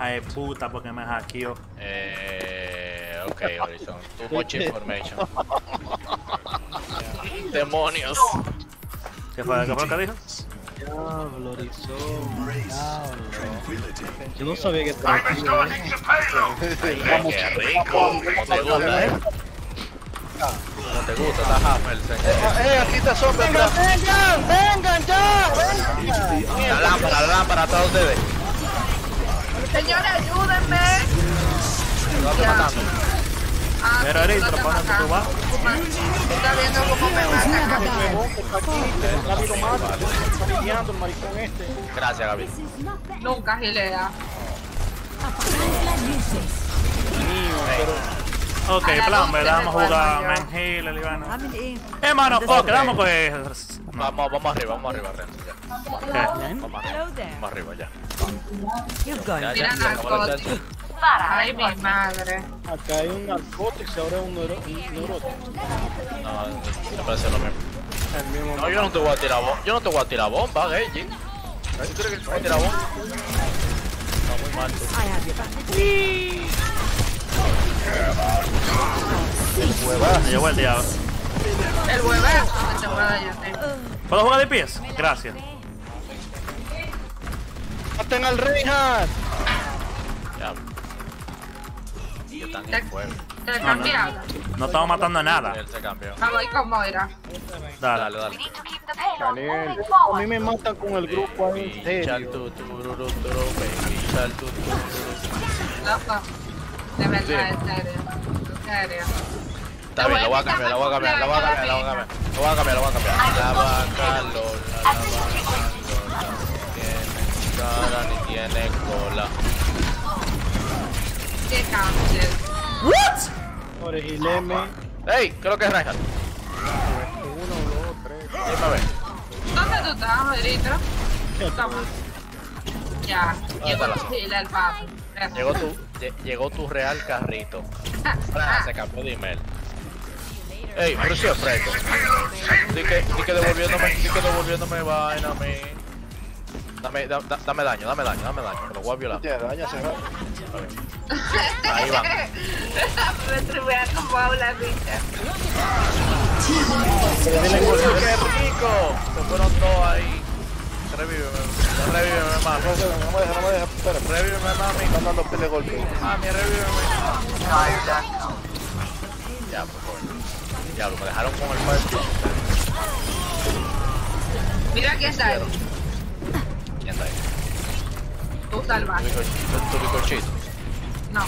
Ay, puta, porque me hackeó. Eh, ok, Horizon. Too much information. Demonios. ¿Qué fue, ¿Qué fue lo que dijo? Diablo, Arizona. Diablo. Yo no sabía que estaba aquí. Qué rico. ¿Cómo te gusta, eh? ¿Cómo te gusta esta Hammer, señor? ¡Eh, aquí está sombra! ¡Vengan, vengan! ¡Vengan ya! ¡Vengan! La lámpara, la lámpara, todos ustedes. Señores, ayúdenme. Estoy matando. Ah, Pero Eritro, ¿para dónde tú vas? Está viendo cómo me matan. Está habido más. Está lidiando el maricón este. Gracias, Gaby. Nunca gilea. Ok, plan, ¿verdad? Vamos a jugar Man Hill, el Iván. Hermano, ok, vamos con Vamos, vamos arriba, vamos arriba. ¿Qué? Vamos arriba, vamos arriba, ya. El narcóticos. Ay, mi madre. Acá hay un narcótico, ahora es un, neurótico. No, me parece lo mismo. No, yo no te voy a tirar bomba. Yo no te voy a tirar bomba, Genji. ¿Tú crees que te voy a tirar bomba? No, muy mal. Me llevó el diablo. El huevazo yo. tengo. ¿Puedo jugar de pies? Gracias. ¡Maten al Reinhardt! Ya. Yo. ¿Te No, no. estamos matando a nada. Me voy con Moira. Dale. Dale. Daniel. A mí me matan con el grupo ahí Chal tu baby, tu. De verdad, en serio. En serio. Está bien, lo voy a cambiar, lo voy a cambiar, lo voy a cambiar, lo voy a cambiar. Lo voy a cambiar, lo voy a cambiar. La vaca Lola, la vaca Lola. Tiene cara ni tiene cola. ¿Qué? ¿What? Por Gileme. ¡Ey! ¿Qué es lo que es Reinhardt? Uno, dos, tres. Dime a ver. ¿Dónde tú estás, Eritro? Toma. Ya. ¿Dónde Llegó está el papo. Llegó lle- llegó tu real carrito. Fran, se cambió de email. Ey, pero si es fresco. Di que, di que devolviéndome, di que devolviéndome vaina a mí. Dame, da- da- dame daño, dame daño, dame daño, que lo voy a violar. Ahí va. Retribuir como habla, bicha. ¡Qué rico! Se fueron todos ahí. Revíveme, revíveme, mami. No me deja, no me deja. Espera, Revíveme, mami. están dando pele golpe. Mami, revíveme. Ya, por favor. Diablo, me dejaron con el fire. Mira quién está ahí. ¿Quién está ahí? Tú salvaje. Tu bico- Tu bicochito. No.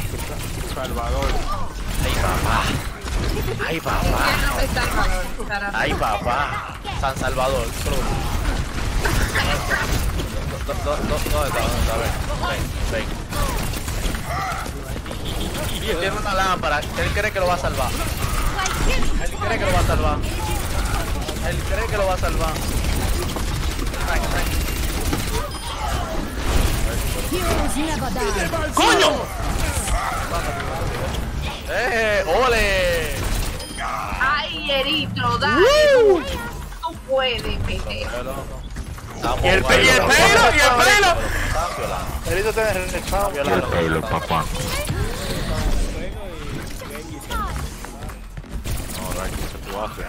Salvador. Ay, papá. Ay, papá. ¿Quién no es Salvador? Caramba. Ay, papá. San Salvador. Cruz. ¿Dó- dó- dó- ¿Dónde está? ¿Dónde está? Ven, ven. Tiene una lámpara. Él cree que lo va a salvar. Él cree que lo va a salvar. Él cree que lo va a salvar. ¡Coño! ¡Eh! ¡Ole! Ay, Eritro, dale. Tú puedes, peje. Y el pelo, y el pelo, y el pelo. Erito te regresado. pelo, papá. No, Ray, ¿qué tú haces?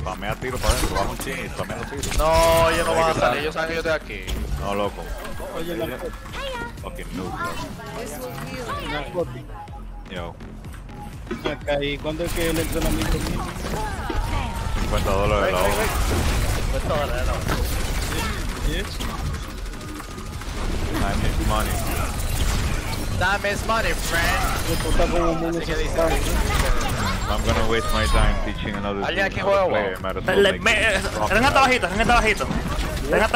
Spamea tiro para adentro, baja un ching y spamea los tiros. No, ellos no van a salir. Ellos saben que yo estoy aquí. No, loco. Oye, la Fucking noob. Yo, Acá, ¿y cuándo es que el entrenamiento mío? 50 dólares la hora. Pues todo, no. Time is money. Time is money, friend. Está. I'm gonna waste my time teaching another ¿Alguien aquí juega, play. wow? Might as well Le- make me- it rock Ren and hasta bajito, ren hasta bajito.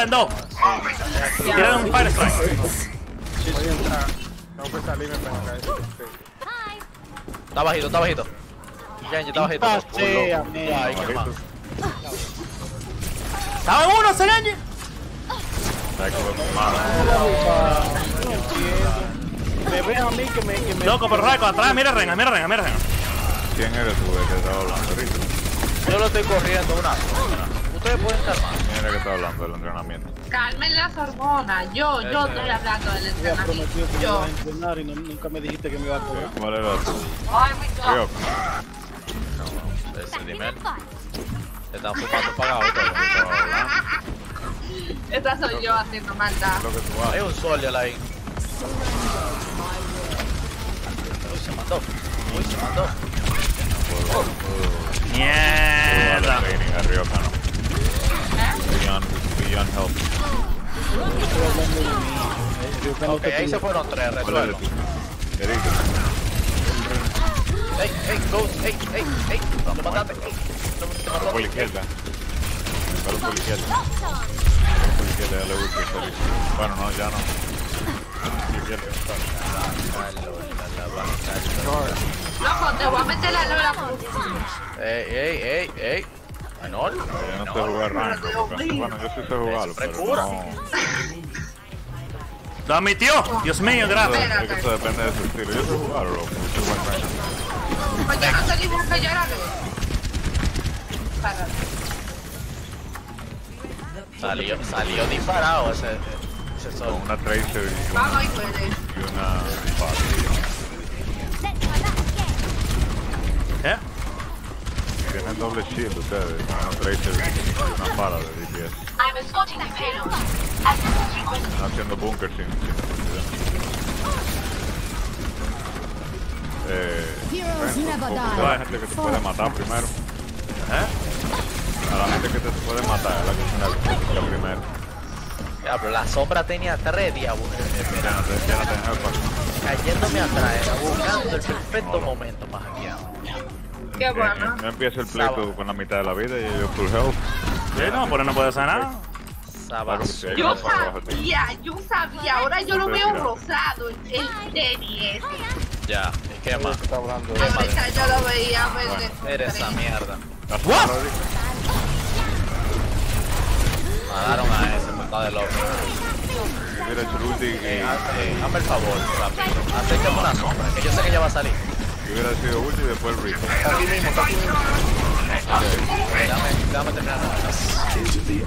En dos. Tienen un fire strike. Está bajito, está bajito. Genji, está bajito. Mal. ¿Sabe uno, Serenji? Me ves a mí que me... Que me Loco, pero Raiko, atrás, mira Renga, mira Renga, mira Renga. ¿Quién eres tú de que estás hablando, Rito? Yo lo estoy corriendo una. Ustedes pueden estar más. ¿Quién eres que está hablando del entrenamiento? Calmen las hormonas. Yo, yo estoy hablando del había prometido entrenamiento. que me Yo. ibas a entrenar y no- nunca me dijiste que me iba a coger. ¿Cuál era tú? Ay, mi Dios. Ese nivel. Te están fumando pagado. Esta soy yo haciendo maldad. Lo que tú Hay un sol ahí. Uy, se mandó. Uy, se mandó. Mierda. Cano. Beyond, beyond help. Ok, ahí se fueron tres, ¿Cuál eres resuelvo. Ey, ey, Ghost, ey, ey, ey. No te mataste. Ey, no te mató. por la izquierda. La la izquierda, ya le el servicio. Bueno, no, ya no. Está. Loco, te voy a meter la lola Ey, ey, ey, ey. Menor. Yo no sé jugar rango. Bueno, yo sí sé jugarlo, pero no. Lo admitió. Dios mío, gracias. Es que eso depende de su estilo. Yo sé jugarlo, loco. Yo soy buen rango. Pues yo no soy. Párate. Salió, salió disparado ese, ese sol. Con una Tracer y Vamos una, y una. ¿Eh? Tienen doble shield ustedes. Una Tracer y una pala de DPS. Están haciendo bunkers sin, sin necesidad. Eh, la gente que te puede matar primero. ¿Eh? A la gente que te puede matar, es la que primero. Ya, pero la sombra tenía tres días bu- eh, eh, Ya no te, ya no te cayéndome atrás, era buscando el perfecto momento más hackeado. Qué Que bueno. No empieza el pleito con la mitad de la vida y yo full health. Sí, no, pero no puede hacer nada. Que Yo que sabía, yo sabía. Ahora yo lo veo rosado. El tenis ese. Ya, ¿y qué más? Yo lo veía. pues, Eres esa mierda. ¿Estás What? Mataron a ese, está de loco. Mira, Chuluti, Eh, haz- eh, hazme el favor, rápido. Acércame una sombra, que yo sé que ella va a salir. que hubiera sido ulti y después el Reaper. Está aquí mismo, está aquí mismo. Dame, dame terminar.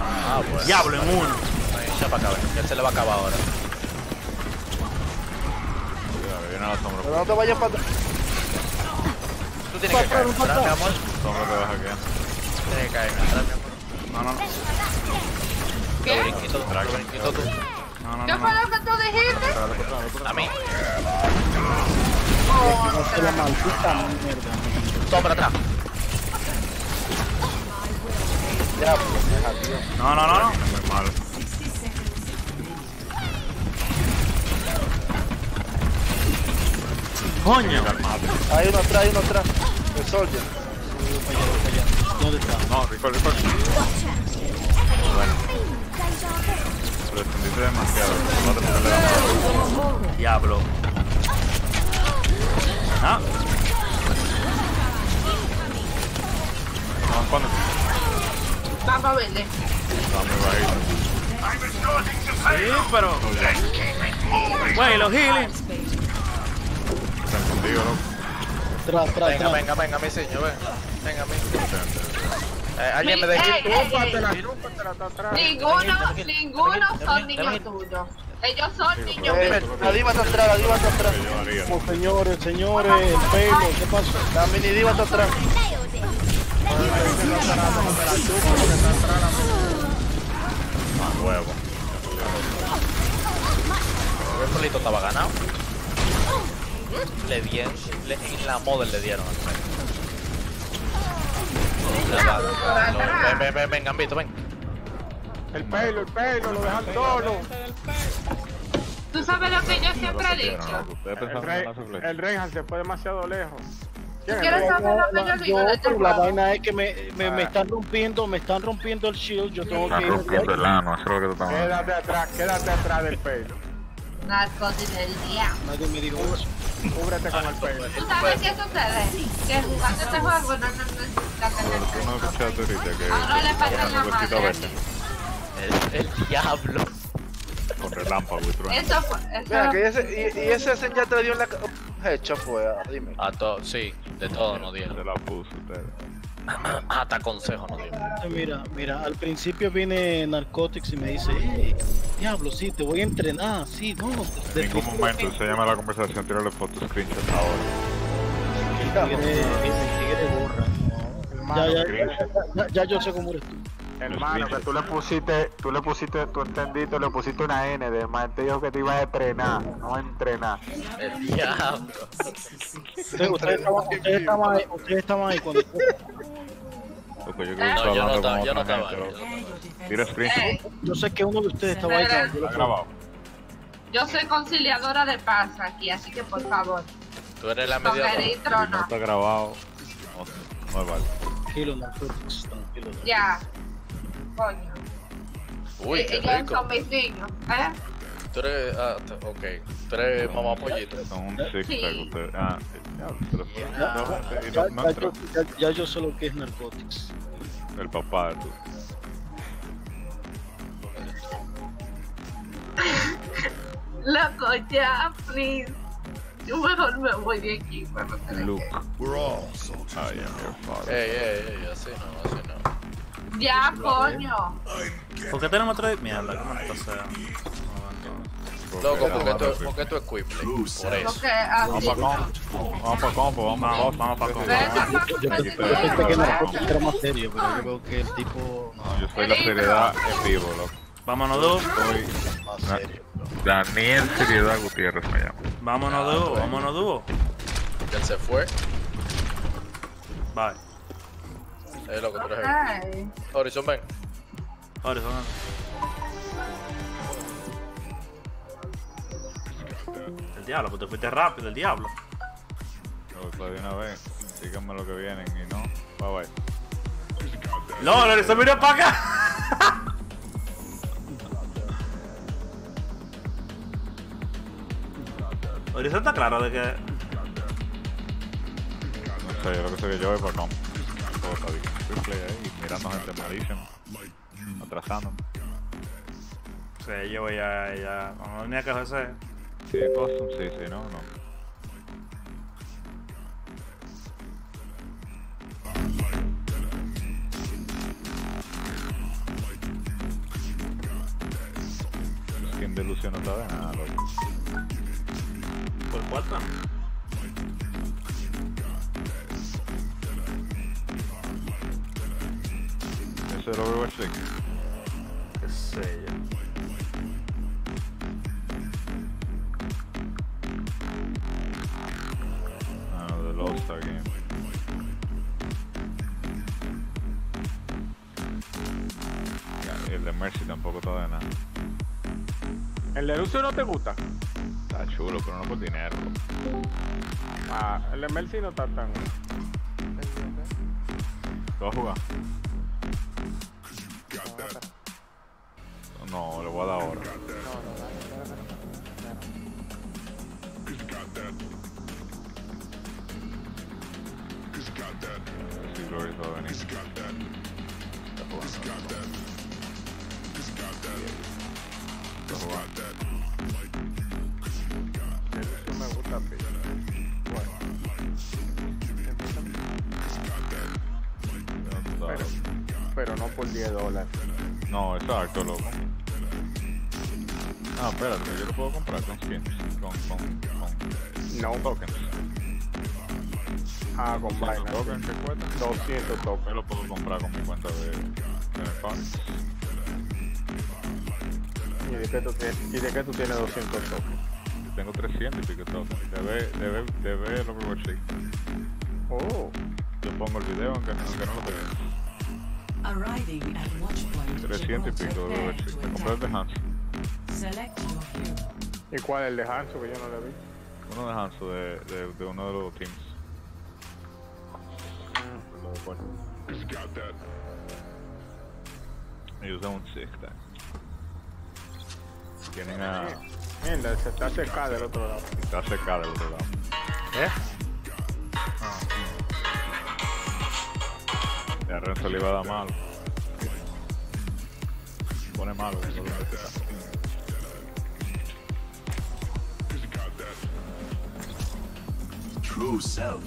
Ah, bueno. Diablo en uno. Echa para acá, él se le va a acabar ahora. Cuidado, viene la sombra. Pero no te vayas para atrás. Tú tienes que caer atrás, mi amor. Sombra te vas a quedar. Tienes que caer atrás, mi amor. No, no, no. Lo brinquito, lo brinquito tú. No, no, ¿Qué no. fue lo que tú dijiste? A mí. No se la maldita mierda. Sombra atrás. No, no, no, no. Mal. Coño. Hay uno atrás, hay uno atrás. El soldier. ¿Dónde está? No, Reaper, Reaper. Bueno. Lo extendiste demasiado. No te puedes. Diablo. Ah, No, ¿cuándo? Vamos a verle. Está muy bajito. sí, pero. Güey, los healings. Está contigo, loco. Atrás, atrás, Venga, venga, venga, mi señor, ven. Venga, mi. Eh, alguien me deja. ey, ey. Chúpatela, chúpatela, está atrás. Ninguno, ninguno son niños tuyos. Ellos son niños Eh, míos. La diva está atrás, la diva está atrás. Oh, señores, señores, el pelo, ¿qué pasó? La mini diva está atrás. Más huevo. El solito estaba ganado. Le dieron, le, en la model le dieron Ven, ven, ven, ven, Gambito, ven. El pelo, el pelo, lo dejan solo. Tú sabes lo que yo siempre he dicho. El, Reinhardt se fue demasiado lejos. ¿Quién es ¿Quieres el saber lo que yo Yo, digo de este la vaina es que me, me, me Ah. están rompiendo, me están rompiendo el shield, yo tengo que ir. Quédate atrás, quédate atrás del pelo. Narcos del diablo. Nadie me dijo eso. Cúbrete con el pelo. ¿Tú sabes qué sucede? Que jugando este juego no necesita tener Tú no escuchaste ahorita que Ahora le falta la madre. El, el diablo. con relámpago y trueno. Eso fue, Mira, que eso. ese, y, y ese Zen ya te dio en la... Hecho fue, ah, dime. A todo, sí, de todo nos dieron. Se la puso ustedes. Hasta consejo nos dieron. Entonces, Mira, mira, al principio viene Narcotics y me dice, hey, diablo, sí, te voy a entrenar, sí, no. En de- ningún momento se llama la conversación, tírale fotos, screenshot ahora. El tigre, el tigre borra. Ya, ya, ya, ya, ya yo sé cómo eres tú. Hermano, que tú le pusiste, tú le pusiste, tú entendiste, le pusiste una N de más, te dijo que te ibas a entrenar, no a entrenar. El diablo. Ustedes, estaban, ustedes estaban ahí, ustedes estaban ahí cuando Porque yo creo que No, yo no estaba- yo no estaba. Tira screenshot. Ey, Yo sé que uno de ustedes estaba ahí cuando yo lo grabado. yo soy conciliadora de paz aquí, así que por favor, Tú eres la mediadora. No no. está grabado, no, no es válido. Tranquilo, Narcotics, tranquilo. Ya. Coño. Uy, Eh, qué Ellos rico. son mis niños, ¿eh? Tú eres, ah, t- ok. Tú eres mamá pollito. Son un six Sí. pack ustedes. Ah, ya, pero Ya, yo, sé lo que es Narcotics. El papá de. Loco, ya, please. Yo mejor me voy de aquí para no tener Luke. We're all so I am your father. Ey, ey, ey, así no, así no. Ya, coño. ¿Por qué tenemos tres? Mierda, ¿cómo está sea? Loco, no, porque no, tú, porque tú es quiple. Por eso. Así. Vamos para compo. Vamos para compo. Vamos para Vamos, vamos para para Yo, pensé que Narcotics era más serio, pero yo veo que el tipo no, Yo soy la seriedad en vivo, loco. Vámonos dos. Soy más Na- serio. Daniel Seriedad Gutiérrez me llama. Vámonos dúo, vámonos dúo. Él se fue. Bye. Loco, tú eres el. Ay. Horizon, ven. Horizon. El diablo, pues te fuiste rápido, el diablo. Loco, de una vez. Díganme lo que vienen y no. Bye bye. No, Horizon mira para acá. Horizon está claro de que. No sé, yo lo que sé que yo voy para compo. Todo. Estoy play ahí mirando gente malísima. Atrasándome. Sí, yo voy a ya. Cuando venía que José. Sí, custom, sí, sí, no, no. Skin de Lucio no de nada, loco. ¿Por cuánto? El Overwatch League. Qué sé yo. Ah, del All-Star Game. Y el de Mercy tampoco está de nada. ¿El de Lucio no te gusta? Está chulo, pero no por dinero. Ah, el de Mercy no está tan. ¿Tú vas a jugar? No, le voy a dar ahora. Sí, va a venir. Está jugando. Me gusta. Bueno. Pero, pero no por 10 dólares. No, exacto, loco. Ah, espérate, yo lo puedo comprar con skins. Con, con, con No. tokens. Ah, con 200 vaina. tokens que cuesta. 200 Yo tokens. lo puedo comprar con mi cuenta de, de. ¿Y de qué tú tienes, y de qué tú tienes 200 tokens? Yo tengo 300 y pico tokens. Debe, debe, debe el Overwatch. Oh. Yo pongo el video aunque, aunque no lo tenga. Arriving at Watchpoint 300 y pico de League. Me compré el de Hanzo. ¿Y cuál es el de Hanso que yo no le vi? Uno de Hanzo de, de, de uno de los teams. Cuál. Y usa un Six Tag. Tienen a. Mierda, se está cerca del otro lado. Está cerca del otro lado. ¿Eh? Ya Renzo le iba a dar malo. Pone malo. True self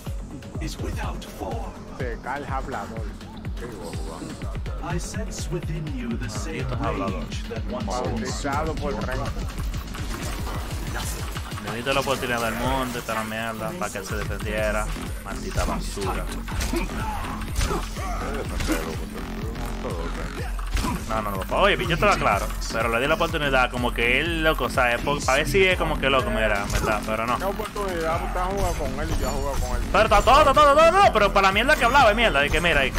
is without form. Se cae el hablador. I sense within you the same es hablador. rage that once por Rey. Le diste la oportunidad del mundo, esta la mierda, para que él se defendiera. Maldita basura. No, no, no, papá. Oye, yo te lo aclaro. Pero le di la oportunidad, como que él, loco, ¿sabes? Para ver si es como que loco, mira, verdad, pero no. ¿Qué oportunidad? Usted ha jugado con él y yo he jugado con él. Pero está todo, está todo, todo, todo, pero para la mierda que hablaba, mierda, de que mira, y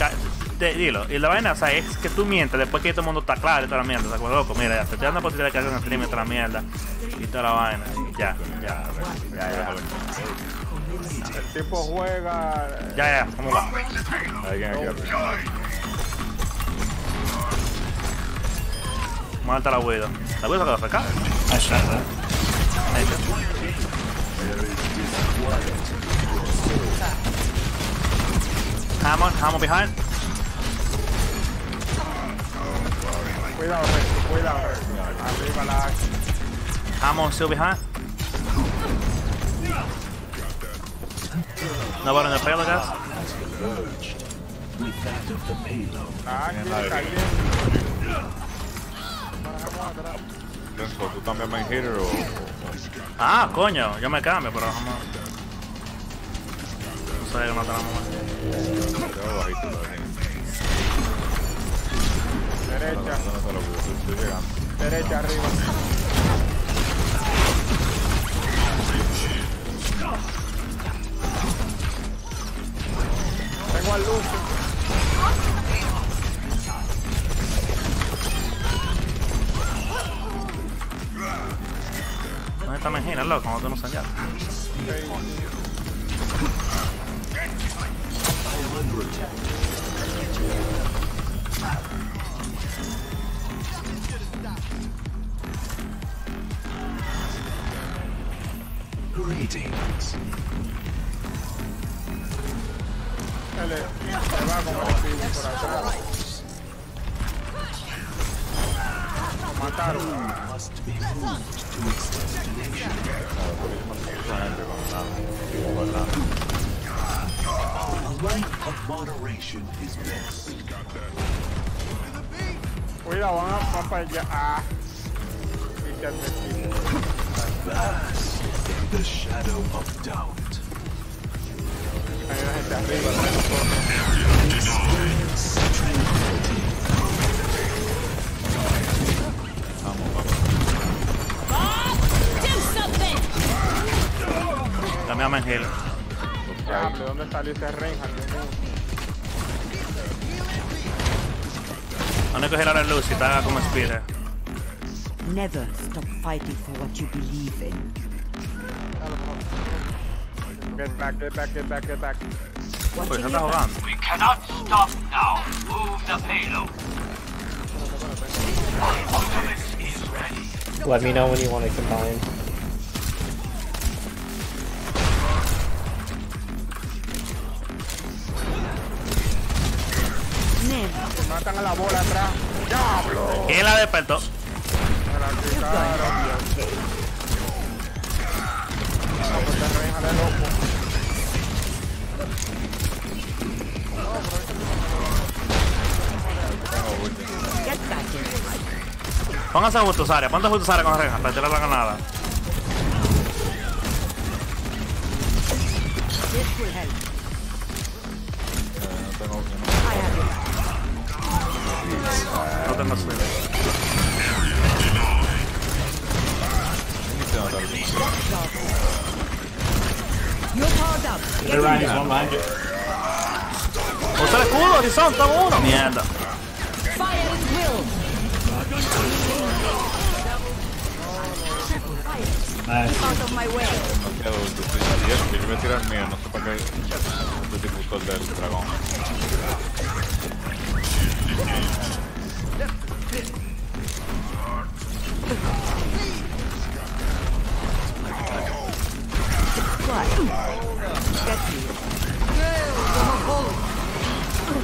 de- dilo. Y la vaina, o sea, es que tú mientes después que todo el mundo está claro y toda la mierda, o sea, como loco, mira, ya te estoy dando la oportunidad de que hagas un stream y toda la mierda, y toda la vaina, y ya, ya, ya, ya. El tipo juega. eh, Ya, ya, ¿cómo va? Alguien aquí arriba. Muerta la Widow. La Widow se quedó acá. Ahí está. Hammer, Hammer behind. Cuidado, Rey. Cuidado. Arriba la. Hammer still behind. Nobody in the payload, guys. Ah. Renzo, ¿tú también main hitter o...? Ah, coño, yo me cambio, pero vamos. No sé que no tenemos. También. Derecha. No. Derecha, arriba. Tengo al Lucio. ¿Dónde está Mejina, loco? No tengo señal. Greetings. Él es- se va con el espíritu por atrás. mataron. Cuidado, van, a- van para allá. Ah. Sí, te advertí. The shadow of doubt. Hay una gente arriba. Dame a Mangel. Diablo, ¿dónde salió ese Reinhardt? Dios mío? ¿Dónde coger ahora Lucy? Está como Spider. Never stop fighting for what you believe in. Get back, get back, get back, get back. Pues se jugando. We cannot stop now. Move the payload. My ultimate is ready. Let me know when you want to combine. Matan a la bola atrás. ¡Diablo! ¿Quién la despertó? Me la quitaron. Pónganse juntos, área. Ponte juntos, área con la reja para tirar la help. No tengo, suerte. Usa el escudo, Horizon, estamos uno. Mierda. Para qué. Este tipo el del dragón. What? Get me.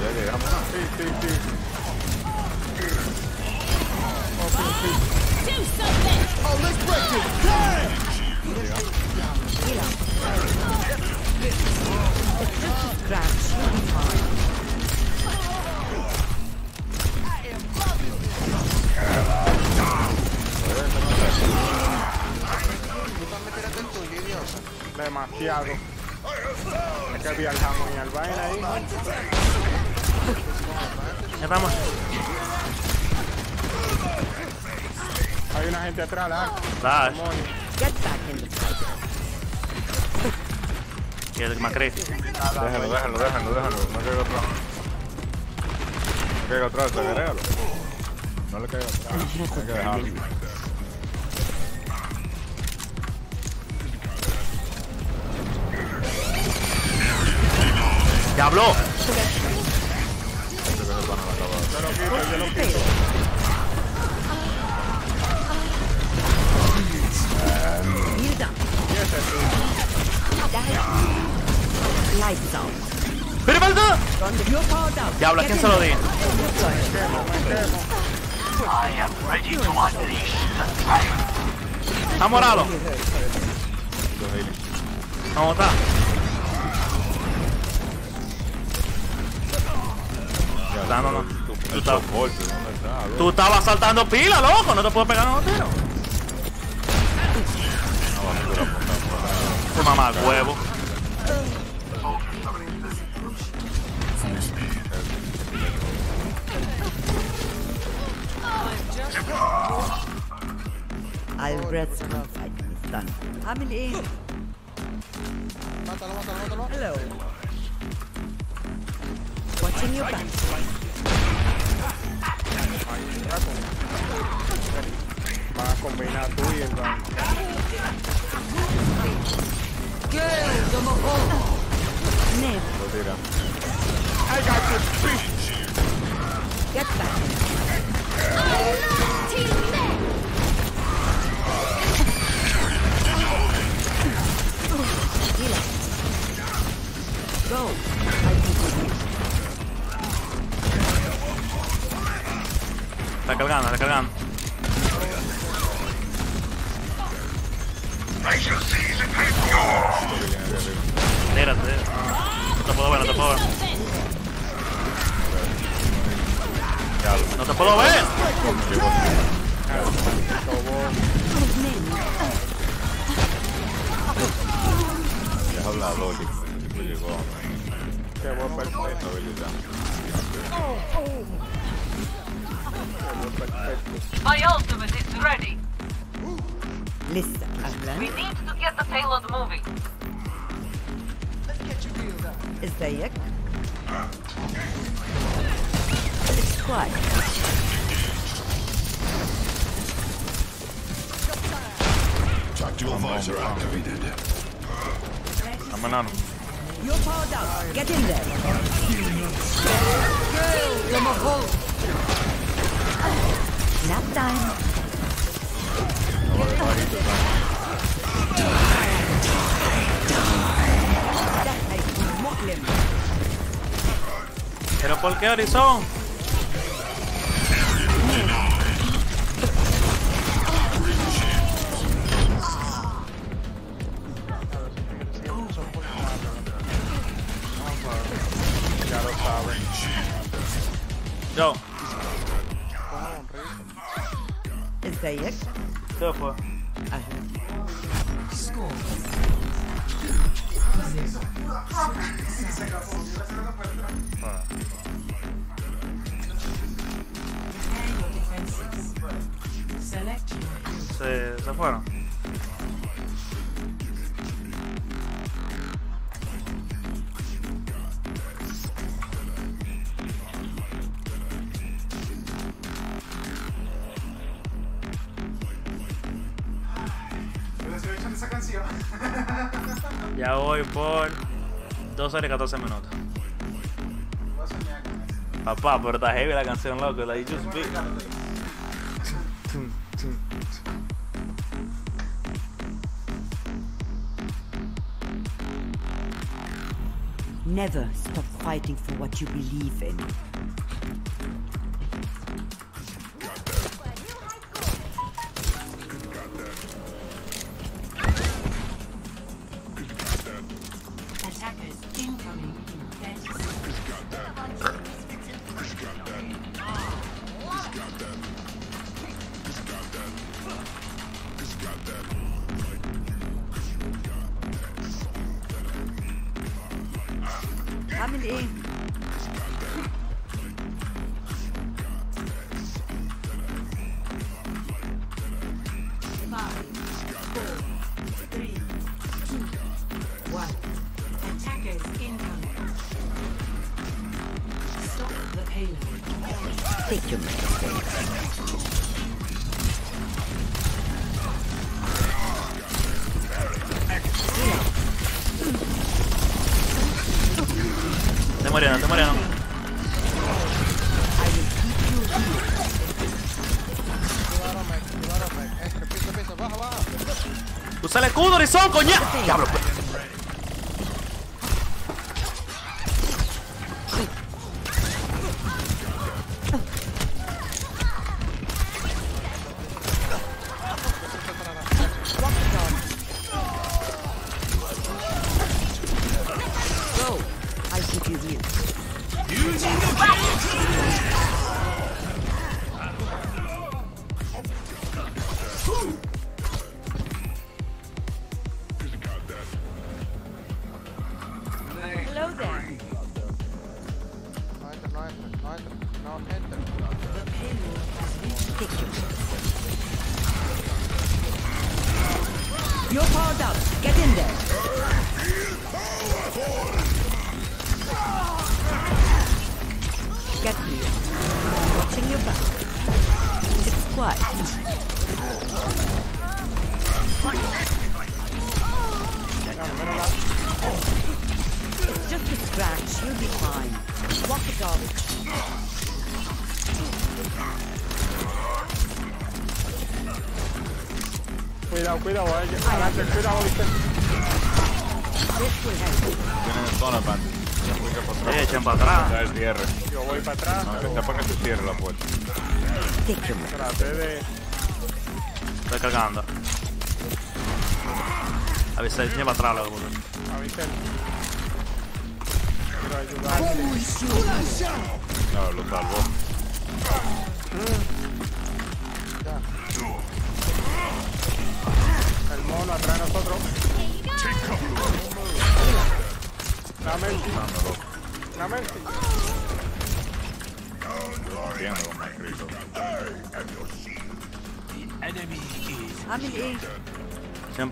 Ya llegamos. Sí, sí, sí. Do something. Oh, let's break Demasiado. Es que al jamón y al vaina ahí. Estamos. Hay una gente atrás, la. Dash. Demonio. Get back in the fight. Y el Macri. Déjalo, déjalo, déjalo, déjalo. No caiga atrás. No caiga atrás, agrégalo. No le caiga atrás. Hay que dejarlo. ¡Ya habló! Que se van a la acabada. Yo lo quito, yo lo quito. ¡Pero falta! Diablo, ¿a quién se lo di? Está morado. ¿Cómo está? No, no, no. Tú, estabas- saltando pila, loco. No te puedo pegar en tiro. Acá. Tu mamá, huevo. I'll rest when fighting is done. Family. Mátalo, mátalo, mátalo. Hello. Van a combinar tú y el van. Ned, Lo tira. I got you, bitch. get back. Go. Αντέρατε. Να τα απολάβα, να τα απολάβα. Να τα απολάβα, ε! Ya hablado que siempre llegó. Qué buen perfecto, habilidad. Qué buen perfecto. My ultimate is ready. Listen. We need to get the payload moving. Let's get you wheeled up. Is Dayak? It's quiet. Tactical visor activated. I'm an animal. You're powered up. Get in there. Kill them all. Nap time. ¿Pero por qué, Horizon? 2 horas 14 minutos. Papá, pero está heavy la canción, loco. La. Never stop fighting for what you believe in.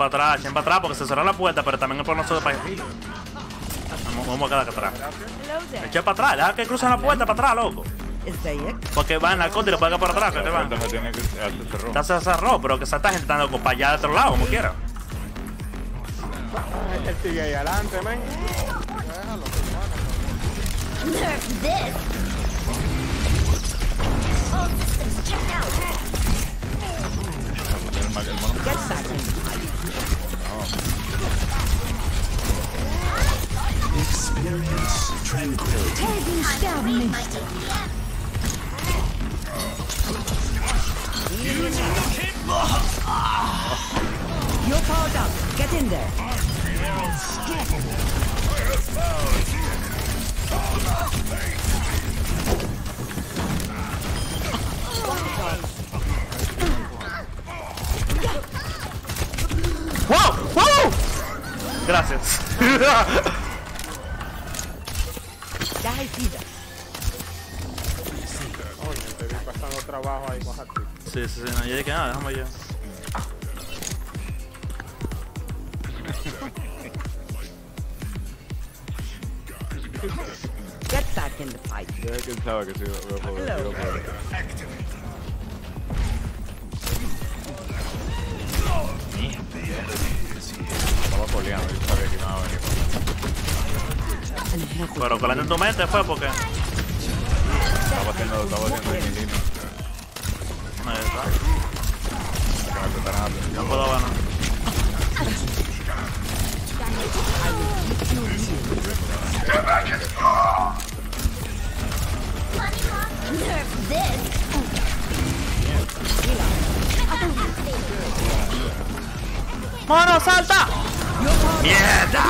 para atrás, echen para atrás porque se cerró la puerta, pero también es por nosotros para. Vamos, vamos a quedar acá atrás. Echen para atrás, deja que crucen la puerta para atrás, loco. Porque van al conde y lo pueden para atrás, que te van. Ya se cerró, pero que esta gente está loco para allá de otro lado, como quiera. Este Él sigue ahí adelante, men. Get back in the fight. Pensaba que sí iba iba a poder. iba a poder. Estaba coleando y sabía que iba a venir. Pero en tu mente fue porque. Estaba haciendo, estaba haciendo mi línea. Ahí está. No puedo ganar. Get back in. ¡Mono, salta! ¡Mierda!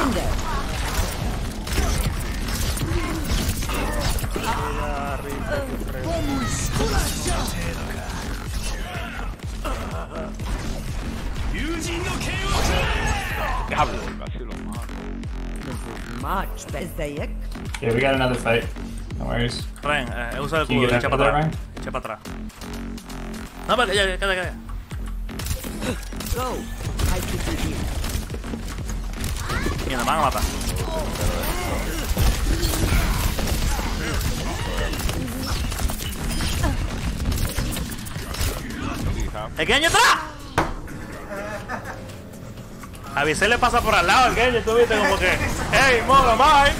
Diablo, casi lo mato. much, Bezdayak. Yeah, we got another fight. No worries. Ryan, eh, usa el cubo, echa para atrás. Echa para atrás. No, vale. Go! I can do you. Mira, van a matar. ¡Hay que añadir atrás! A Vicente le pasa por al lado al Genji, tú viste como que. ¡Ey, mono, bye!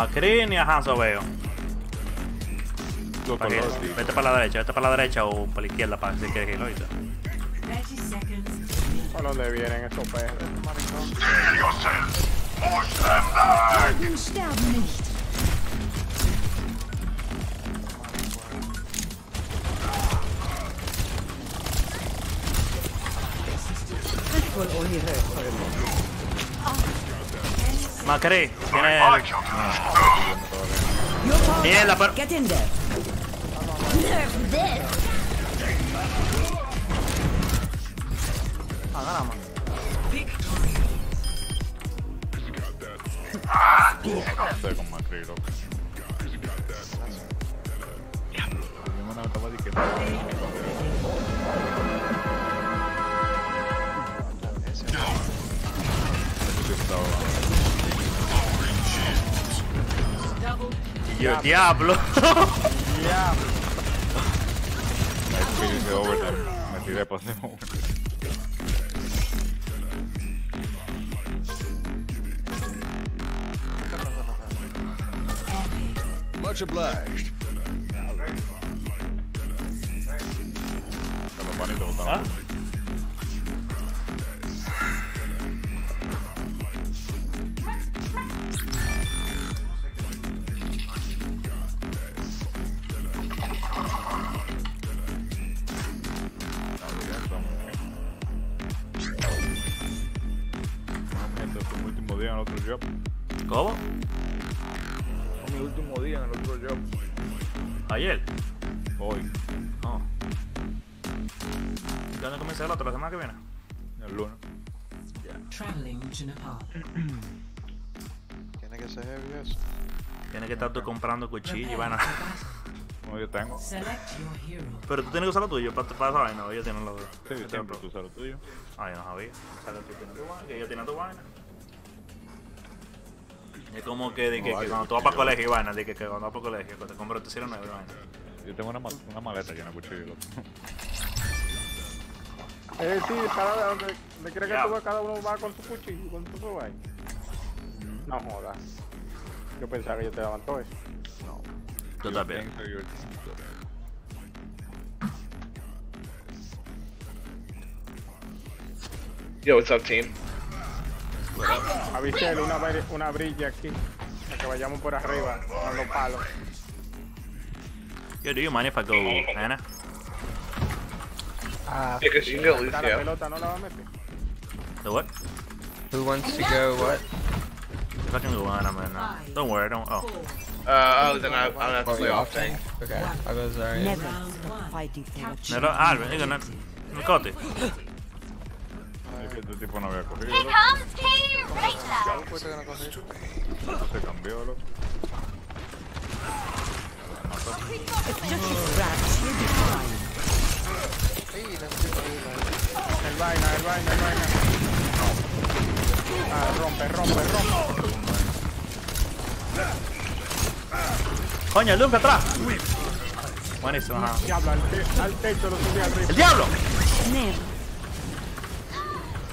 Bueno, Macrin y a Hanzo veo. Los Para que- vete para la derecha, vete para la derecha o para la izquierda para si quieres ir ahorita. 30 seconds. ¿Por dónde vienen esos perros? Macri, tiene. Ah, ganamos. No sé con Diablo. Overtime. Me tiré overtime. Much obliged. Cuchillo y vaina. Como yo tengo. Pero tú tienes que usar lo tuyo para, para esa vaina. Ellos tienen lo de. Sí, yo siempre tú usas lo tuyo. Ay, no sabía. O sea, que tú tienes tu vaina, que ellos tienen tu vaina. Es como que, de que, No, que vale. cuando tú vas para colegio y vaina, de que, que cuando vas para colegio, que te compras tu cierre nuevo y vaina. Yo tengo una, ma- una maleta llena de cuchillos. loco. Es decir, cada donde, donde quiera que tú vas, cada uno va con su cuchillo, con su vaina. No jodas. Yo pensaba que yo te daban todo eso. No. Tú también. Yo- Yo, what's up, team? Avisé una, una brilla aquí. Para que vayamos por arriba, dando palos. Yo, do you mind if I go, Anna? Yeah, 'cause you can go La Lucio. pelota no la va a meter. The what? Who wants to go what? If I can go Anna, man. Uh, don't worry, don't. Oh. Uh, oh, then I, I'm gonna have to play off off tank. Okay, I'll go Zarya. Never stop fighting for what you No, no, Alvin, digo, no. No cote. Es este tipo no había cogido. Here comes Katie Racer! ¿Cuál fue que no cogí? Esto se cambió, loco. It's just a. You'll be fine. Sí, necesito ir El vaina, el vaina, el vaina. Ah, rompe, rompe, rompe. Coño, el Doom atrás. Buenísimo, ajá. Diablo, al, te- al techo lo subí arriba. ¡El diablo!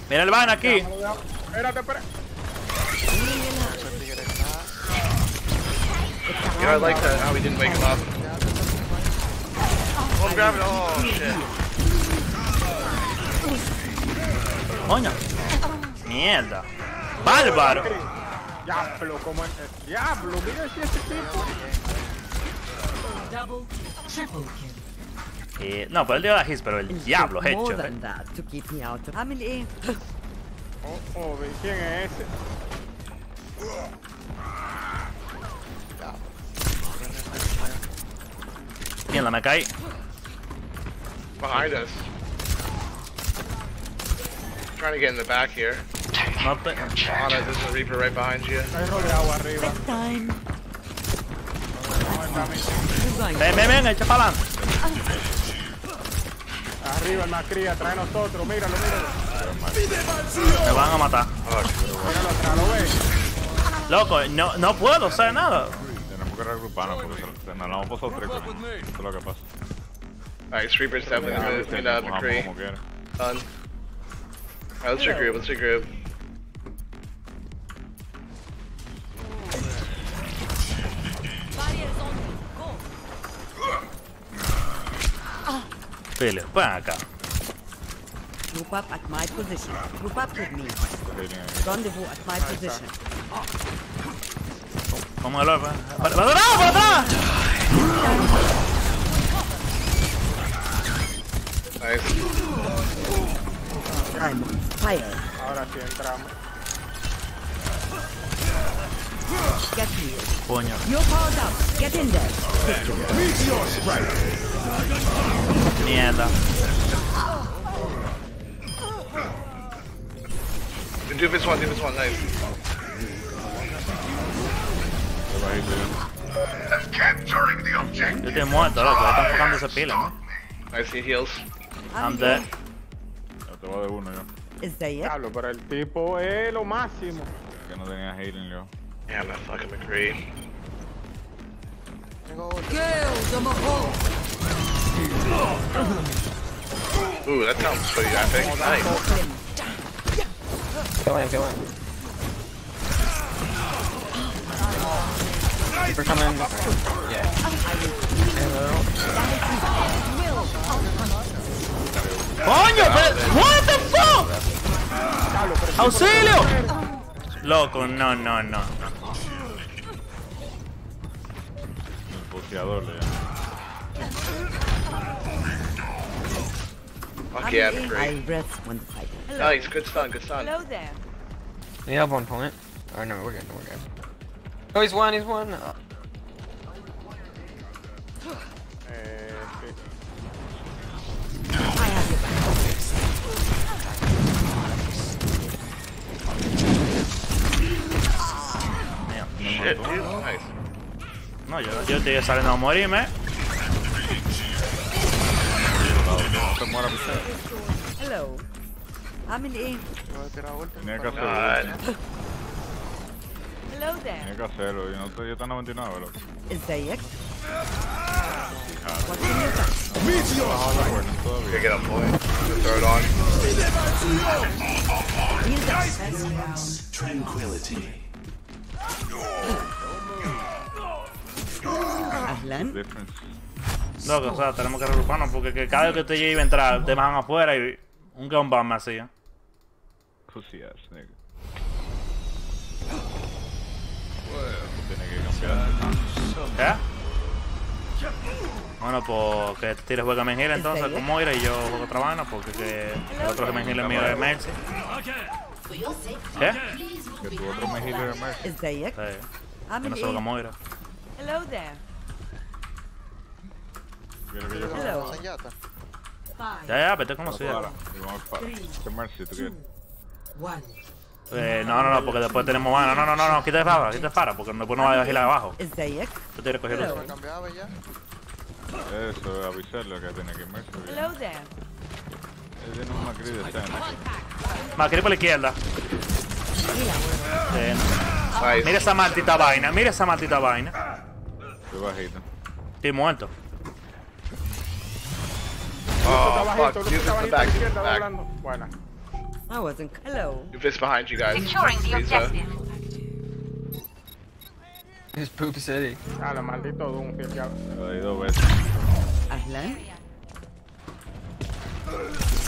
Mira el vaina aquí. Espérate, espérate. You know, I like that how we didn't wake him up. Oh, grab it. Oh, shit. Coño. Mierda. Bárbaro. Diablo, como es. Diablo, mira si tipo. Double, triple kill. Eh, no, pero él dio la hits, pero el diablo, hecho. family. Oh, oh, ¿quién es ese? Mierda, me caí. Behind us. Trying to get in the back here. No te... Ana, there's a Reaper right behind you. Time. Ven, ven, ven, echa para adelante. Arriba el Macri, atrás de nosotros. Míralo, míralo. Me van a matar. Míralo atrás, ¿lo ves? Loco, no, no puedo hacer nada. Tenemos que reagruparnos porque se- nos con él. Eso es lo que pasa. Alright, Reaper's definitely Ah, gonna sí, clean up empujamos Alright, let's regroup, let's regroup. Philip, ven acá. Group up at my position. Group up with me. Rendezvous at my position. Vamos a hablar. ¡Para para atrás! ¡Para atrás! Nice. I'm on fire. Ahora sí entramos. Get here. Coño. You're powered up. Get in there. Mierda. Do this one, do this one, nice. Capturing the objective. Yo estoy muerto, loco. Ya están enfocando ese pila, ¿no? Nice, he heals. I'm dead. Te va de uno yo. That it? Diablo, pero el tipo es lo máximo. Que no tenía healing yo. Yeah, I'm not fucking McCree. Tengo otro. Ooh, that sounds pretty epic. Nice. Kill him, kill him. We're coming. Yeah. Hello. ¡Coño! pero- ¡What the fuck! ¡Auxilio! Loco, no, no, no. El boxeador le llama. Fuck yeah, I great. rest when the fight. Nice, good stun, good stun. Hello there. Need help on point. Oh no, we're good, we're good. Oh, he's one, he's one. Uh, Shit, dude. Nice. No, yo, yo estoy saliendo a morirme. No te mueras, Vicente. Hello. I'm in A. Tenía que God. hacerlo. Hello there. Tenía que hacerlo. Yo no estoy, yo estoy en 99, loco. ازيك؟ no, que o sea, tenemos que regruparnos porque cada vez que te iba a entrar, te bajan afuera y un me hacía. Pussy ¿Qué? Bueno, pues que tires juega Mengila entonces con Moira y yo juego otra banda porque que el otro Mengila es mío de Mercy. ¿Qué? Que tu otro Mengila es Mercy. Sí. Yo no sé con Moira. Hello there. ¿Quieres que yo con Yata? Ya, ya, vete como sea. Vamos para. ¿Qué este Mercy tú quieres? Eh, no, no, no, porque después tenemos mana. No, no, no, no, quita de fara, quita de fara, porque después no va a dejarla abajo. ¿Es de Tú tienes que coger eso, avisarle que tiene que Mercy. Hello there. Tiene un Macri de. Macri por la izquierda. Mira esa maldita vaina, mira esa maldita vaina. Estoy bajito. Estoy muerto. Oh, fuck. the back. izquierda back. doblando. Buena. I wasn't. Hello. Behind you guys. Securing the objective. Es Poop City. Ah, lo maldito Doom, siempre hablo. Lo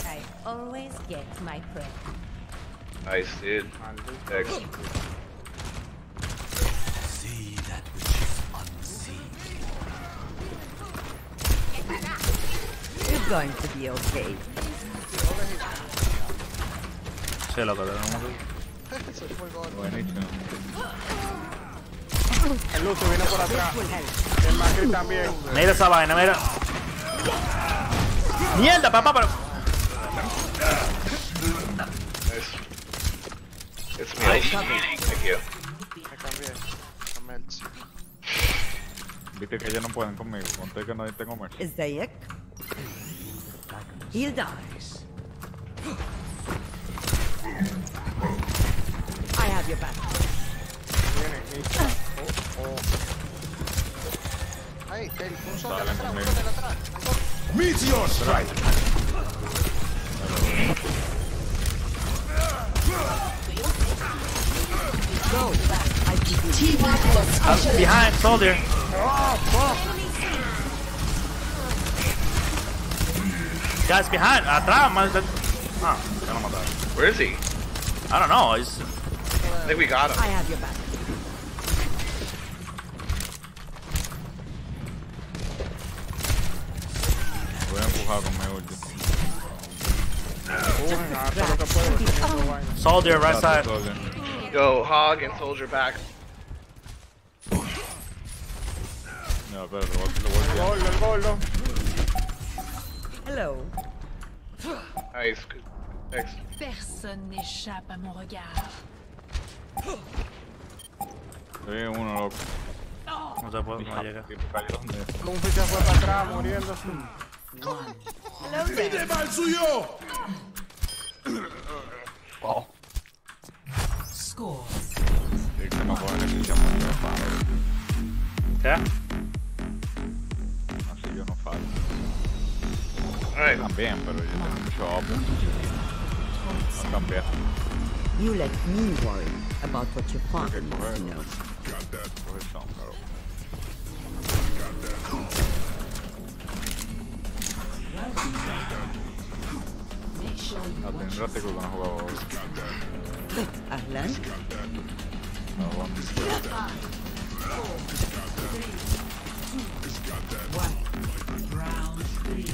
I always get my prey. Nice, dude. See that which is unseen. You're going to be okay. Se lo que tenemos El Lucio viene por atrás. El Macri también. Mira esa vaina, mira. Mierda, papá, pero. Es, mi Aquí. Me cambié. A Viste que ellos no pueden conmigo. Conté que no tengo merch. ¿Es Dayek? Heal dies. I have your back. Vienen, Ahí, Kel, un sol de Dale, atrás, un conmigo. sol de atrás. Meteor strike. Go. I give you. Uh, behind, soldier. Guys behind, atrás, man. Ah, ya lo mataron. Where is he? I don't know, it's... I think we got him. I have your back. Voy a empujar con mi ulti. Empujen, hace lo que pueden, haciendo vaina. Soldier, right side. Soldier. Go, Hog and Soldier back. No, pero lo voy lo voy El a gordo, el gordo. Hello. Nice. Good. Next. Personne n'échappe à mon regard. Estoy en uno, loco. No se puede, no llega. Tipo, cayó donde- Luffy se fue para atrás muriéndose. Hello there. ¡Pide mal suyo! Oh. Score. Sí, que no puedo necesitar mucho de faro. ¿Qué? Así yo no fallo. también, pero yo tengo mucho opio. No cambié. You let me worry about what your father needs to know. Coge son, pero. Hace un ratico que no jugaba hoy. Ahlan. No, bueno. Round three.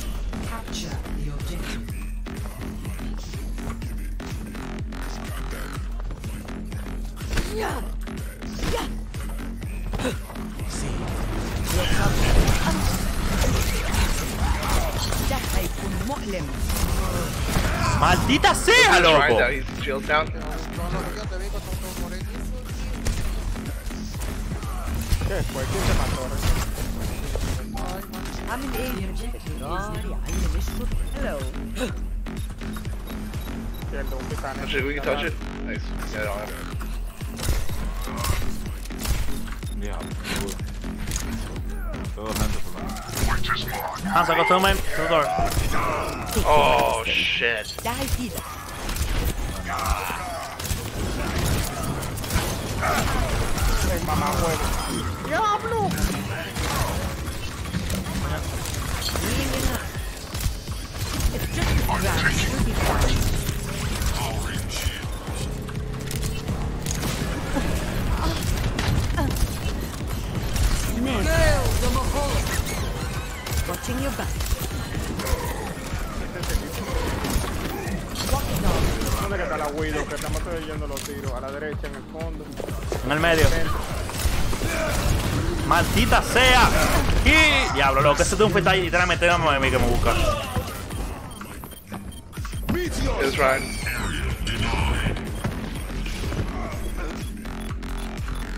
Capture the objective. ده maldita sea, loco. ¿Qué fue? ¿Quién I'm Hello. un titán. Should we touch it? Yeah. Hans, I got through my through door. Oh shit. ¿Dónde que estamos yendo los tiros. A la derecha, en el fondo. En el medio. ¡Maldita sea! ¡Y! Diablo, loco, ese Doom está ahí literalmente dándome a mí que me busca. It's right.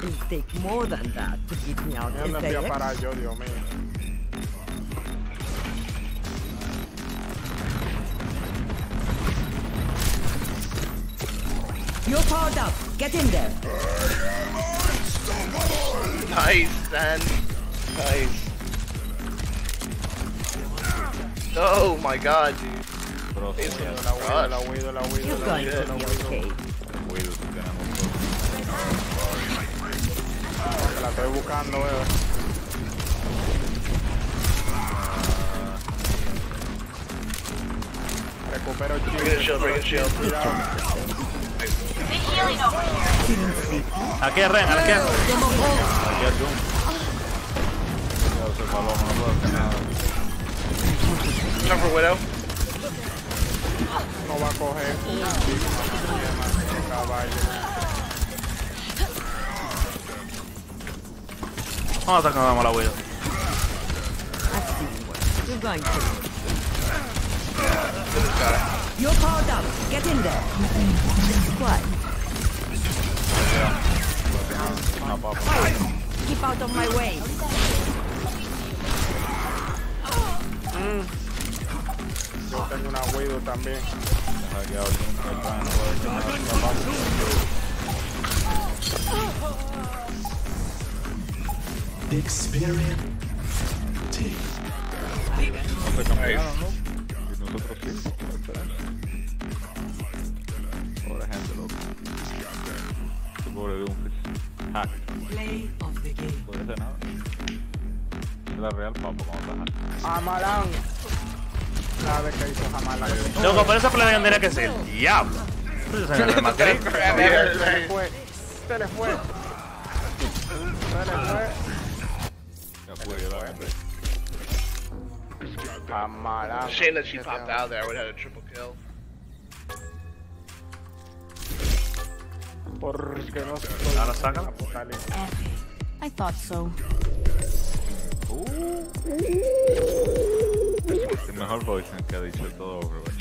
It'll take more than that to keep me out, ¿Dónde fui a Isaiah. parar yo, Dios mío? Get in there. Nice, Dan. Nice. Oh my god, dude. It's La Widow, la Widow, la Widow, You're la going Widow, to la be Widow. okay. Widow, si tenemos todo. Que La estoy buscando, eh. Recupero el Bring it shield, bring it shield. Aquí es Ren, aquí es. Aquí es Doom. Ya se paloma, no puedo hacer nada. Jump for Widow. No va a coger. Caballo. Vamos a sacar a la Widow. You're going to. To this guy. You're powered up. Get in there. What? Una papa. Keep out of my way. Yo tengo una Widow también. Deja que hable un capitán, no puede que nada, una papa. No se cambiaron, ¿no? Y nosotros sí. Pobre Doom es hack. Play of the game. Puede ser nada. Es la real papa cuando está hack. Amalán. ¿Sabes qué hizo Jamalán? Loco, pero esa playa tendría que ser. ¡Diablo! Se le fue. Se le fue. Se le fue. Ya yo la gente. Amalán. Shame that she popped out there. I would have had a triple kill. Porque no estoy Ahora sácala. apocalipsis. I thought so. El mejor voice que ha dicho todo Overwatch.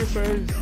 refers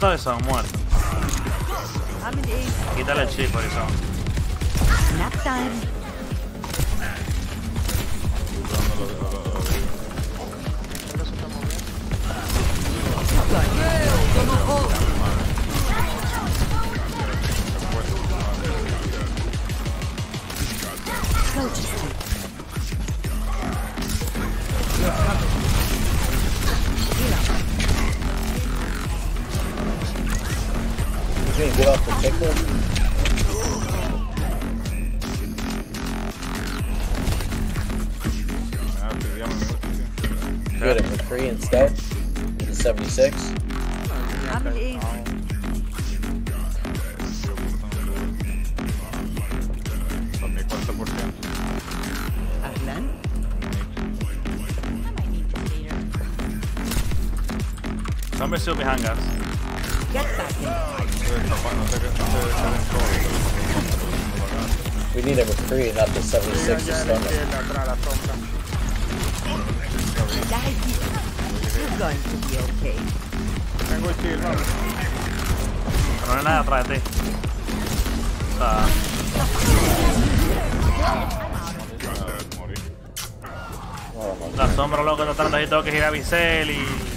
Todo eso, muerto. Quítale el chip por eso. Avisel y...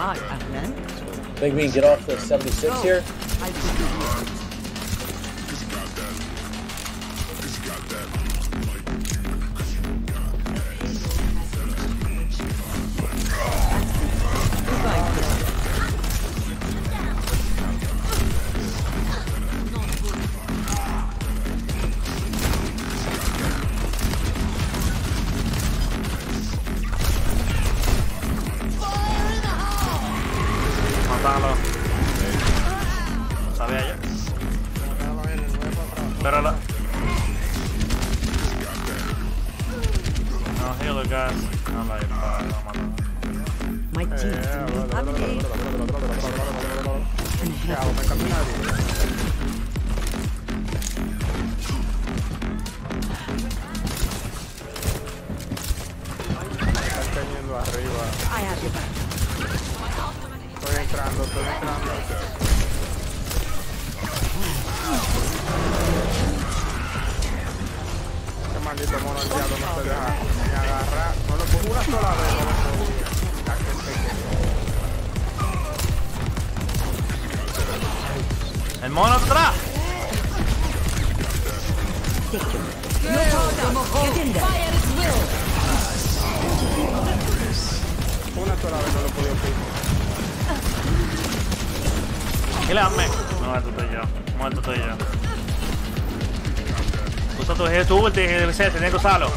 I think we can get off the 76 here. Tenés que usarlo.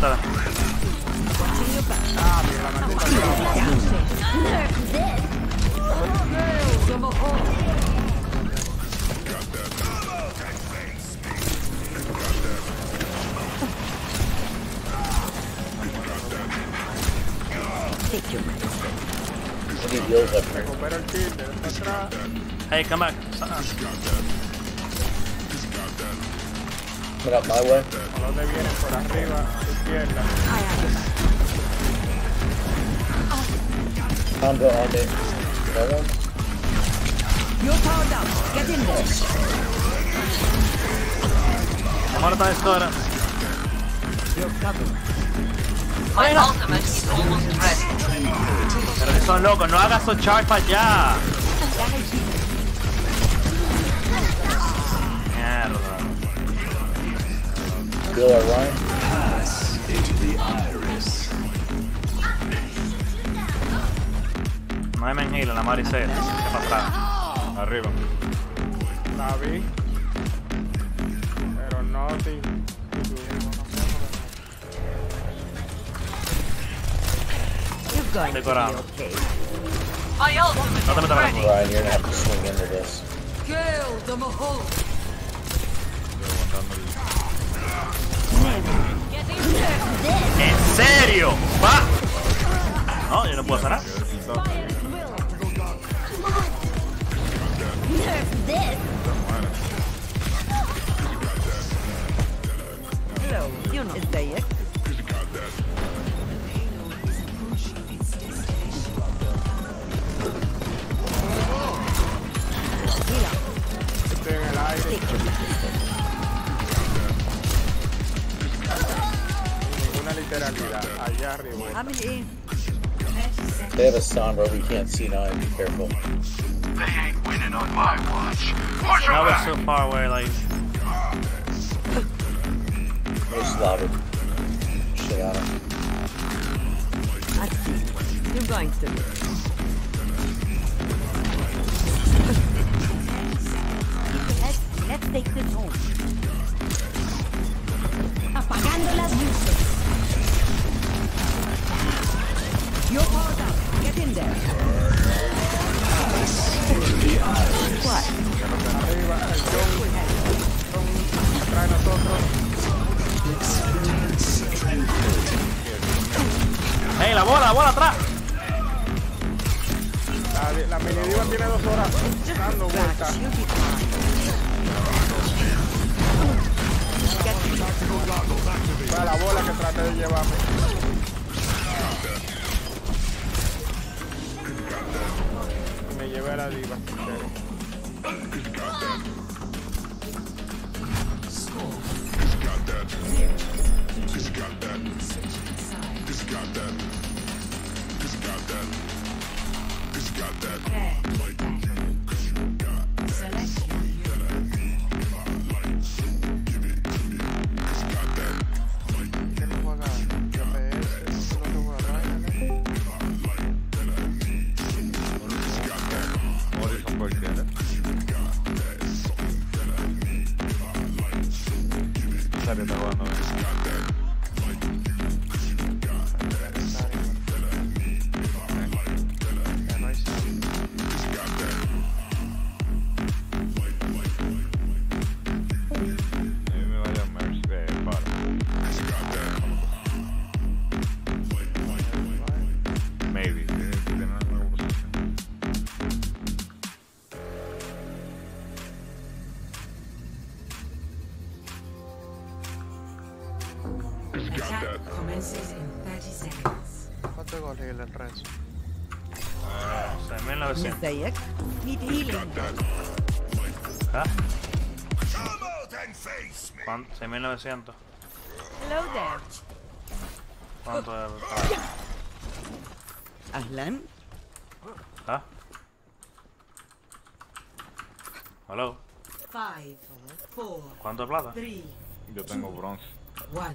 Ya, arriba, arriba, atrás. Watching your back. Ah, mira, la maldita Take your medicine. We need heals up here. Recupera el kill, está atrás. Hey, come back. Coming out my way. ¿A dónde vienen? Por arriba, izquierda. Combo on me. No one? You're powered up. Get in there. El mono está de escora. You're covered. My ultimate is almost ready. Pero que son locos, no hagas esos charge para allá. Mierda. Heal our Ryan. No menjila, la Maricel. ¿Qué para atrás? Arriba. La vi. Pero no, no. My ultimate No te is ready. Ryan, you're gonna have to swing into this. Kill the Mahal. ¿En serio? ¿Va? No, yo no puedo hacer nada. is They have a sombra we can't see now. Be careful. They ain't winning on my watch. Watch your back. So far away, like. No slobber. Shit out of 1900. Mosaic. Need healing. ¿Ah? ¿Cuánto? 6900. Hello there. ¿Cuánto. ¿Ah? ¿Hello? Five, four, ¿Cuánto es plata? three, Yo tengo bronce. one.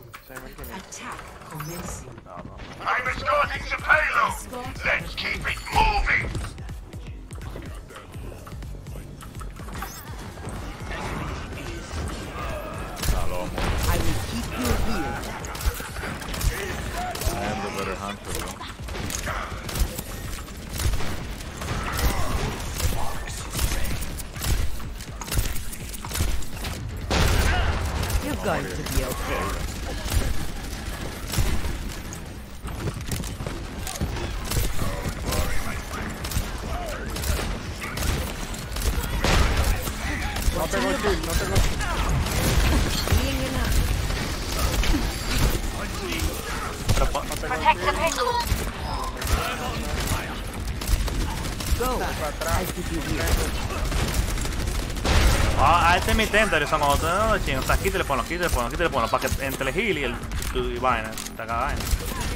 A tenter, eso cuando te para que entre el heal y el vaina, te vaina.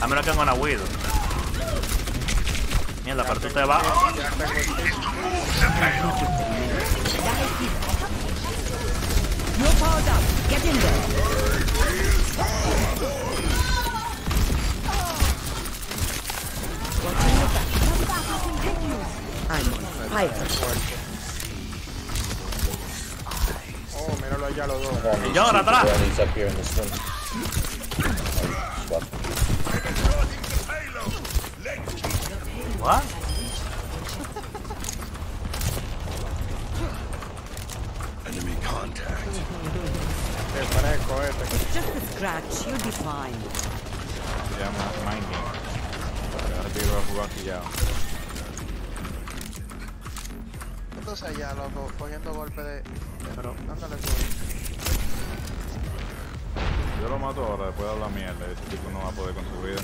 A menos que tenga una Widow. Mierda, pero tú te vas. I'm on fire. Míralo allá los dos. Y yo ahora lo mato ahora después de hablar mierda. Ese tipo no va a poder con su vida.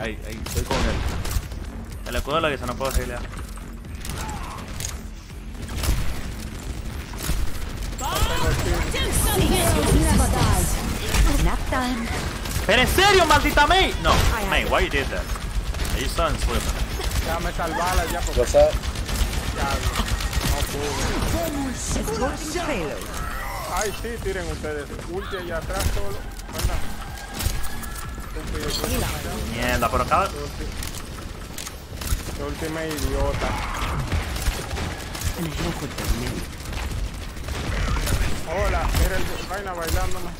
Ay, ay, estoy con él. El escudo lo dice, no puedo gilear. Pero en serio, maldita May. No, May, why you did that? Are you son slipping? Déjame salvarla ya porque What's that? ya no pude. Escorting payload. Ay, sí, tiren ustedes. Ulti allá atrás solo. ¿Verdad? Mierda, pero cada. Qué última idiota. Hola, mira el vaina bailándome.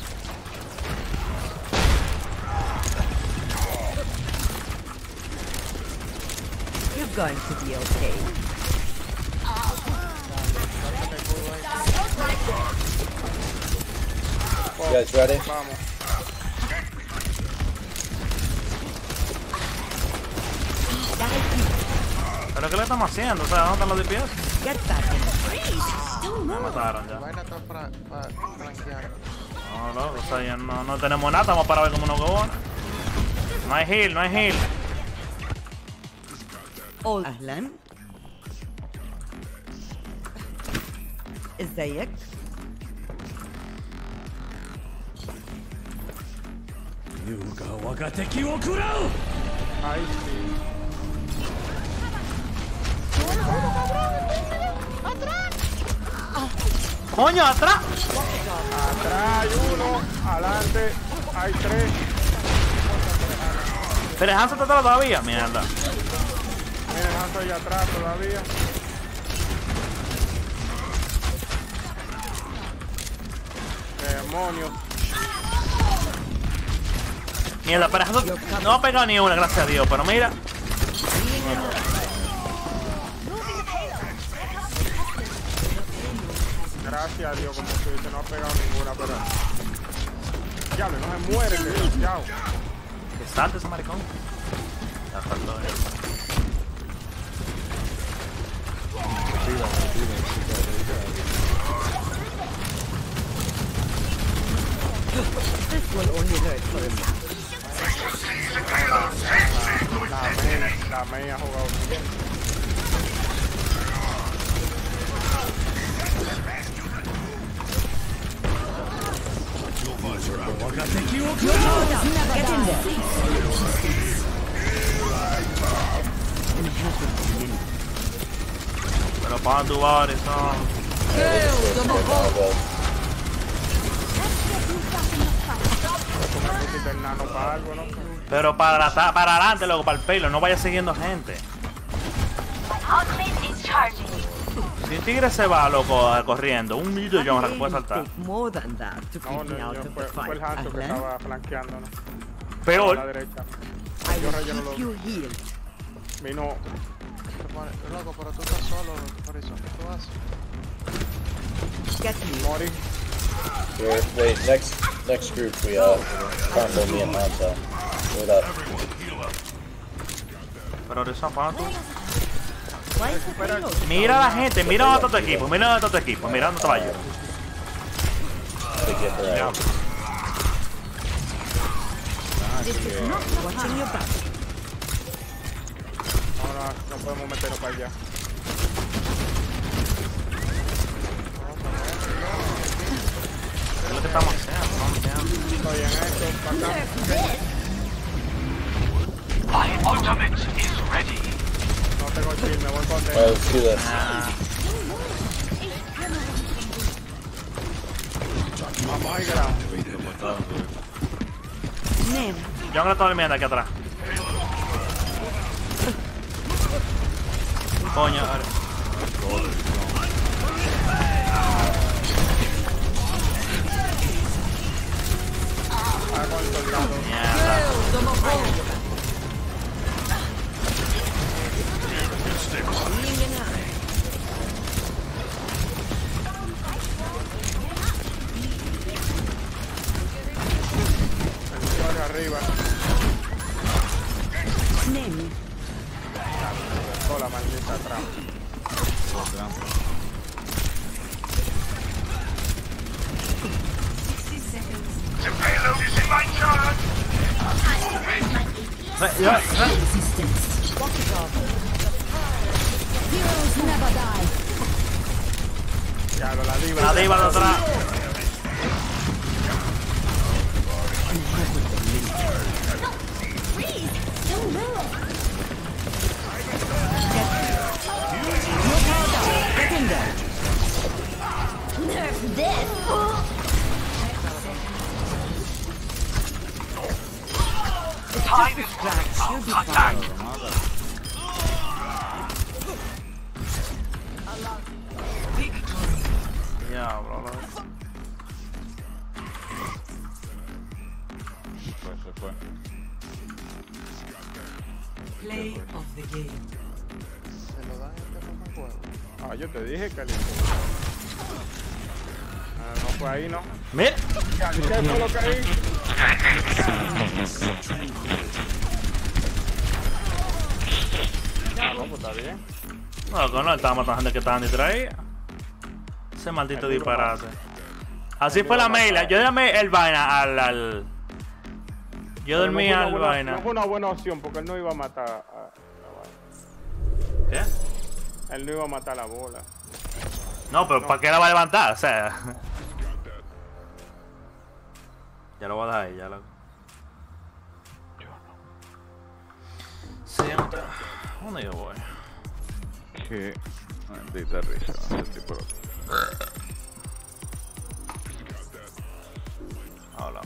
You're going to be okay. You guys ready? Vamos. ¿Pero qué le estamos haciendo? O sea, ¿dónde están los DPS? Me mataron ya. No, no, o sea, ya no, no tenemos nada, estamos para ver cómo nos go. No hay heal, no hay heal. Ahí sí. ¡Atrás! ¡Coño, atrás! Atrás hay uno, adelante hay tres. ¿Pero el atrás todavía? Mierda. Mira, el Hanzo atrás todavía. Demonios. Mierda, no ha pegado ni una, gracias a Dios. Pero mira. Gracias a Dios, como tú dices, no ha pegado ninguna, pero. Diablo, no se muere, que desgraciado. Que salte ese maricón. Ya faltó eso. This will only hurt for a minute. La May, la May ha jugado bien. Get in there. Pero para tu bar, son. Una necesita para algo. Pero para, para adelante, luego, para el pelo, no vaya siguiendo gente. Si tigre se va, loco, corriendo, un millón yo me puede saltar. Que. Peor. A la derecha. Yo Loco, pero tú estás solo, por eso, ¿qué tú haces? Morí. Mori. Wait, next next group we uh combo me and Hansa. Wait up. Pero the payload? Mira a la gente, mira a todo tu equipo, mira a todo tu equipo, mira dónde estaba yo. Your back. No, no, no podemos meternos para allá. Lo que estamos haciendo, no entiendo. Estoy en esto, para acá. My ultimate is ready. No tengo chill, me voy con ir grado. Name. Yo no estoy durmiendo aquí atrás. Coño, a ver. Hago el soldado. Mierda. Arriba. Name. Toda la maldita atrás. The payload is in my charge! Resistance. Lock it off. Heroes never die. Ya, la diva. La diva de atrás. Nerf this! A scratch. You'll be fine. Diablo, loco. Se fue, se fue. Play of the game. Se lo dan este mamajuego. Ah, yo te dije. Ah, no fue ahí, ¿no? Mira. Ya, ¿Qué fue lo que ahí? No, pues está bien. No, no, estaba matando gente que estaban distraídas. Ese maldito Aquí disparate. Así Aquí fue la maila. Yo llamé el vaina al. al... Yo dormí no al buena- vaina. No fue una buena opción porque él no iba a matar a, a la vaina. ¿Qué? Él no iba a matar la bola. No, pero ¿para qué la va a levantar? O sea. Ya lo voy a dejar ahí, ya lo. Sí, otra. ¿Dónde yo voy? Qué maldita risa. Ese tipo loco. Hola.